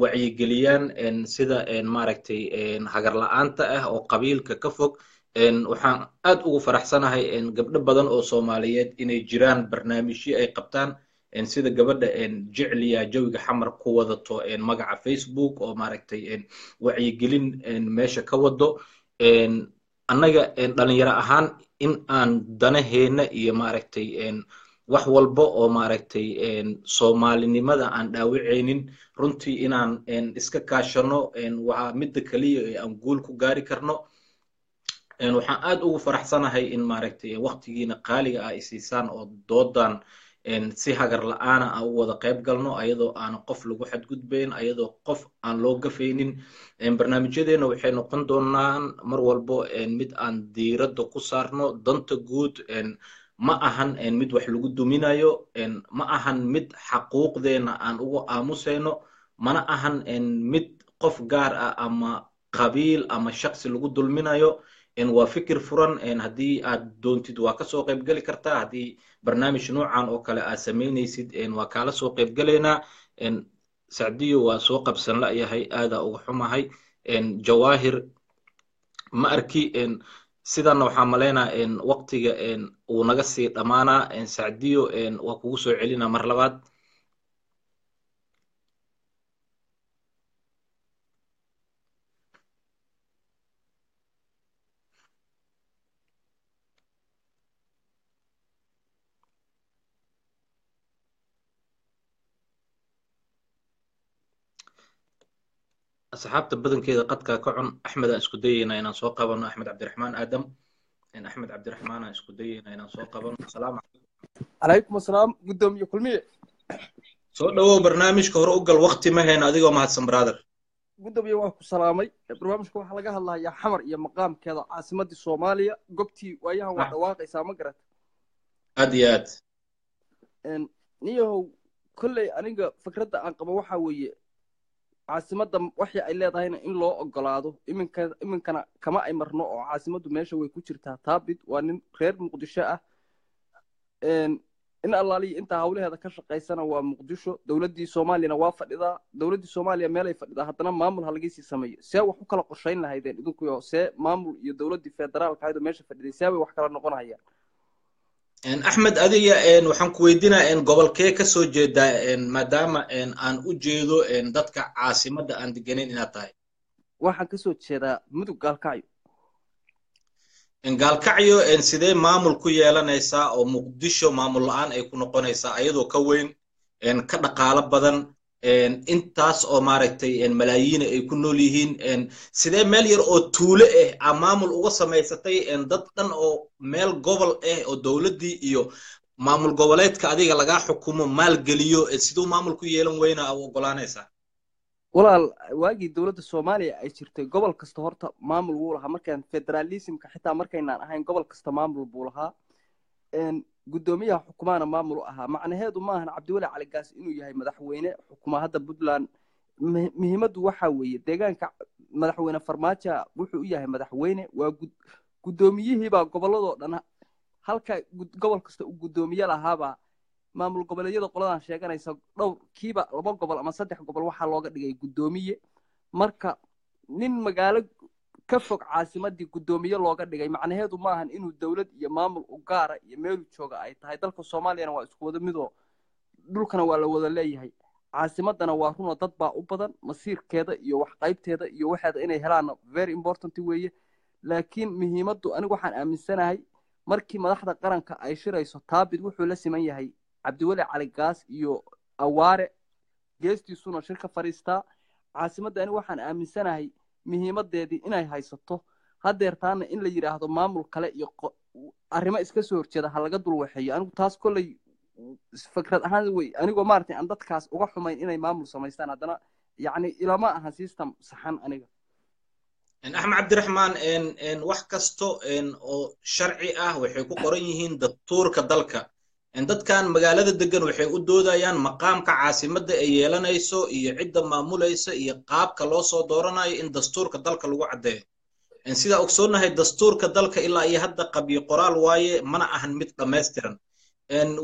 A: wacyigeliyaan sida maaragtay hagar la'aanta ah oo qabiilka ka fog waxaan aad ugu faraxsanahay gabdho badan oo soomaaliyeed inay jiraan barnaamijyo ay qabtaan sida gabadha jecliya jawiga xamar ku wadato magaca facebook oo maaragtay wacyigelin meesha ka wado annaga dhalinyaro ahaan in aan danaheenna iyo maaragtay wax walba oo maaragtay soomaalinimada aan dhaawacaynin runtii inaan iska kaashano waa midda keliya ee aan guul ku gaari karno. Waxaan aad ugu faraxsanahay in maaragtay waqtigiina qaaliga ah isiisaan oo doodan si hagar la'aana aan u wada qayb galno ayadoo aan qof lagu xadgudbayn ayadoo qof aan loo gafaynin. Barnaamijyadeena waxay noqon doonaan mar walbo mid aan diiradda ku saarno danta guud ma ahan mid wax lagu duminayo ma ahan mid xaquuqdeena aan ugu aamusayno mana ahan mid qof gaar ah ama qabiil ama shaqsi lagu dulminayo waa fikir furan haddii aad doontid waa ka soo qaybgeli kartaa haddii barnaamij noocan oo kale aad samaynaysid waa kaala soo qaybgelaynaa sacdiyo waa soo qabsan la'yahay aadaa uga xumahay jawaahir ma arki sidanna waxaa malaynaa waqtiga uu naga sii dhammaanaa sacdiyo waa kugu soo celinaa mar labaad asxaabta badankeeda qadkaa ka cun axmed aan isku dayeynaa inaan soo qabano axmed cabdiraxmaan aadam. Axmed cabdiraxmaan aan isku dayeynaa inaan soo qabano asalaamu
J: calaykum asalaam guddoomiye kulmiye.
A: Soo dhawow barnaamijka hore u gal waqti ma hayn adigoo mahadsan brother.
J: Guddoomiye waa ku salaamay. Barnaamijka waxaa laga hadlayaa xamar iyo maqaamkeeda caasimadii soomaaliya. Gobtii waayahan waa dhawaaqaysaa ma garat
A: aad iyo aad.
J: Niyahow kolley aniga fikradda aan qabo waxaa weeye caasimadda waxii ay leedahayna in loo ogolaado iminka iminkana kama ay marno oo caasimaddu meesha way ku jirtaa taabit waa nin reer muqdisho ah. In allaaliya intaa hawlaheeda ka shaqaysana waa muqdisho. Dowladdii soomaaliyana waa fadhidaa dowladdii soomaaliya meelay fadhidaa haddana maamul ha lagasii sameeyo see wax u kala qorshayn lahaydeen idinkuyo see maamul iyo dowladdii federaalka ahayd oo meesha fadhiday see bay wax kala noqon hayaan
A: axmed adiga waxaan ku weydiinaa gobolkee ka soo jeedaa maadaama aan u jeedo dadka caasimadda aan deganayn inaad tahay.
J: Waxaan ka soo jeedaa mudug gaalkacyo.
A: Gaalkacyo sidee maamul ku yeelanaysaa oo muqdisho maamul la'aan ay ku noqonaysaa ayadoo ka weyn ka dhaqaalo badan intaas oo maaragtay malaayiina ay ku nool yihiin sidee meel yar oo tuulo ah aa maamul uga samaysatay dad dhan oo meel gobol ah oo dowladdii iyo maamul goboleedka adiga lagaa xukumo maalgeliyo siduu maamul ku yeelan weyna aa u ogolaanaysaa
J: walaal waagii dowladda soomaaliya ay jirtay gobol kasta horta maamul wuu lahaa. Markaan federalismka xitaa markaynaan ahayn gobol kasta maamul buu lahaa guddoomiyaha xukumaana maamul u ahaa. Macnaheedu maahan cabdiweli caligaas inuu yahay madaxweyne xukuma hadda puntland muhiimaddu waxa weeye deegaanka madaxweyne farmaajo wuxuu u yahay madaxweyne. Waa guddoomiyihiibaa gobolladoo dhan halka gobol kasta uu guddoomiye lahaabaa maamul goboleedyada qoladan sheeganaysa dhowr kiiba laba gobol ama saddex gobol waxaa looga dhigay guddoomiye marka nin magaalo ka fog caasimadii guddoomiye looga dhigay. Macnaheedu maahan inuu dowlad iyo maamul u gaara iyo meelu jooga ay tahay. Dalka soomaaliyana waa isku wada midoo dhulkana waa la wada leeyahay. Caasimadana waa runoo dad baa u badan masiirkeeda iyo wax qaybteeda iyo waxeeda inay helaanna very important weeye. Laakiin muhiimaddu anigu waxaan aaminsanahay markii madaxda qaranka ay shirayso taabid wuxuu la siman yahay cabdiweli cali gaas iyo awaare. Geestiisuna shir ka fadhiistaa caasimadda anigu waxaan aaminsanahay muhiimadeedii inay haysato. Hadeertaana in la yidhaahdo maamul kale iyo arrimo iska soo horjeeda ha laga dul anigu taas kolley fikrad ahaan wey anigoo maaragtay aan dadkaas uga xumayn inay maamul samaystaan haddana yacni ilama aha system saxan aniga.
A: Axmed cabdiraxmaan wax kasto oo sharci ah waxay ku qoran yihiin dastuurka dalka dadkan magaalada degan waxay u doodayaan maqaamka caasimadda ay yeelanayso iyo cidda maamulaysa iyo qaabka loo soo dooranayo in dastuurka dalka lagu caddeeyo. Sidaa ogsoonnahay dastuurka dalka ilaa iyo hadda qabyo qoraal waaye mana ahan mid dhammaystiran.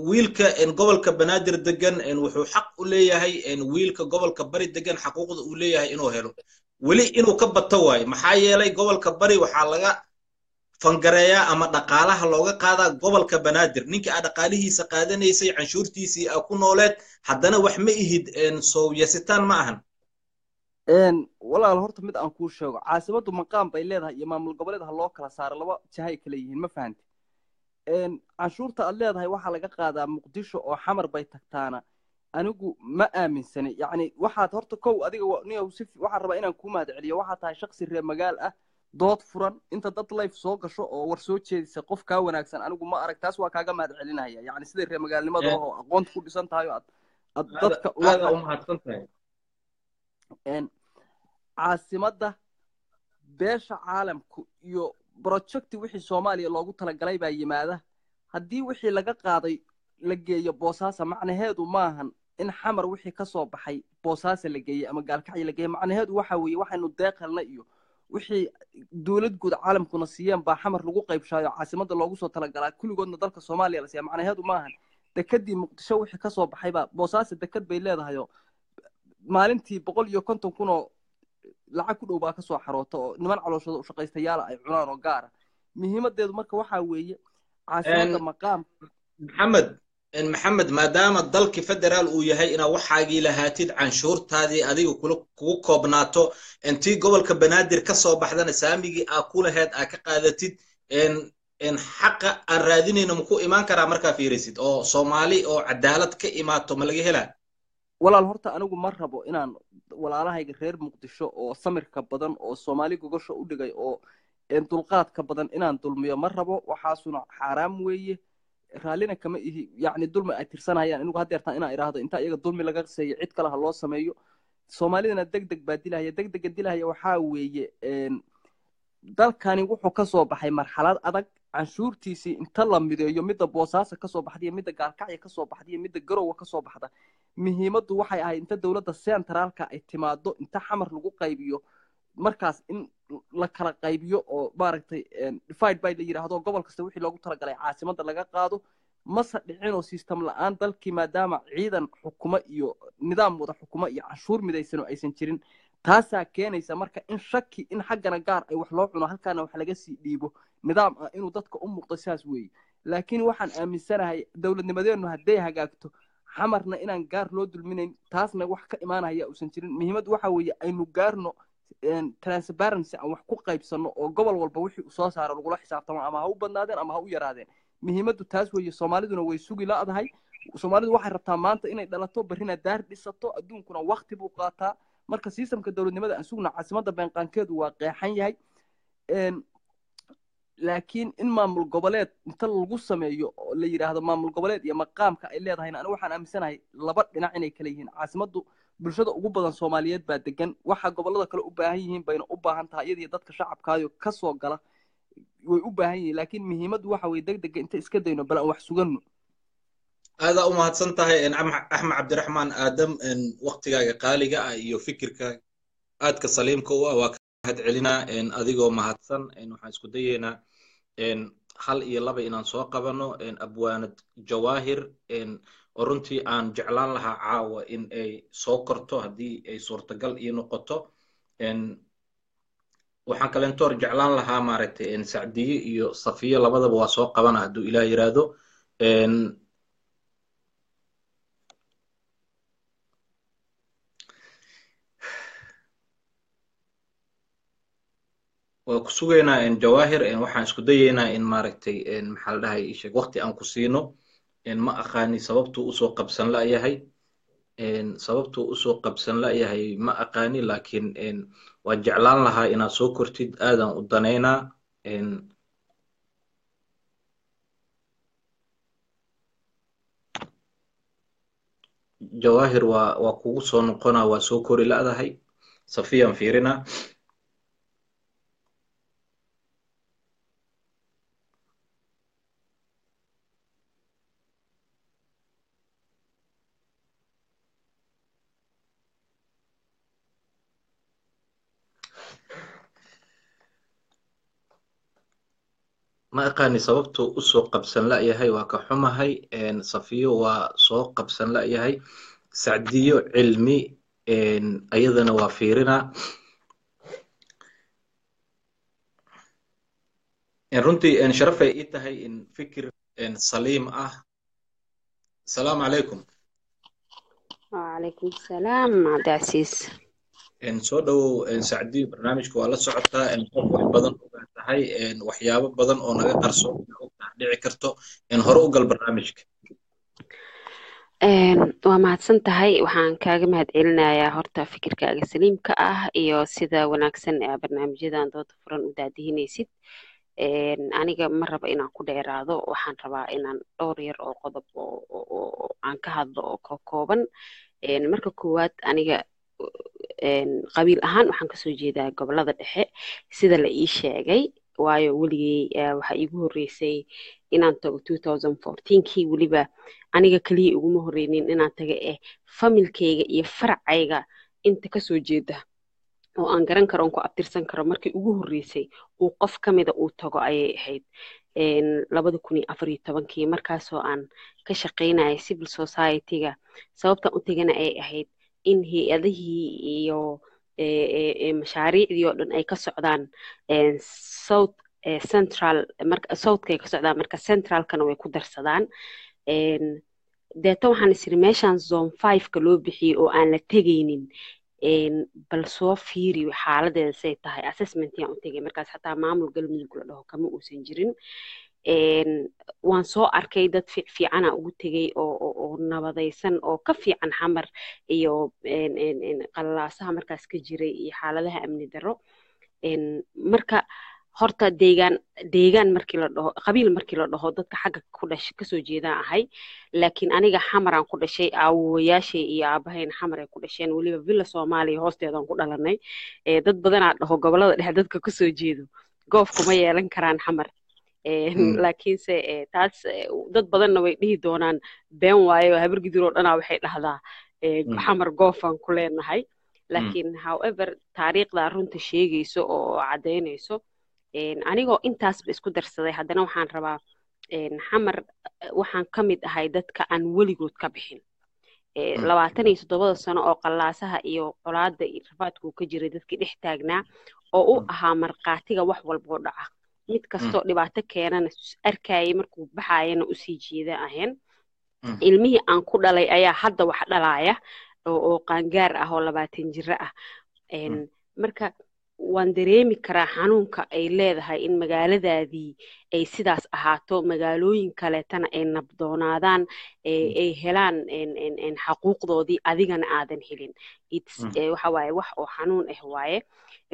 A: Wiilka gobolka banaadir degan wuxuu xaq u leeyahay wiilka gobolka bari degan xaquuqda uu leeyahay inuu helo. Weli inuu ka bato waayo maxaa yeelay gobolka bari waxaa laga fangareeyaa ama dhaqaalaha looga qaadaa gobolka banaadir. Ninka aa dhaqaalihiisa qaadanaysay canshuurtiisii aa ku nooleed haddana wax ma ihid sowyasitaan ma ahan.
J: Walaal horta mid aan kuu sheego caasimaddu maqaam bay leedahay iyo maamul goboleed ha loo kala saaro laba jahay kala yihiin ma fahanti. Canshuurta aad leedahay waxaa laga qaadaa muqdisho oo xamar bay tagtaana anigu ma aaminsani. Yacni waxaad horta kow adiga waxaan rabaa inaan kuu mahad celiyo waxaad tahay shaksi reer magaal ah dood furan inta dad life soo gasho oo war soo jeedisa qof kaa wanaagsan anigu ma arag taas waa kaaga mahad celinaya yacni siday reer magaalnimada oo aqoonta ku dhisan tahay oo aad dadka caasimadda beesha caalamku iyo projecti wixii soomaaliya loogu talagalay baa yimaada. Haddii wixii laga qaaday la geeyo boosaasa macnaheedu maahan in xamar wixii ka soo baxay boosaasa la geeyey ama gaalkacyi la geeyey macnaheedu waxa weeye waxaynu deeqalna iyo wixii dowlad guud caalamkuna siiyeen baa xamar lagu qaybshaayo caasimadda loogu soo talagalaa kulligoodna dalka soomaaliya la siiya macnaheedu maahan dekadii muqdisho wixii ka soo baxay baa boosaasa dekad bay leedahayoo maalintii boqol iyo konton kun oo lacag ku dhow baa ka soo xaroota oo niman calooshooda ushaqaystayaala ay cunaan oo gaara muhiimadeedu marka waxaa weeye caasimadda maqaam
A: maxamed maxamed maadaama dalki federaal uu yahay inaad waxaagii lahaatid canshuurtaadii adiga kugu koobnaato intii gobolka banaadir ka soo baxdana saamigii aa ku laheed aa ka qaadatid xaqa aan raadinayno maku imaan karaa markaa fiirisid oo soomaali oo cadaalad ka imaato ma laga helaa
J: walaal horta anigu ma rabo inaan walaalahayga reer muqdisho oo samirka badan oo soomaali gogosha u dhigay oo dulqaadka badan inaan dulmiyo ma rabo waxaasuna xaaraam weeye raallina kama ihi yacni dulmi ay tirsanayaan inigu haddeertaan inaan idhaahdo inta iyaga dulmi laga seeyo cid kale ha loo sameeyo. Soomaalidana deg deg baa dilahaya deg dega dilahaya waxaa weeye dalkani wuxuu ka soo baxay marxalad adag canshuurtiisii inta la mideeyo midda boosaaso ka soo baxda iyo midda gaalkacya ka soo baxda iyo midda garowa ka soo baxda. Muhiimaddu waxay ahayd inta dowladda centraalka ay timaado inta xamar lagu qaybiyo markaas in la kala qaybiyo oo maaragtay divide by la yidhaahdo gobol kasta wixii loogu talagalay caasimadda laga qaado mase dhicinoo system la'aan dalkii maadaama ciidan xukumo iyo nidaam wada xukumo iyo canshuur midaysan oo aysan jirin. Taasaa keenaysa marka in shaki in xaggana gaar ay wax loo cuno halkaana wax laga sii dhiibo nidaam ah inuu dadka u muuqdo saas weeye. Laakiin waxaan aaminsanahay dowladnimadeennu hadday hagaagto xamarna inaan gaar loo dulminayn taasna wax ka imaanaya uusan jirin. Muhiimaddu waxa weeye aynu gaarno transparency aan wax ku qaybsanno oo gobol walba wixii uu soo saaro lagula xisaabtamo ama ha u badnaadeen ama ha u yaraadeen. Muhiimaddu taas weeye soomaaliduna way sugi la'dahay. Soomaalidu waxay rabtaa maanta inay dhalato barrina daar dhisato adduunkuna wakti buu qaataa. Marka sistamka dowladnimada aan sugna caasimadda beenqaankeedu waa qeexan yahay. Laakiin in maamul goboleed inta lagu sameeyo oo la yidhaahdo maamul goboleed iyo maqaamka ay leedahayna anigu waxaan aaminsanahay laba dhinac inay kala yihiin. Caasimaddu bulshada ugu badan soomaaliyeed baa degan waxa gobollada kale u baahan yihiin bayna u baahan tahay iyadii dadka shacabkaayo ka soo gala way u baahan yihiin. Laakiin muhiimaddu waxa weye deg dega inta iska dayno bal aan wax suganno
A: aada u mahadsan tahay axmed cabdiraxmaan aadam waktigaaga qaaliga ah iyo fikirka aadka saliimka u ah waa ka mahad celinaa adigoo mahadsan. Waxaan isku dayeynaa hal iyo laba inaan soo qabano. Abwaanad jawaahir oo runtii aan jeclaan lahaa caawa in ay soo korto haddii ay suurtagal ii noqoto waxaan kalentoor jeclaan lahaa maaragtay sacdiye iyo safiye labadaba waa soo qabana hadduu ilaah yiraahdo. Waa ku sugaynaa jawaahir waxaan isku dayeynaa in maaragtay maxaa la dhahay isheeg waqti aan ku siino ma aqaani sababtuu u soo qabsan la'yahay sababtuu u soo qabsan la'yahay ma aqaani laakiin waa jeclaan lahaa inaad soo kortid aadan u danaynaa. Jawaahir waa waa kugu soo noqonaa waa soo kori la'dahay. Safiyaan fiirinaa ma aqaani sababtuu u soo qabsan la-yahay waa ka xumahay. Safiyo waa soo qabsan la-yahay sacdiyo cilmi ayadana waa fiirina. Runtii sharafay ii tahay in fikir saliim ah. Asalaamu calaykum
K: wacalaykum salaam cabdicasiis
A: soo dhowow sacdiyo barnaamijka waa la socotaa qof wax badan tahay waxyaabo badan oo naga qarso dhici karto hore u gal barnaamijka.
K: Waa mahadsan tahay. Waxaan kaaga mahad celinayaa horta fikirkaaga saliimka ah iyo sida wanaagsan ee barnaamijyadan dooda furan u daadihinaysid aniga ma raba inaan ku dheeraado. Waxaan rabaa inaan dhowr yar oo qodob aan ka hadlo oo kooban. Marka koowaad aniga qabiil ahaan waxaan ka soo jeedaa gobollada dhexe sida la ii sheegay. Waayo weligey waxaa iigu horreysay inaan tago kii weliba. Aniga keliya iguma horreynin inaan taga eh familkayga iyo faracayga inta ka soo jeeda oo aan garan karo on ku abtirsan karo. Markii ugu horreysay uu qof ka mida uu tago ayay ahayd labada kun iyo afar iyo tobankii. Markaasoo aan ka shaqaynaya civil society-ga sababtan u tegana ay ahayd in hay'adihii iyo mashaariicdii oo dhan ay ka socdaan south central marka southka ay ka socdaan marka centralkana way ku darsadaan. Deeto waxaan isiri meeshaan zone fiveka loo bixiyey oo aan la tegaynin bal soo fiiri xaaladeeda say tahay assessment yaan u tegay. Markaas xataa maamul galmudug la dhaho kama uusan jirin waan soo arkay dad fiicana ugu tegey oo nabadaysan oo ka fiican xamar iyo qalaasaha markaas ka jiray iyo xaaladaha amni darro. Marka horta deegaan deegaan markii la dhaho qabiil markii la dhaho dadka xagga ku dhashay ka soo jeedaan ahay. Laakiin aniga xamaraan ku dhashay aawowayaashay iyo aabahayna xamar ay ku dhasheen weliba villa soomaaliya hoosteedaan ku dhalanay. Dad badanaa dhaho gobollada dhexe dadka ka soo jeedo goof kuma yeelan karaan xamar laakiinse taas dad badanna way dhihi doonaan been waayo habargidir oo dhanaa waxay dhahdaa. Xamar goofaan ku leenahay. Laakiin however taariikhda runta sheegayso oo caddaynayso anigoo intaasba isku darsaday. Haddana waxaan rabaa xamar waxaan ka mid ahay dadka aan weligood ka bixin. Labaatan iyo toddobada sano oo qallaasaha iyo colaadda iyo rafaadkuu ka jiray dadkii dhex taagnaa oo u ahaa markhaatiga wax walboo dhaca mid kastoo dhibaato keenana arkayay markuu baxayana u sii jeeda ahayn. Ilmihii aan ku dhalay ayaa hadda wax dhalaaya oo qaangaar ah oo labaatan jiro ah. Marka waan dareemi karaa xanuunka ay leedahay in magaaladaadii ay sidaas ahaato magaalooyin kaleetana ay nabdoonaadaan ay helaan xaquuqdoodii adigana aadan helin. Waxa waaye wax oo xanuun ah waaye.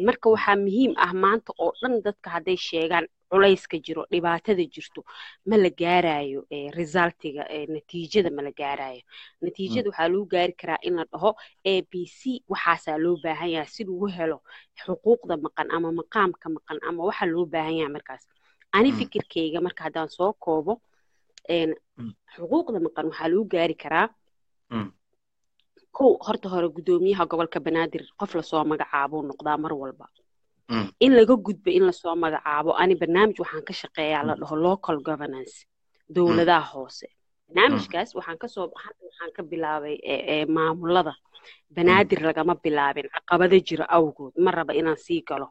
K: Marka waxaa muhiim ah maanta oo dhan dadka hadday sheegaan culayska jiro dhibaatada jirto ma la gaarayo resultiga natiijada ma la gaarayo natiijada waxaa lagu gaari karaa in la dhaho a b c waxaasaa loo baahan yahay si lagu helo xuquuqda maqan ama maqaamka maqan ama waxa loo baahan yahay markaas ani fikirkayga marka haddaan soo koobo xuquuqda maqan waxaa lagu gaari karaa kow horta hore guddoomiyaha gobolka banaadir qof la soo magacaabuu noqdaa mar walba. In laga gudbo in la soo magacaabo ani barnaamij waxaan ka shaqeeyaa la dhaho local governance dowladaha hoose. Barnaamijkaas waxaan ka soo waxaan ka bilaabay maamulada. Banaadir lagama bilaabin caqabado jira awgood ma raba inaan sii galo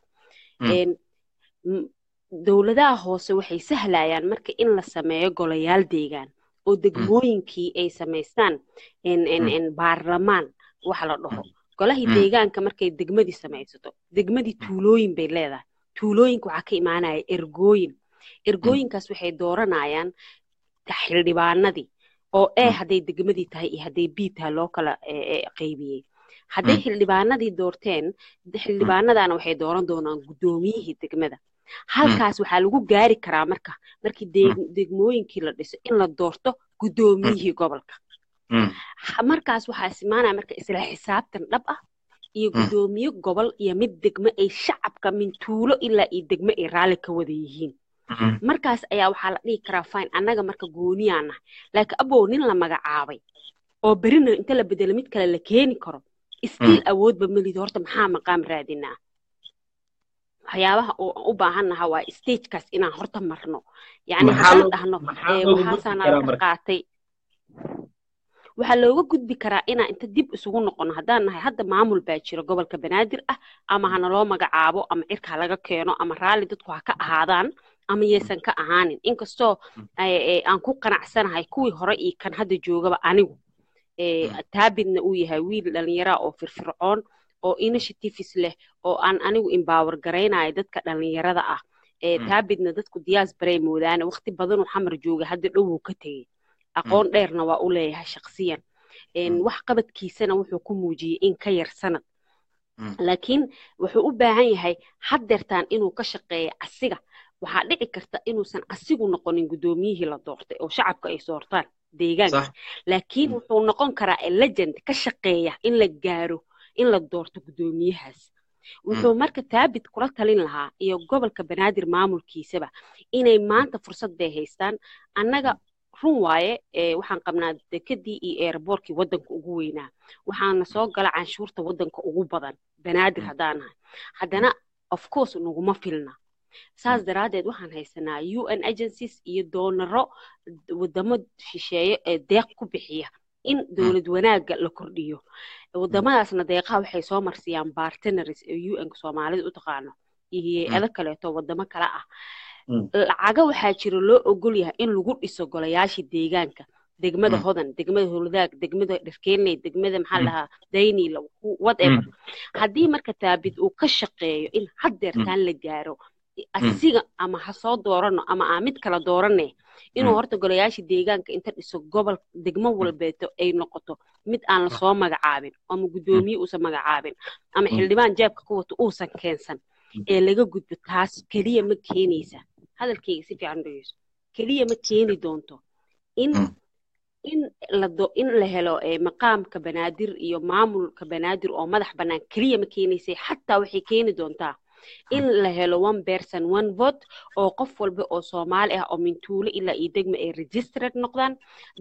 K: dowladaha hoose waxay sahlayaan marka in la sameeyo golayaal deegaan oo degmooyinkii ay samaystaan baarlamaan waxa la dhaho. Golahii deegaanka markay degmadii samaysato degmadii tuulooyin bay leedahay. Tuulooyinka waxaa ka imaanaya ergooyin. Ergooyinkaas waxay dooranayaan xildhibaanadii oo e hadday degmadii tahay iyo hadday b tahay loo kala qaybiyey hadday xildhibaanadii doorteen xildhibaanadana waxay dooran doonaan guddoomiyihii degmada halkaas waxaa lagu gaari karaa marka markii degmooyinkii la dhiso in la doorto guddoomiyihii gobolka. Markaas waxaa ismaanaya marka isla xisaabtan dhab ah iyo guddoomiye gobol iyo mid degmo ay shacabka min tuulo ilaa iyo degmo ay raalli ka wada yihiin. Markaas ayaa waxaa la dhihi karaa fine annaga marka gooniyaan nahay laakiin abow nin la magacaabay oo berina inta la bedelo mid kale la keeni karo stiil awoodba melid horta maxaa maqaam raadinaa waxyaabaha u baahannaha waa stagekaas inaan horta marno. Yani haddaan dhahno ka qaatay. Waxaa looga gudbi karaa inaan inta dib isugu noqono. Haddaan nahay hadda maamul baa jira gobolka banaadir ah ama hana loo magacaabo ama cirka ha laga keeno ama raalli dadku ha ka ahaadaan ama yaysan ka ahaanin. Inkastoo aan ku qanacsanahay kuwii hore iyo kan hadda joogaba anigu. Taabidna uu yahay wiil dhallinyaraa oo firfircoon oo initiatives leh oo aan anigu empower garaynayo dadka dhalinyarada ah. Ee taabidna dadku diyaas baray moodaane waqti badanuu xamar jooga hadda dhow wuu ka tegey. Aqoon dheerna waa u leeyahay shakhsiyan. Wax qabadkiisana wuxuu ku muujiyey in ka yar sanad. Laakiin wuxuu u baahan yahay haddeertaan inuu ka shaqeeyo asiga waxaa dhici karta inuusan asigu noqonin guddoomiyihii la doortay oo shacabka ay soortaan deegaanka. Laakiin wuxuu noqon karaa legend ka shaqeeya in la gaaro in la doorto guddoomiyahaas wuxuu marka taabit kula talin lahaa iyo gobolka banaadir maamulkiisaba inay maanta fursad bay haystaan. Annaga run waaye waxaan qabnaa dekedii iyo eeraboorkii waddanka ugu weynaa. Waxaana soo gala canshuurta waddanka ugu badan banaadir haddaan nahay haddana of course naguma filna. Saas daraaddeed waxaan haysanaa u n agencies iyo doonaro wadamo shisheeye ee deeq ku bixiya in dowlad wanaagga la kordhiyo. Wadamadaasna deeqaha waxay soo marsiyaan bartenaries ee u n-ka soomaalida u taqaano. Iyo hay'ado kaleeto wadamo kale ah. Lacaga waxaa jira loo ogol yahay in lagu dhiso golayaashii deegaanka. Degmada hodan degmada howladaag degmada dharkeenley degmada maxaa lahaa daynil whatever. Haddii marka taabid uu ka shaqeeyo in haddeertaan la gaaro asiga ama ha soo doorano ama aa mid kala doorane inuu horta golayaashii deegaanka inta dhiso gobol degmo walbeeto ay noqoto mid aan la soo magacaabin ama guddoomiye uusan magacaabin ama xildhibaan jeebka ku wato uusan keensan ee laga gudbo taas keliya ma keenaysa. Hadalkayga si fiican dhegeyso keliya ma keeni doonto. In in la in la helo maqaamka banaadir iyo maamulka banaadir oo madax bannaan keliya ma keenaysay xataa waxay keeni doontaa in la helo one person one vote oo qof walba oo soomaali ah oo mintuulo ilaa iyo degma ay registered noqdaan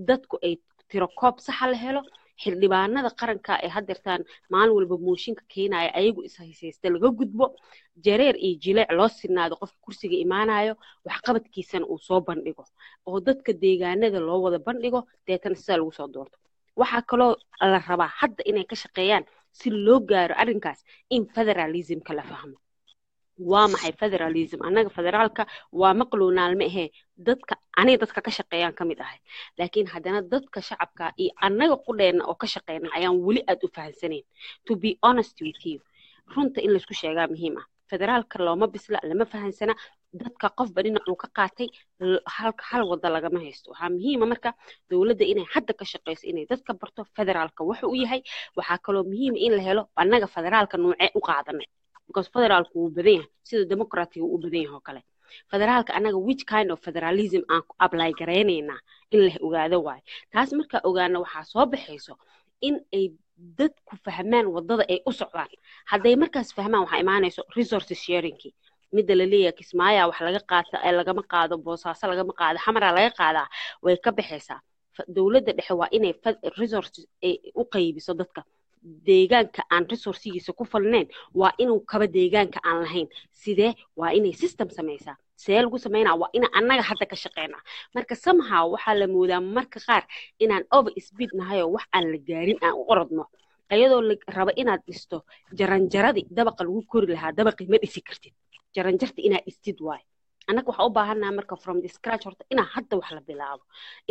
K: dadku ay tiro koob saxa la helo xildhibaanada qaranka ee haddeertaan maalin walba mooshinka keenaya ayagu ishayshaysta laga gudbo jareer iyo jileec loo sinaado qofka kursiga imaanayo waxqabadkiisana uu soo bandhigo oo dadka deegaanada loo wada bandhigo deetana sidaa lagu soo doorto. Waxaa kaloo la rabaa hadda inay ka shaqeeyaan si loo gaaro arrinkaas in federalismka la fahmo waa maxay federalism? Annaga federaalka waa maqluunaal ma ahee. Dadka aniga dadka ka shaqeeyaan ka mid ahay. Laakiin haddana dadka shacabka iyo annaga qudheenna oo ka shaqeyna ayaan weli aad u fahansanayn to be honest with you runta in laysku sheegaa muhiim ah. Federaalka looma bisla lama fahansana. Dadka qofba dhinacuu ka qaatay hal wada lagama haysto. Waxaa muhiima marka dowladda inay hadda ka shaqeyso inay dadka barto federaalka wuxu u yahay. Waxaa kaloo muhiima in la helo annaga federaalka noocee u qaadanay because federaalku wuu badan yahay sida democratic uu badan yahay oo kale. Federaalka annaga which kind of federalism aan ku apply garaynaynaa in la ogaado waayo? Taas markaa ogaana waxaa soo baxayso in ay dadku fahmaan waddada ay u socdaan. Hadday markaas fahmaan waxaa imaanayso resources sharingkii midda la leeyahay wax laga qaata lagama qaado boosaaso lagama qaado xamaraa laga qaadaa way ka baxaysaa. Dowladda dhexe waa inay resources ay u qaybiso dadka deegaanka aan resourcigiisa ku falnayn waa inuu kaba deegaanka aan lahayn. Sidee? Waa inay system samaysaa. See lagu samaynaa waa ina annaga hadda ka shaqeynaa. Marka somehow waxaa la moodaa marka qaar inaan over speed nahayoo wax aan la gaarin aan u orodno ayadoo la rabo inaad dhisto jaranjaradii dabaqa lagu kori lahaa dabaqii ma dhisi kartid. Jaranjarta inaad dhistid waayo. Annaga waxaa u baahannaha marka from the scratch horta inaa hadda wax la bilaabo.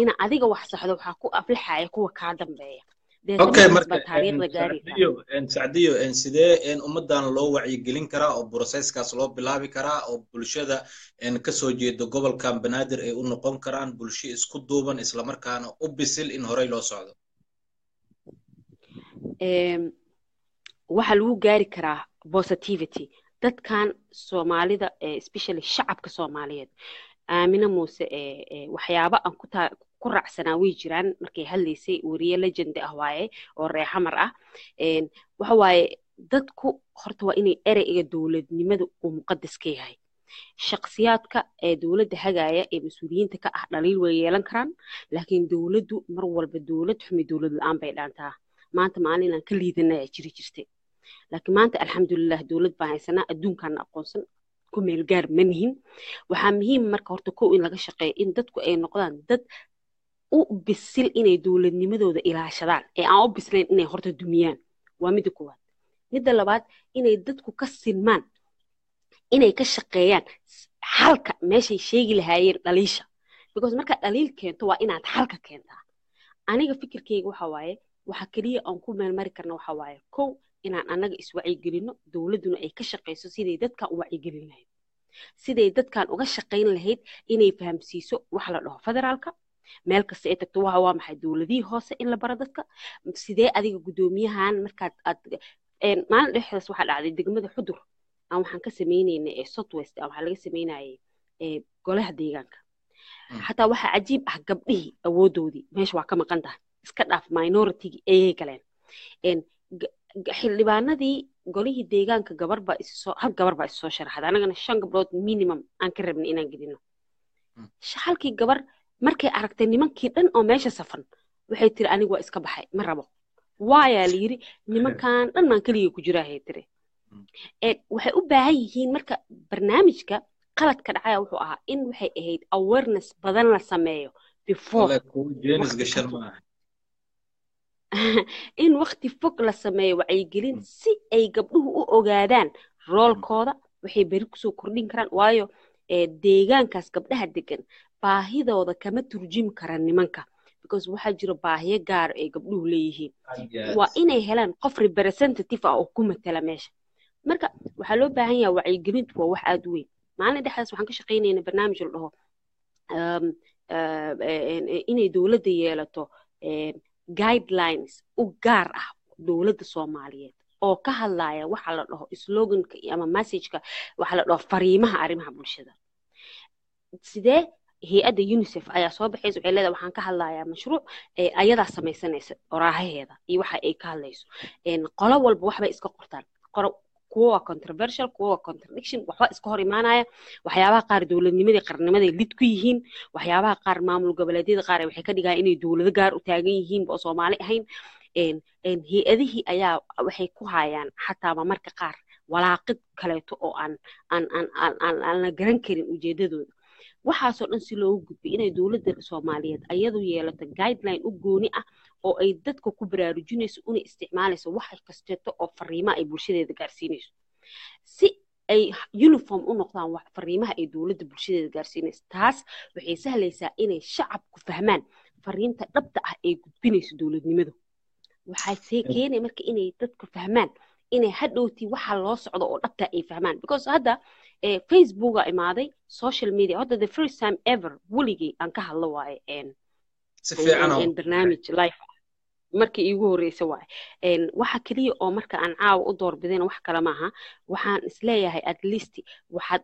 K: Ina adiga wax saxdo waxaa ku aflixaya kuwa kaa dambeeya
A: sacdiyo sidee ummadan loo wacyigelin karaa oo broseskaas loo bilaabi karaa oo bulshada ka soo jeedo gobolkan banaadir ay u noqon karaan bulsho isku duuban islamarkaana u bisil in horey loo socdo?
K: Waxaa lagu gaari karaa positivity. Dadkan soomaalida especially shacabka soomaaliyeed aamina muuse waxyaaba aan ku raacsanaa way jiraan. Markay hadlaysay weriye legend ah waaye oo reexamar ah. Waxa waaye dadku horta waa inay ereyga dowladnimada uu muqadas ka yahay. Shakhsiyaadka ee dowladda hagaaya ee mas'uuliyiinta ka ah dhaliil way yeelan karaan laakiin dowladdu mar walba dowlad xumi dowlad la'aan bay dhaantaa. Maanta maalin aan ka liidanaya jiri jirtay. Laakiin maanta alxamdulilah dowlad baan haysanaa adduunkaana aqoonsan ku meel gaar ma nihin. Waxaa muhiim marka horta kow in laga shaqeeyo in dadku ay noqdaan dad u bisil inay dowladnimadooda ilaashadaan ee aan u bislayn inay horta dumiyaan. Waa midda koowaad. Midda labaad inay dadku ka sinmaan inay ka shaqeeyaan xalka meeshay sheegi lahaayeen dhaliisha. Because markaad dhaliil keento waa inaad xalka keentaa. Aniga fikirkeyga waxa waaye waxa keliya aan ku meelmari karna waxa waaye kow inaan annaga iswacyigelinno dowladduna ay ka shaqayso siday dadkan u wacyigelin lahayd. Siday dadkan uga shaqayn lahayd inay fahamsiiso waxa la dhaho federaalka meel kasta ay tagto waa waa maxay dowladihii hoose in la baro dadka? Sidee adiga guddoomiyahan markaad aad maalin dhexdaas waxaa dhacday degmada xudur. Aan waxaan ka sameynaynay ee southwest aan waxaa laga sameynayay golaha deegaanka. Xataa waxaa cajiib ah gabdhihii awoodoodii meesha waa ka maqan tahay. Iska dhaaf minoritigii ayay galeen. Xildhibaanadii golihii deegaanka gabar baa hal gabar baa issoo sharaxday. Annagana shan gabdhood minimum aan ka rabnay inaan gelino. Halkii gabar markay aragtay nimankii dhan oo meesha safan waxay tiri anigu waa iska baxay ma rabo. Waayaa la yiri nimankan dhan maan keligay ku jiraahay tiri. Waxay u baahan yihiin marka barnaamijka qaladka dhacaya wuxuu ahaa in waxay ahayd awareness badan la sameeyo *laughs* in wakti fog la sameeyo wacyigelin si ay gabdhuhu u ogaadaan roolkooda waxay beri ku soo kordhin karaan waayo deegaankaas gabdhaha degan baahidooda kama turjumi karaan nimanka because waxaa jiro baahiyo gaar ay gabdhuhu leeyihiin. Waa inay helaan qof representative ah oo ku matala meesha. Marka waxaa loo baahan yaha wacyigelintu waa wax aad weyn. Maalin dhexdaas waxaan ka shaqaynayna barnaamij la dhaho inay dowladda yeelato guidelines u gaar ah dowladda soomaaliyeed oo ka hadlaya waxa la dhaho sloganka ama messageka waxa la dhaho fariimaha arrimaha bulshada. Sidee hay'adda unicef ayaa soo baxaysa waxay leedahay waxaan ka hadlayaa mashruuc ayadaa samaysanaysa oraahaheeda iyo waxa ay ka hadlayso. Qolo walba waxbay iska qortaan. Kuwa waa controversial kuwa contradiction waxba iska hor imaanaya. Waxyaabaha qaar dowladnimadii qarnimaday lid ku yihiin. Waxyaabaha qaar maamul goboleedyada qaar waxay ka dhigaan inay dowlado gaar u taagan yihiin oo soomaali ahayn. Hay'adihii ayaa waxay ku hayaan xataaba marka qaar walaaqid kaleeto oo aan aan aan aan aan la garan karin ujeedadooda waxaasoo dhan si loogu gudbay inay dowladda soomaaliyeed ayadu yeelato guideline u gooni ah oo ay dadka ku baraarujinayso una isticmaalayso wax kasteeto oo fariimaha ay bulshadeeda gaarsiinayso. Si ay uniform u noqdaan fariimaha ay dowladda bulshadeeda gaarsiinayso. Taas waxay sahlaysaa inay shacabku fahmaan fariinta dhabta ah ee gudbinayso dowladnimadu. Waxay see keenaya marka inay dadku fahmaan inay hadhowtii waxa loo socdo oo dhabta ay fahmaan. Because hadda facebooka imaaday social media hadda the first time ever weligay aan ka hadlo waaye barnaamij life markii iigu horeysa waaye waxa keliya oo marka aan caawa u doorbidayna wax kale maaha waxaan is leeyahay at least waxaad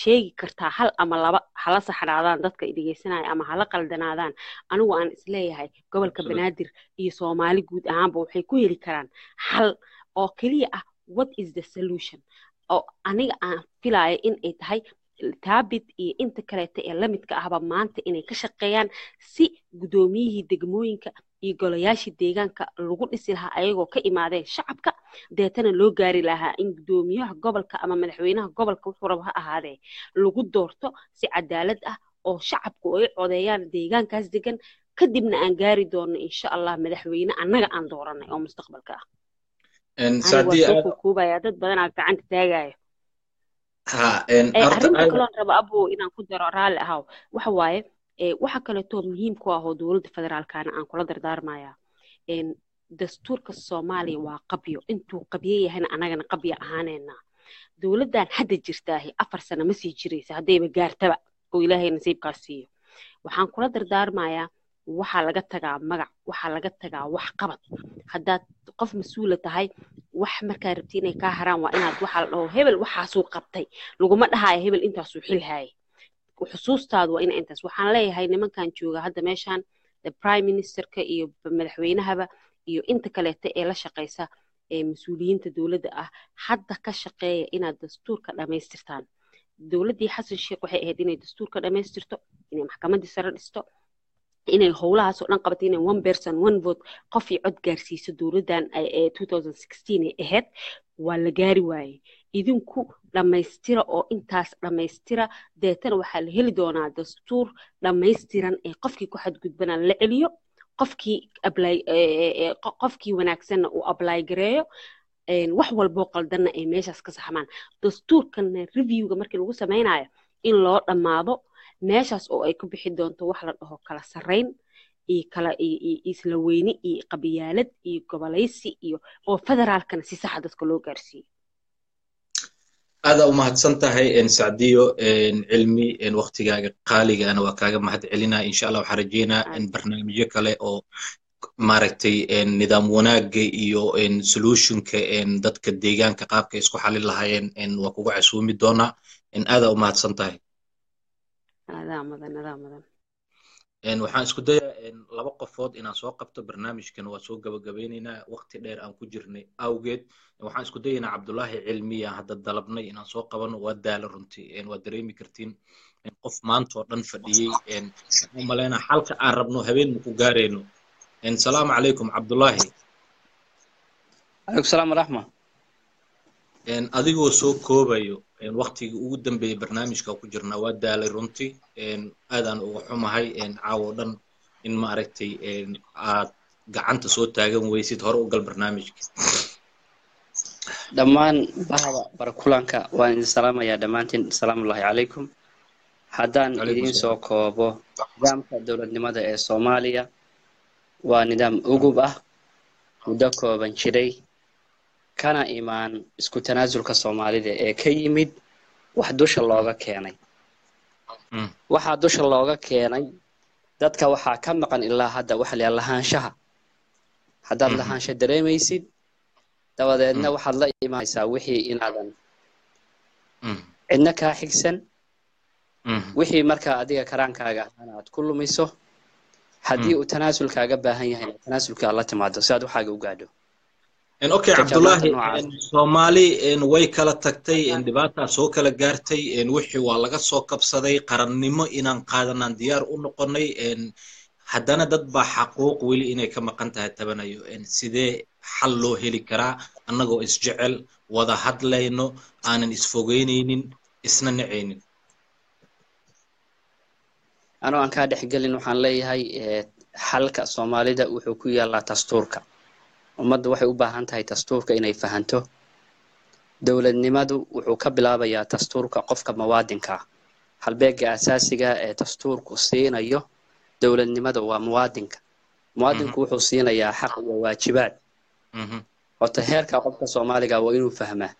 K: sheegi kartaa hal ama laba hala saxnaadaan dadka dhegeysanaya ama hala qaldanaadaan. Anigu aan is leeyahay gobolka banaadir iyo soomaali guud ahaanba waxay ku heli karaan hal oo keliya ah what is the solution? Oo aniga aan filaayo in ay tahay taabit iyo inta kaleeta ee lamidka ahba maanta inay ka shaqeeyaan si guddoomiyihii degmooyinka iyo golayaashii deegaanka lagu dhisi lahaa ayagoo ka imaadeen shacabka. Deetana loo gaari lahaa in guddoomiyaha gobolka ama madaxweynaha gobolka wuxuu raba ha ahaadee lagu doorto si cadaalad ah oo shacabku ay codeeyaan deegaankaas degan kadibna aan gaari doono insha allah madaxweyne annaga aan dooranay oo mustaqbalka ah kuubaya dad badanaa gacanta taagayo arrinta kaloon raba abo inaan ku daro raalli ahaw waxa waaye waxa kaleetoo muhiim ku ah oo dowladda federaalkana aan kula dardaarmaya dastuurka soomaaliya waa qabyo intuu qabyo yahayna annagana qabyo ahaanayna dowladdan hadda jirtaahi afar sano ma sii jiraysa haddayba gaartaba oo ilaahay nasiibkaas siiyo waxaan kula dardaarmayaa waxaa laga tagaa magac waxaa laga tagaa wax qabad. Haddaad qof mas'uula tahay wax markaa rabti inay kaa haraan waa inaad waxaa la dhaho hebel waxaasuu qabtay. Laguma dhahaayo hebel intaasuu xilhaayay xusuustaadu waa ina intaas. Waxaan leeyahay nimankan jooga hadda meeshan prime ministerka iyo madaxweynahaba iyo inta kaleeta ee la shaqaysa ee mas'uuliyiinta dowladda ah hadda ka shaqeeya inaad dastuurka dhammaystirtaan dowladdii xasan sheekh waxay ahayd inay dastuurka dhammaystirto inay maxkamaddii sare dhisto inay howlahaasoo dhan qabato inay one person one vote qof iyo cod gaarsiiso dowladdan ee ay ahayd waa la gaari waayey idinku dhammaystira oo intaas dhammaystira deetana waxaa la heli doonaa dastuur dhammaystiran ee qofkii ku xadgudbana la celiyo qofkii qofkii wanaagsanna uu ably gareeyo wax walboo qaldanna ay meeshaas ka saxmaan dastuurkana reviewga markii lagu samaynayo in loo dhammaado meeshaas oo ay ku bixi doonto wax la dhaho kala sarrayn iyo kala iyo isla weyne iyo qabyaalad iyo gobolaysi iyo oo federaalkana si saxa dadka loo gaarsiiyo.
A: Aada u mahadsan tahay sacdiyo cilmi waktigaaga qaaligaana waa kaaga mahad celinaa insha allah waxaan rajeynaa barnaamijyo kale oo maaragtay nidaam wanaagga iyo solutionka dadka deegaanka qaabka isku xalin lahaayeen waa kugu casuumi doonaa. Aada u mahadsan tahay
K: adaa mudan adaa mudan
A: waxaan isku dayaa laba qofood inaan soo qabto barnaamijkan waa soo gabagabeynaynaa waqti dheer aan ku jirnay awgeed. Waxaan isku dayaynaa cabdullaahi cilmiya hadda dalabnay inaan soo qabano waa daala runtii waa dareemi kartiin. Qof maanta oo dhan fadhiyey waxaan u malaynaa xalka aan rabno habeen maku gaarayno. Salaamu calaykum cabdullaahi.
L: Calaykum salaam waraxma
A: adigoo soo koobayo waktigii ugu dambeeyey barnaamijka ku jirnaa waa daalay runtii aadaan uga xumahay caawo dhan in maaragtay aad gacanta soo taagan weysid hore u gal barnaamijka.
L: Dhammaan bahda barkulanka waan idin salaamayaa. Dhammaantiin asalaamullahi calaykum. Haddaan idiin soo koobo nidaamka dowladnimada ee soomaaliya. Waa nidaam ugub ah. Muddo kooban jiray kana imaan isku tanaasulka soomaalida ee ka yimid wax dusha looga keenay. Waxaa dusha looga keenay dadka waxaa ka maqan ilaa hadda waxa la lahaanshaha. Haddaad lahaansho dareemaysid dabadeedna waxaad la imaanaysaa wixii inaadan cidna kaa xigsan. Wixii markaa adiga karaankaaga ahaana aad ku lumiso haddii uu tanaasulkaaga baahan yahayna tanaasulka aad la timaado si aad waxaaga u gaadho
A: okay cabdullaahi soomaali way kala tagtay dhibaataa soo kala gaartay wixii waa laga soo kabsaday qarannimo inaan qaadanaan diyaar u noqonay haddana dad baa xaquuq weli inay ka maqan tahay tabanayo sidee xal loo heli karaa annagoo isjecel wada hadlayno aanan isfogeynaynin isna nacaynin
L: anoo aan kaa dhexgelin waxaan leeyahay xalka soomaalida wuxuu ku yaallaa dastuurka ummadda waxay u baahan tahay dastuurka inay fahanto. Dowladnimadu wuxuu ka bilaabayaa dastuurka qofka muwaadinka. Halbeega asaasiga ee dastuurku siinayo dowladnimada waa muwaadinka. Muwaadinku wuxuu siinayaa xaq iyo waajibaad. Horta heerka qofka soomaaliga waa inuu fahmaa.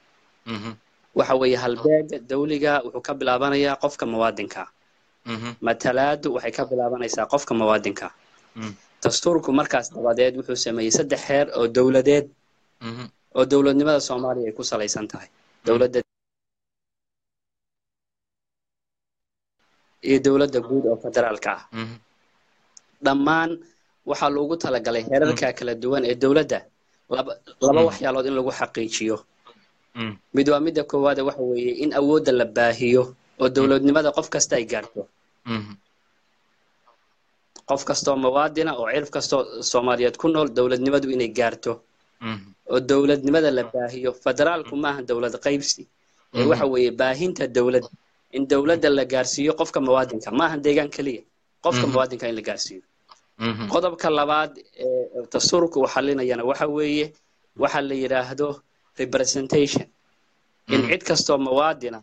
L: Waxa weeye halbeega dawliga wuxuu ka bilaabanayaa qofka muwaadinka. Matalaadu waxay ka bilaabanaysaa qofka muwaadinka dastuurku markaas dabadeed wuxuu sameeyey saddex heer oo dowladeed. Oo dowladnimada soomaaliya ay ku salaysan tahay. Dowladda iyo dowladda guud oo federaalka ah. Dhammaan waxaa loogu talagalay heerarka kala duwan ee dowladda laba waxyaalood in lagu xaqiijiyo. Mid waa midda koowaade waxa weeye in awoodda la baahiyo oo dowladnimada qof kasta ay gaarto qof kastoo muwaadina oo cirif kastoo soomaaliyeed ku nool dowladnimadu inay gaarto. Oo dowladnimada la baahiyo. Federaalku maaha dowlad qaybsi. Ee waxa weeye baahinta dowladda in dowladda la gaarsiiyo qofka muwaadinka maaha deegaan keliya qofka muwaadinka in la gaarsiiyo. Qodobka labaad ee dastuurku uu xalinayana waxa weeye waxa la yidhaahdo representation. In cid kastoo muwaadina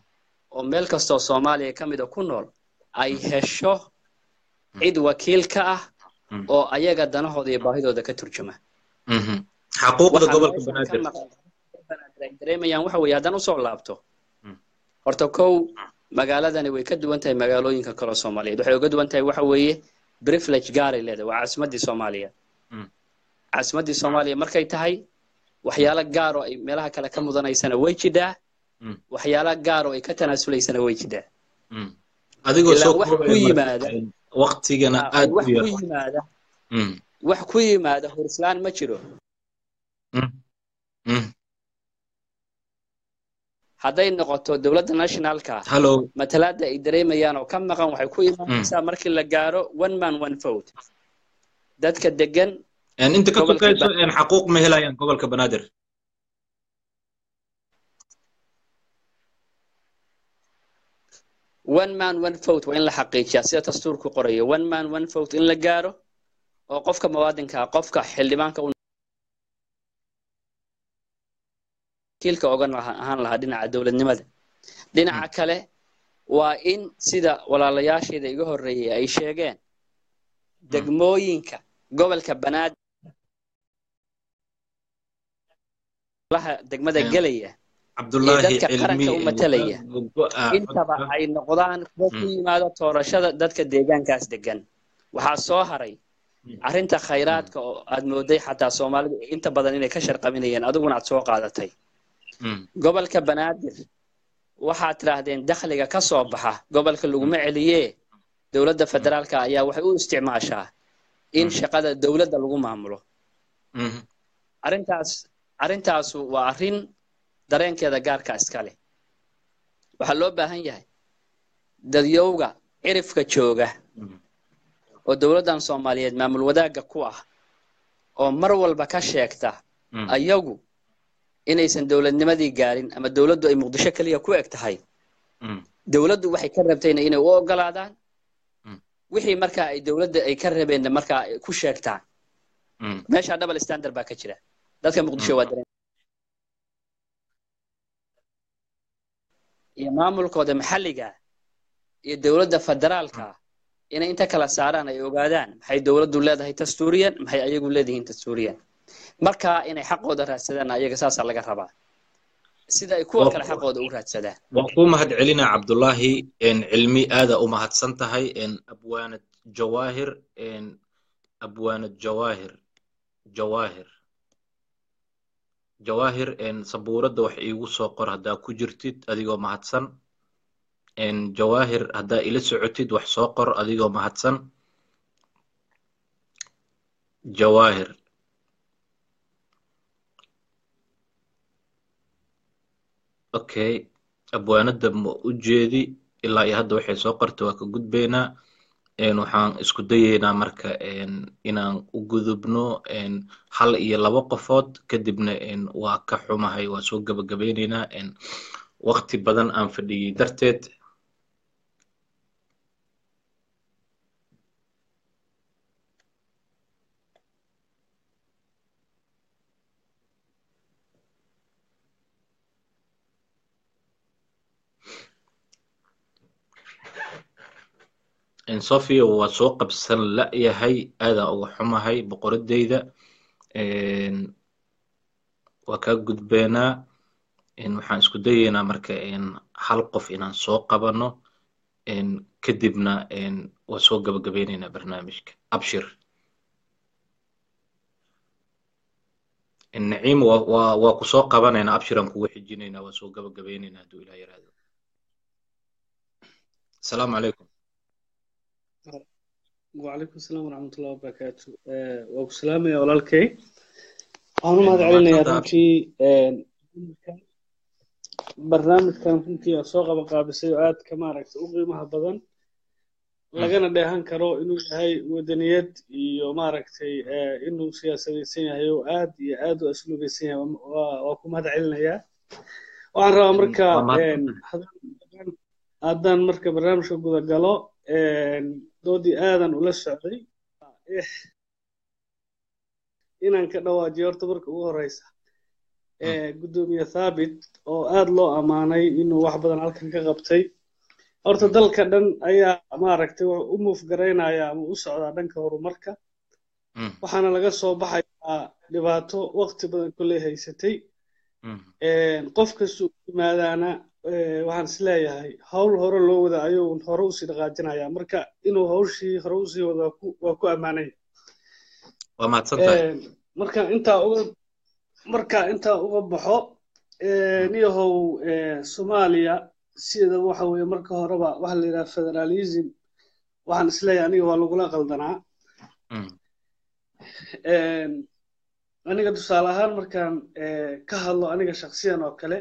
L: oo meel kastoo soomaaliya ka mida ku nool ay hesho cid wakiil ka ah oo ayaga danahooda iyo baahidooda ka turjuma. Ay dareemayaan waxa weeye haddaan u soo laabto. Horta kow magaaladani way ka duwan tahay magaalooyinka kaloo soomaaliyeed. Waxay uga duwan tahay waxa weeye privilege gaaray leedahay. Waa caasimaddii soomaaliya. Caasimaddii soomaaliya markay tahay waxyaalo gaar oo ay meelaha kale ka mudanaysana way jidhaa waxyaalo gaar oo ay ka tanaasulaysana way jidhaa
A: adigoo soo
L: wax ku yimaada
A: waqtigana aad u
L: wax ku yimaada. Wax ku yimaada hurislaan ma jiro. Hadday noqoto dowladda nationalka
A: hallo
L: matalaada ay dareemayaan oo ka maqan waxay ku imaanaysaa markii la gaaro one man one vote. Dadka degan
A: inta ka sokayso xaquuq ma helayaan gobolka banaadir
L: one man one vote waa in la xaqiijiyaa sida dastuurku qorayo. One man one vote in la gaaro oo qofka muwaadinka ah qofka xildhibaanka wakiilka ogan ahaan lahaa dhinaca dowladnimada. Dhinaca kale waa in sida walaalayaasheeda iga horreeyay ay sheegeen degmooyinka gobolka banaadir degmada gelaya dadka qaranka u matalaya intaba ay noqdaan kuwo ku yimaado toorashada dadka deegaankaas degan waxaa soo haray arrinta khayraadka oo aad mooday xataa soomaalidu inta badan inay ka sharqaminayeen adiguna aad soo qaadatay gobolka banaadir waxaad tidhaahdeen dakhliga ka soo baxa gobolka laguma celiyee dowladda federaalka ayaa waxay u isticmaashaa in shaqada dowladda lagu maamulo arrintaas arrintaasu waa arrin dareenkeeda gaarka iska leh. Waxaa loo baahan yahay dadyowga cirifka jooga oo dowladdan soomaaliyeed maamul wadaagga ku ah oo mar walba ka sheegta ayagu inaysan dowladnimadii gaarin ama dowladdu ay muqdisho keliya ku eg tahay. Dowladdu waxay ka rabtayna inay u ogolaadaan. Wixii markaa ay dowladda ay ka rabeenna markaa ay ku sheegtaan. Meesha double standard baa ka jira. Dadka muqdisho waa iyo maamulkooda maxalliga iyo dowladda federaalka inay inta kala saaraan ay ogaadaan maxay dowladdu leedahay dastuuriyan maxay ayagu leedihiin dastuuriyan? Markaa inay xaqooda raadsadaan ayaga saasaa laga rabaa. Sida ay kuwa kale xaqooda u raadsadaan.
A: waan kuu mahad celinaa cabdullaahi cilmi aada u mahadsan tahay abwaanad jawaahir abwaanad jawaahir jawaahir jawaahir sabuuradda wax iigu soo qor haddaa ku jirtid adigoo mahadsan. Jawaahir haddaa ila socotid wax soo qor adigoo mahadsan. Jawaahir okay abwaanadda ma u jeedi? Ilaa iyo hadda waxay soo qortay waa ka gudbaynaa waxaan isku dayeynaa marka inaan u gudubno hal iyo laba qofood. Kadibna waa ka xumahay waa soo gabagabeyneynaa waqti badan aan fadhiyey darteed sofia waa soo qabsan la'yahay aadaan uga xumahay boqoradeyda waa kaa gudbeenaa. Waxaan isku dayeynaa marka hal qof inaan soo qabano. Kadibna waa soo gabagabeyneynaa barnaamijka. Abshir. Naciim waa ku soo qabanaynaa abshiraan kugu xijinaynaa waa soo gabagabeyneynaa hadduu ilah yaraado. Asalaamu calaykum
M: wacalaykum asalaam waraxmatullah wabarakaatu eh, waa ku salaamaya walaalkay. Waxaan u mahad runtii eh, barnaamijkan runtii soo qaban oo aad maaragta u qiimaha badan lagana dheehan karo inuu yahay wadaniyad iyo maaragtay eh, inuu siyaasadaysan yahay oo aad iyo aad u aslugaysan yahay. Waa ku mahad waxaan rabaa marka haddaan marka barnaamijka guda doodii aadan ula socday. Inaan ka dhawaajiyo horta marka ugu horeysa. Guddoomiye thabit oo aad loo ammaanay inuu wax badan halkan ka qabtay. Horta dalka dhan ayaa maaragtay u muufgaraynaya ama u socdaa dhanka horumarka. Waxaana laga soo baxayaa dhibaato waqti badan kolley haysatay. Qof kastoo yimaadaana waxaan is leeyahay hawl hore loo wada ayuu hore u sii dhaqaajinaya marka inuu hawshii hore u sii wada waa ku ammaanay.
A: Waa mahadsantahay
M: marka intaa uga marka intaa uga baxo niyahow soomaaliya sida waxa weeye marka horeba waxa la yidhaha federalism waxaan is leeyahay aniga waa lagula qaldanaa aniga tusaale ahaan markaan ka hadlo aniga shaksiyan oo kale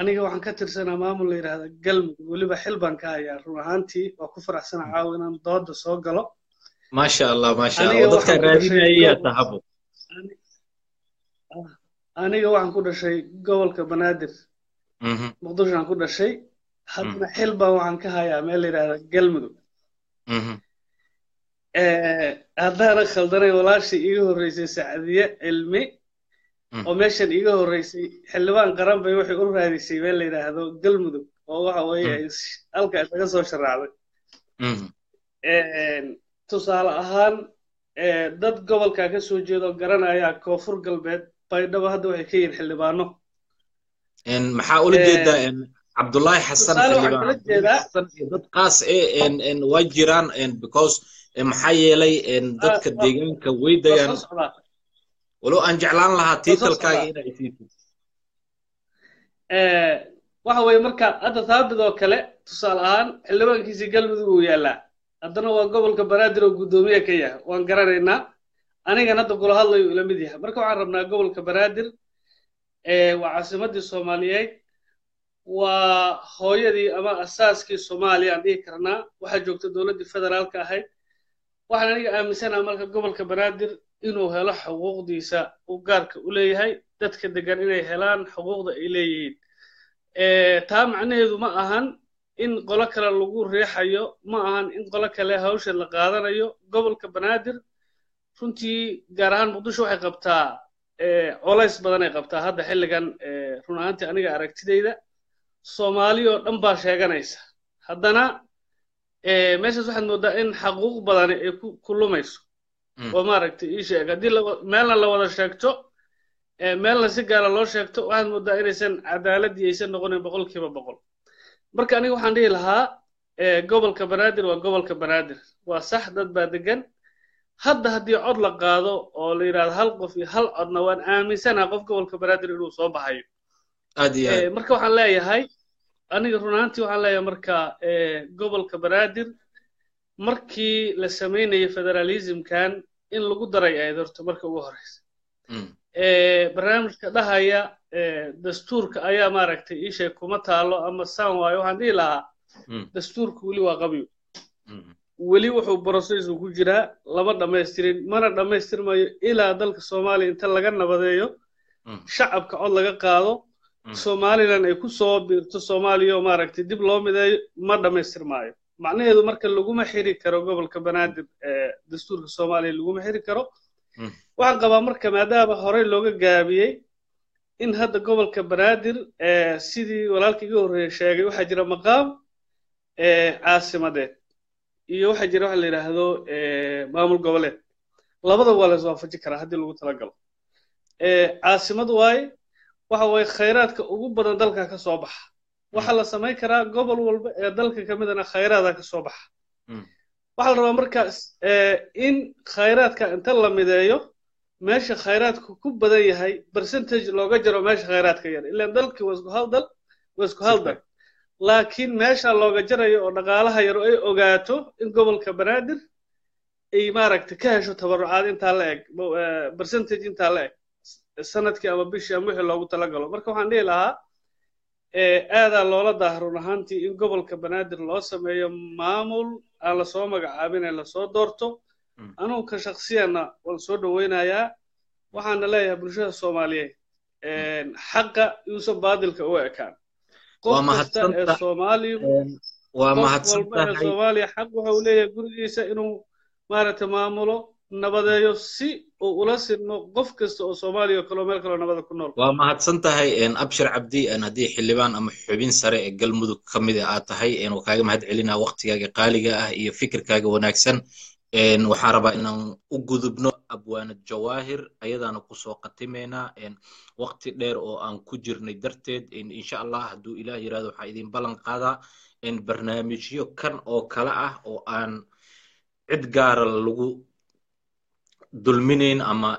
M: aniga waxaan ka tirsanaa maamul la yidhahda galmudug weliba xil baan ka hayaa. Run ahaantii waa ku faraxsana caawa inaan dooda soo galo.
A: Maasha allah maasha allah. Dadka raadinaya tahabo
M: aniga waxaan ku dhashay gobolka banaadir. Muqdishoaan ku dhashay. Haddana xil baan waxaan ka hayaa meel la yidhahda galmudug haddaana khaldanay walaashii iiga horreysay sacdiye cilmi oo meeshan iiga horreysay xildhibaan qaran bay waxay u raadisay meel la yidhaahdo galmudug oo waxa weeye halka isaga soo sharaacday tusaale ahaan dad gobolka ka soo jeedo garanaya koonfur galbeed baydhabo hadda waxay ka yihiin xildhibaano.
A: Maxaa ula jeedaa cabdullaahi xasan
M: tusaale waxaan
A: xildhibaan?
M: kala jeedaa
A: xasan iyo dad qaas eh waa jiraan because maxaa yeelay dadka deegaanka way
M: socdaa
A: walow aan jeclaan lahaa tiitalkaaga inay siisid
M: waxa weeye marka hadda thaabit oo kale tusaale ahaan xildhibaankiisii galmudug uu yaallaa. Haddana waa gobolka banaadir oo guddoomiye ka yahay waan garanaynaa. Anigan hadda kula hadlayo ila mid yahay. Marka waxaan rabnaa gobolka banaadir waa caasimadii soomaaliyeed. Waa hooyadii ama asaaskii soomaaliya aan dhihi karnaa. Waxaa joogta dowladdii federaalka ahayd. Waxaan aniga aaminsanaha marka gobolka banaadir inuu helo xuquuqdiisa uu gaarka u leeyahay dadka degan inay helaan xuquuqda ay leeyihiin. Taa macnaheedu ma ahan in qolo kale lagu riixayo ma ahan in qolo kale hawsha la qaadanayo. Gobolka banaadir runtii gaar ahaan muqdisho waxay qabtaa colays badan ay qabtaa hadda xilligan run ahaantii aniga aragtidayda. Soomaali oo dhan baa sheeganaysa. Haddana meeshaas waxaad moodaa in xaquuq badani ay ku lumayso oo maaragtay ii sheeg haddii meelna la wada sheegto meelna si gaara loo sheegto waxaad moodaa inaysan cadaaladii aysan noqonin boqolkiiba boqol marka aniga waxaan dhihi lahaa gobolka banaadir waa gobolka banaadir. Waa sax dad baa degan hadda haddii cod la qaado oo la yidhahdo hal qof iyo hal codna waan aaminsanaha qof gobolka banaadir inuu soo baxayo. Marka waxaan leeyahay aniga run ahaantii waxaan leeyahay marka gobolka banaadir markii la sameynayay federalismkan in lagu daray ahayd horta marka ugu horeysa. Barnaamijka dhahaya dastuurka ayaa maaragtay ii sheeg kuma taalo ama saan waayo waxaan dhihi lahaa dastuurka weli waa qabyo weli wuxuu processu ku jiraa lama dhammaystirin mana dhammaystirmayo ilaa dalka soomaaliya inta laga nabadeeyo shacabka cod laga qaado somalilan ay ku soo biirto soomaaliya oo maaragtay dib loo mideeyo ma dhammaystirmaayo macnaheedu marka laguma xiri karo gobolka banaadir dastuurka soomaaliya laguma xiri karo. Waxaan qabaa marka maadaama horey looga gaabiyey in hadda gobolka banaadir sidii walaalka iga horreeye sheegay waxaa jira maqaam caasimadeed iyo waxaa jira waxa la yidhaahdo maamul goboleed. Labadaba waa la iswaafaji karaa haddii lagu talagalo caasimad waaye waxa waaye khayraadka ugu badan dalka ka soo baxa waxaa la samayn karaa gobol walba ee dalka ka midana khayraada ka soo baxa. Waxaa la rabaa markaas in khayraadka inta la mideeyo meesha khayraadku ku badan yahay percentage looga jaro meesha khayraadka yar. Ilaan dalkii waa isku hal dal waa isku hal dal laakiin meesha looga jarayo oo dhaqaalaha yar ay ogaato in gobolka banaadir ay maaragtay ka hesho tabarucaad intaa la eg percentage intaa la eg. Sanadkii ama bishii ama wixii loogu talagalo marka waxaan dhihi lahaa aadaa loola daahron ahaantii in gobolka banaadir loo sameeyo maamul aan la soo magacaabin ee la soo doorto. Anugu ka shaksiyana waan soo dhoweynayaa waxaana leeyahay bulshada soomaaliyeed xaqa yuusan baadilka u ekaan. Qof kasta ee qof walba ee soomaaliya xaq waxa uu leeyahay gurigiisa inuu maaragtay maamulo nabadeeyo si uu ula sidno qof kasta oo soomaaliya oo kaleo meel kaloo nabada ku nool.
A: Waa mahadsan tahay abshir cabdi haddii xildhibaan ama xubin sare ee galmudug ka mid a aad tahay waa kaaga mahad celinaa waqtigaaga qaaliga ah iyo fikirkaaga wanaagsan waxaan rabaa inaan u gudubno abwaanad jawaahir ayadaana ku soo qatimeynaa waqti dheer oo aan ku jirnay darteed insha allah hadduu ilaah yiraahdo waxaa idin ballan qaadaa barnaamijyo kan oo kale ah oo aan cid gaara lagu dulminayn ama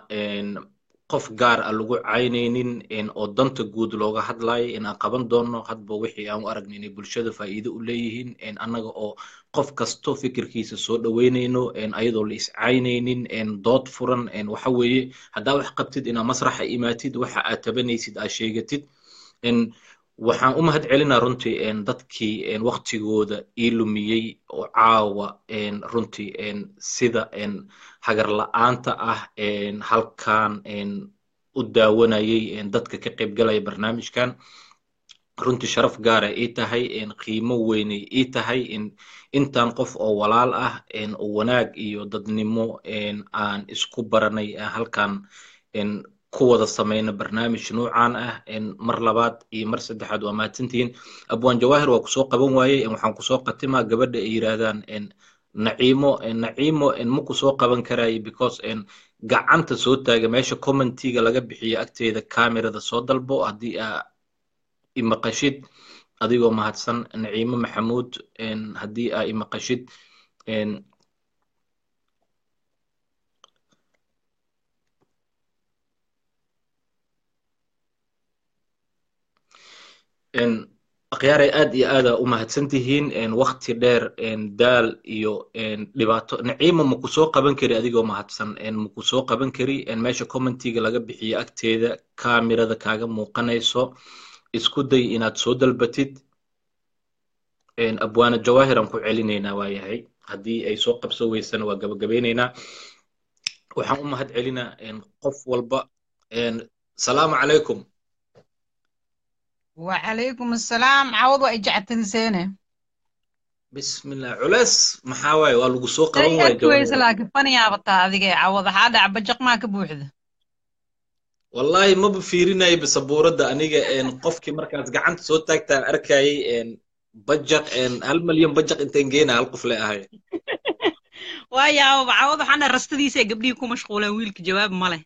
A: qof gaar ah lagu caynaynin oo danta guud looga hadlayo in aan qaban doono hadba wixii aan u aragna inay bulshada faa'iido u leeyihiin annaga oo qof kasto fikirkiisa soo dhoweynayno ayadoo la iscaynaynin dood furan waxa weeye haddaa wax qabtid inaa masraxa imaatid waxa aad tabanaysid aad sheegatid waxaan u mahad celinaa runtii dadkii waqtigooda ii lumiyey oo caawa runtii sida hagar la'aanta ah halkan u daawanayay dadka ka qaybgalaya barnaamijkan. Runtii sharaf gaara ii tahay qiimo weynay ii tahay intaan qof oo walaal ah oo wanaag iyo dadnimo aan isku baranay halkan ku wada samayna barnaamij noocan ah mar labaad iyo mar saddexaad waa mahadsantihiin abwaan jawaahir waa ku soo qaban waayey waxaan ku soo qatimaa gabadha ay yiraahdaan naciimo naciimo maku soo qaban karayo because gacanta soo taaga meesha commentiga laga bixiyo agteeda kamerada soo dalbo haddii aa imaqashid adigoo mahadsan naciimo maxamuud haddii aa imaqashid akhyaaray aad iyo aada u mahadsan tihiin wakti dheer daal iyo dhibaato naciima maku soo qaban kari adigoo mahadsan. Maku soo qaban kari. Meesha commentiga laga bixiyo agteeda kamerada kaaga muuqanayso. Isku day inaad soo dalbatid. Abwaana jawahir aan ku celinaynaa waayahay haddii ay soo qabso weysana waa gabagabeynaynaa waxaan u mahad celinaa qof walba. Salaamu calaykum
N: wacalaykum assalaam cawad waa
A: ijactaniseene bismillah. Culeys maxaa waaye? Waa lagu
N: soo
A: qaban
N: waayeweyse
A: laakiin
N: faniyaabataa adiga cawad waxaa dhaca bajaq maa ka buuxda.
A: Wallaahi maba fiirinaya bisabuuradda aniga qofkii markaas gacanta soo taagtaan arkayay bajaq hal malyan bajaq intaan geena hal qof le ahay *laughs*
N: waaya
A: cawad
N: waxaana
A: rastadiisa
N: gabdhihii ku
A: mashquuleen
N: wiilka jawaab
A: ma
N: leh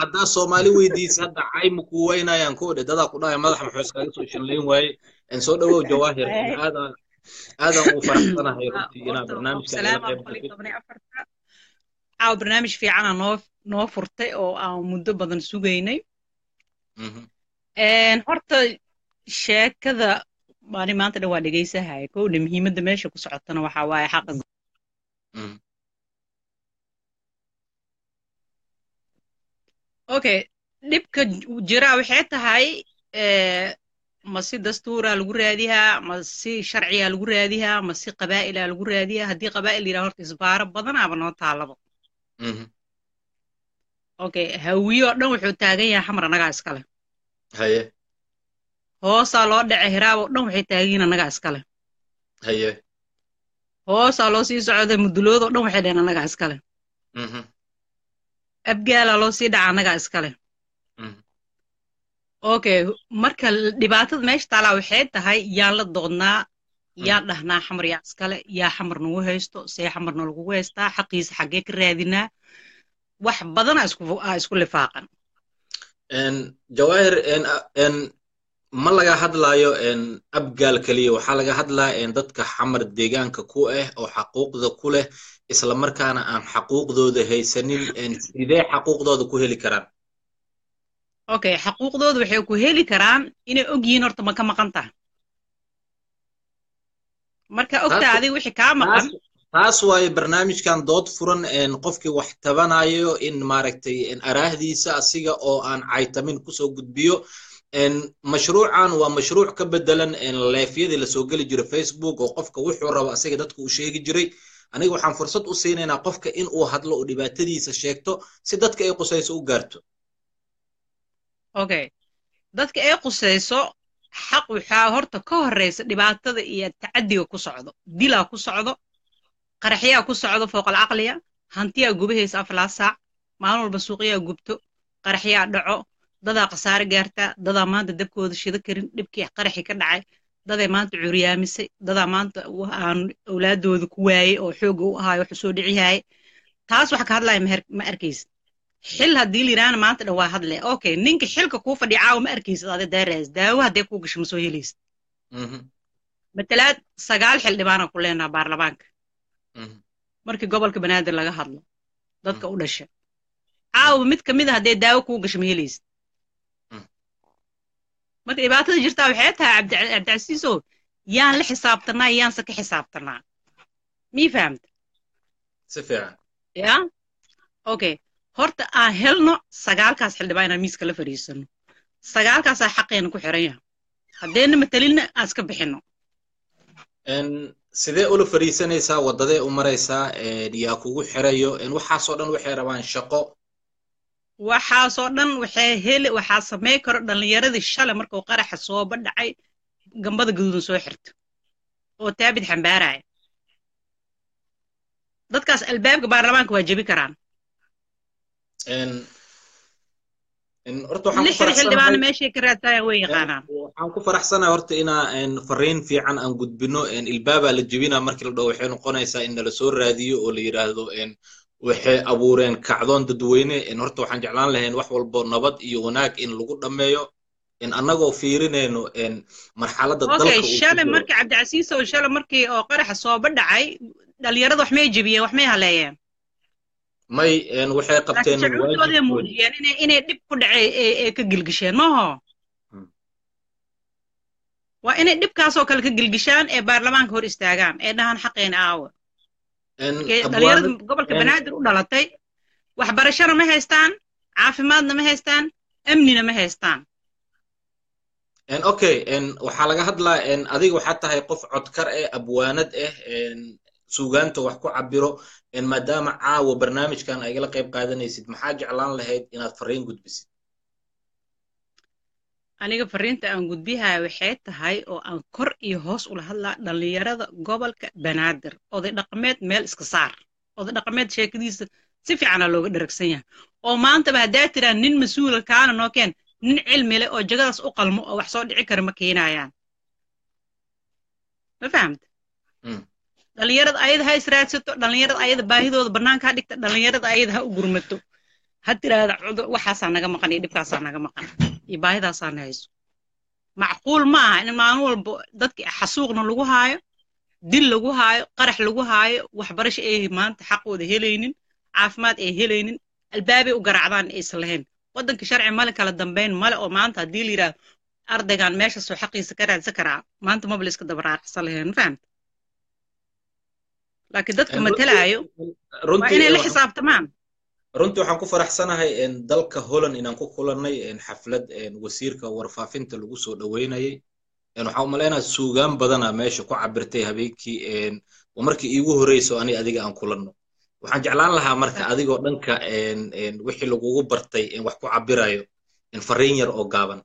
A: haddaa soomaali weydiis hadda cayma kuu weynayaan koodhe dadaa ku dhahay madax muxuu iskaga soo shanlayn waaye aan soo dhawow jawaahir aadan u faraxsanahay inaad
N: barnaamijka barnaamij fiicana noo furtay oo aan muddo badan sugaynay. Mhm. Horta sheekada baani maanta dhan waa dhegaysahaya kowdhe muhiimadda meesha ku socotana waxaa waaye xaqa mhm. Okay dhibka jira waxay tahay eh, ma si dastuura lagu raadiyaa ma si sharciya lagu raadiyaa ma si qabaa'ila lagu raadiyaa haddii qabaa'il yidhaha horta isbaaro badanaaba noo taalabo okay hawiye oo dhan wuxuu taagan yahay xamar annagaa iskale
A: haye.
N: Hoosaa loo dhacay hiraab oo dhan waxay taagan yihiin annagaa iskale
A: haye.
N: Hoosaa loo sii socday mudulood oo dhan waxay dhaheen annagaa iskale abgaalaa loo sii dhaca annagaa iskale.
A: Mhm,
N: okay marka dhibaatada meesha taalaa waxay tahay yaan la doodnaa yaan dhahnaa xamar yaa iskale yaa xamar nagu haysto see xamarna lagugu haystaa xaqiisa xaggee ka raadinaa wax badana isku aa isku lifaaqan.
A: Jawaahir ma laga hadlaayo abgaal keliya waxaa laga hadlaa dadka xamar deegaanka ku ah oo xaquuqda ku leh isla markaana aan xaquuqdooda haysanin sidee xaquuqdooda ku heli karaan?
N: Okay xaquuqdooda waxay ku heli karaan inay og yihiin horta ma ka maqan tahay. Marka ogtaa adiga wixii kaa maqan
A: taas waaye barnaamijkan dood furan een qofkii wax tabanayo in maaragtay araahdiisa asiga oo aan caytamin ku soo gudbiyo een mashruucan waa mashruuc ka bedelan leefyadii la soo geli jiray facebook oo qofka wuxuu rabo asiga dadka uu sheegi jiray aniga waxaan fursad u siinaynaa qofka in uu hadlo oo dhibaatadiisa sheegto si dadka ay qusayso u gaarto.
N: Okay dadka ay qusayso xaq waxaa horta ka horeysa dhibaatada iyo tacadiga ku socdo. Dilaa ku socdo qaraxyaa ku socdo fooqal caqliya hantiyaa gubahaysa aflaa saac maalin walba suuqyaa gubto qaraxyaa dhaco dadaa khasaare gaartaa dadaa maanta dabkooda shida karin dhibkii qaraxi ka dhacay daday maanta curyaamisay dadaa maanta aan awlaadooda ku waayey oo xoogga u ahaayo wax u soo dhiciyahay taas waxa ka hadlaya ma arkaysid. Xil haddii la yidhaahna maanta dhan waa hadle okay ninka xilka kuu fadhiya caawa ma arkaysid ade daaraas daawo haddee kuu gasho ma soo helaysid.
A: Mhm,
N: matalaad sagaal xildhibaana ku leenaha baarlamaanka.
A: Mhm,
N: markii gobolka banaadir laga hadlo dadka u dhasha. Caawa mid ka mid a haddee daawo kuu gasho ma helaysid.
A: mhm.
N: Marka dhibaatada jirtaa waxay tahay cabdi cabdicasiisow yaan la xisaabtanaa yaanse ka xisaabtanaa mii fahamta
A: si fiican
N: ya okay horta aan helno sagaalkaas xildhibaan inaan miiska la fadhiisano sagaalkaasaa xaqeena ku xiran yahay haddeenna matalinna aan iska bixino
A: sidee ula fadhiisanaysaa waddadee u maraysaa yaa kugu xirayo waxaasoo dhan waxay rabaan shaqo
N: waxaasoo dhan waxay heli waxaa samey karo dhallinyaradii shalay markuu qaraxa sooba dhacay gambada gaduudan soo xirta oo taabid xambaaraya. Dadkaas albaabka baarlamaanka waa jebi karaan. Lixda
A: faraxsanahay
N: meeshay ka raadsaayaan way yaqaanaan.
A: waxaan ku faraxsanahay horta inaa fariin fiican aan gudbino een, ilbaabaa la jebinaa markii la dhaho waxay noqonaysaa in nala soo raadiyo oo la yidhaahdo waxay abuureen kacdoon dadweyne een, horta waxaan jeclaan lahayn wax walbo nabad iyo wanaag in lagu dhammeeyo. In annagoo fiirinayno marxaladda dalka
N: okay
A: uu ku
N: shalay
A: jiro.
N: markii cabdicasiis oo shalay markii oo qaraxa sooba dhacay dhalinyarada wax may jebiyeen wax may haleeyeen.
A: May waxay
N: laakiin
A: qabteen waajibkoodii
N: muujiyeen inay dhib ku dhacay ee ka gilgisheen maho waa inay dhibkaasoo kale ka gilgishaan ee baarlamaanka hor istaagaan ee dhahaan xaqeena aawa dhalinyarada gobolka banaadir u dhalatay waxbarashana ma haystaan caafimaadna ma haystaan amnina ma haystaan
A: okay, waxaa laga hadlaa adiga waxaa tahay qof codkar eh abwaanad en suugaanta wax ku cabiro maadaama caawa barnaamijkan ay igala qayb qaadanaysid maxaa jeclaan lahayd inaad fariin gudbisid
N: aniga fariinta aan gudbihayo waxay tahay oo aan kor iyo hoos ula hadlaa dhalinyarada gobolka banaadir. Oday dhaqameed meel iska saar. Oday dhaqameed sheekadiisa si fiicanaa looga dheragsan yahay. Oo maantaba haddaa tiraa nin mas'uula kaana noo keen nin cilmi leh oo jagadaas u qalmo oo wax soo dhici kara ma keenayaan ma fahamta?
A: Mm.
N: dhalinyarada ayada ha israadsato dhalinyarada ayada baahidooda bannaanka ha dhigta dhalinyarada ayada ha u gurmato ha tiraahda waxaasaa naga maqan iyo dhibkaasaa naga maqan iyo baahidaasaa na hayso. Macquul ma aha in maalin walba dadki xasuuqna lagu haayo dil lagu haayo qarax lagu haayo waxbarasho ay maanta xaqooda helaynin caafimaad ay helaynin albaabay u garacdaan aysan lahayn. Waddanka sharci male kala dambayn male oo maanta haddii la yidhaahdo ardaygan meeshaasoo xaqiisa ka raadsan karaa maanta maba la iska daba raacsan lahayn ma fahamta laakiin dadka matalaayo waa inay la xisaabtamaan
A: runtii waxaan ku faraxsanahay dalka Holland inaan ku kulannay xaflad wasiirka warfaafinta lagu soo dhaweynayay. En waxaan u maleynayaa suugaan badana meesha ku cabirtay habeenkii markii iigu horeyso ani adiga aan kulanno. Waxaan jeclaan lahaa marka adigoo dhanka wixii lagugu bartay wax ku cabirayo fariin yar oo gaaban.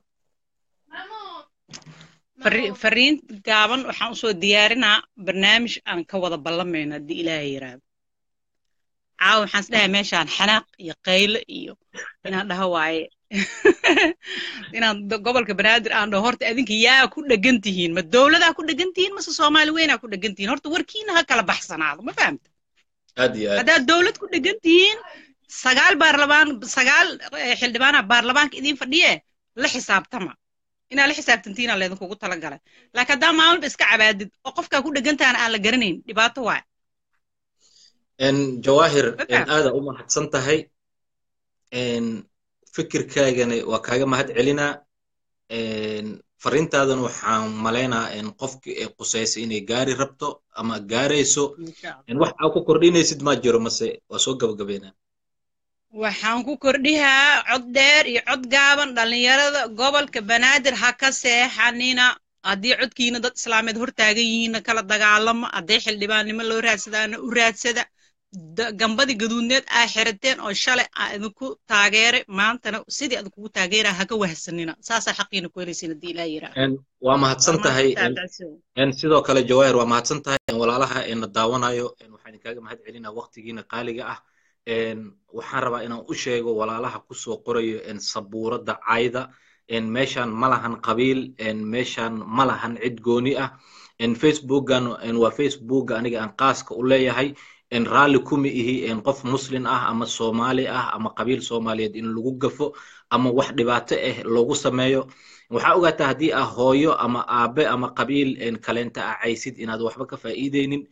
N: Fariin gaaban waxaan u soo diyaarinaa barnaamij aan ka wada ballamayno haddii ilaahay yiraahdo caawa waxaan isdhahay meeshaan xanaaq iyo qayle iyo inaan dhaho waaye. *laughs* Inaan gobolka banaadir aan dhaho horta adinka yaa ku dhegan tihiin ma dowladaa ku dhegan tihiin mase soomaali weynaa ku dhegan tihiin horta warkiina ha kala baxsanaado ma fahamta? Haddaad dowlad ku dhegan tihiin sagaal baarlamaan sagaal eh, xildhibaana baarlamaanka idiin fadhiye la xisaabtama. Inaa la xisaabtantiinaa laydinkugu talagalay. Laakiin haddaa maalmalba iska cabaadid oo qofkaa ku dhegantaana aan la garanayn dhibaato waay fahamta
A: aada u mahadsan tahay fikirkaagana waa kaaga mahad celinaa en fariintaadan waxaan malaynaa qofkii ay qusaysa inay gaari rabto ama gaarayso. Wax aa ku kordhinaysid ma jiro mase waa soo gabagabeynaa.
N: Waxaan ku kordhihaa cod dheer iyo cod gaaban dhalinyarada gobolka banaadir ha ka seexanina. Haddii codkiina dad islaameed hortaagan yihiinna kala dagaalamo hadday xildhibaannimo loo raadsadaana u raadsada. da- gambadii gaduudneed aa xirateen oo shalay aa idinku taageeray maantana sidii idinkugu taageeraa ha ka wahsanina saasaa xaqiina ku helaysiin haddii ilaa yiraa
A: waa mahadsan tahay sidoo kale jawaahir waa mahadsan tahay walaalaha ena daawanayo waxaan idinkaaga mahad celinaa waqtigiina qaaliga ah. Waxaan rabaa inaan u sheego walaalaha ku soo qorayo sabuuradda cayda en meeshan ma lahan qabiil. En meeshan ma lahan cid gooni ah. Facebookan waa facebooka aniga aan qaaska u leeyahay raalli kuma ihi qof muslin ah ama soomaali ah ama qabiil soomaaliyeed in lagu gafo ama wax dhibaato ah loogu sameeyo waxaa ogaataa haddii aa hooyo ama aabe ama qabiil en kaleenta aa caysid inaad waxba ka faa'iideynin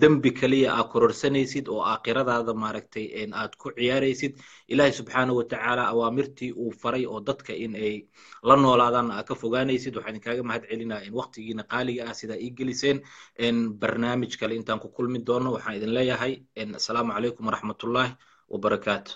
A: dembi kaliya aa kororsanaysid oo aakhiradaada maaragtay aad ku ciyaaraysid. Ilaahay subxaanahu watacaala awaamirtii uu faray oo dadka in ay la noolaadaan aa ka fogaanaysid. Waxaan idinkaaga mahad celinaa in waqtigiina qaaliga ah sidaa ii geliseen. En barnaamij kale intaan ku kulmi doono waxaan idin leeyahay. Asalaamu calaykum waraxmatullaahi wabarakaatu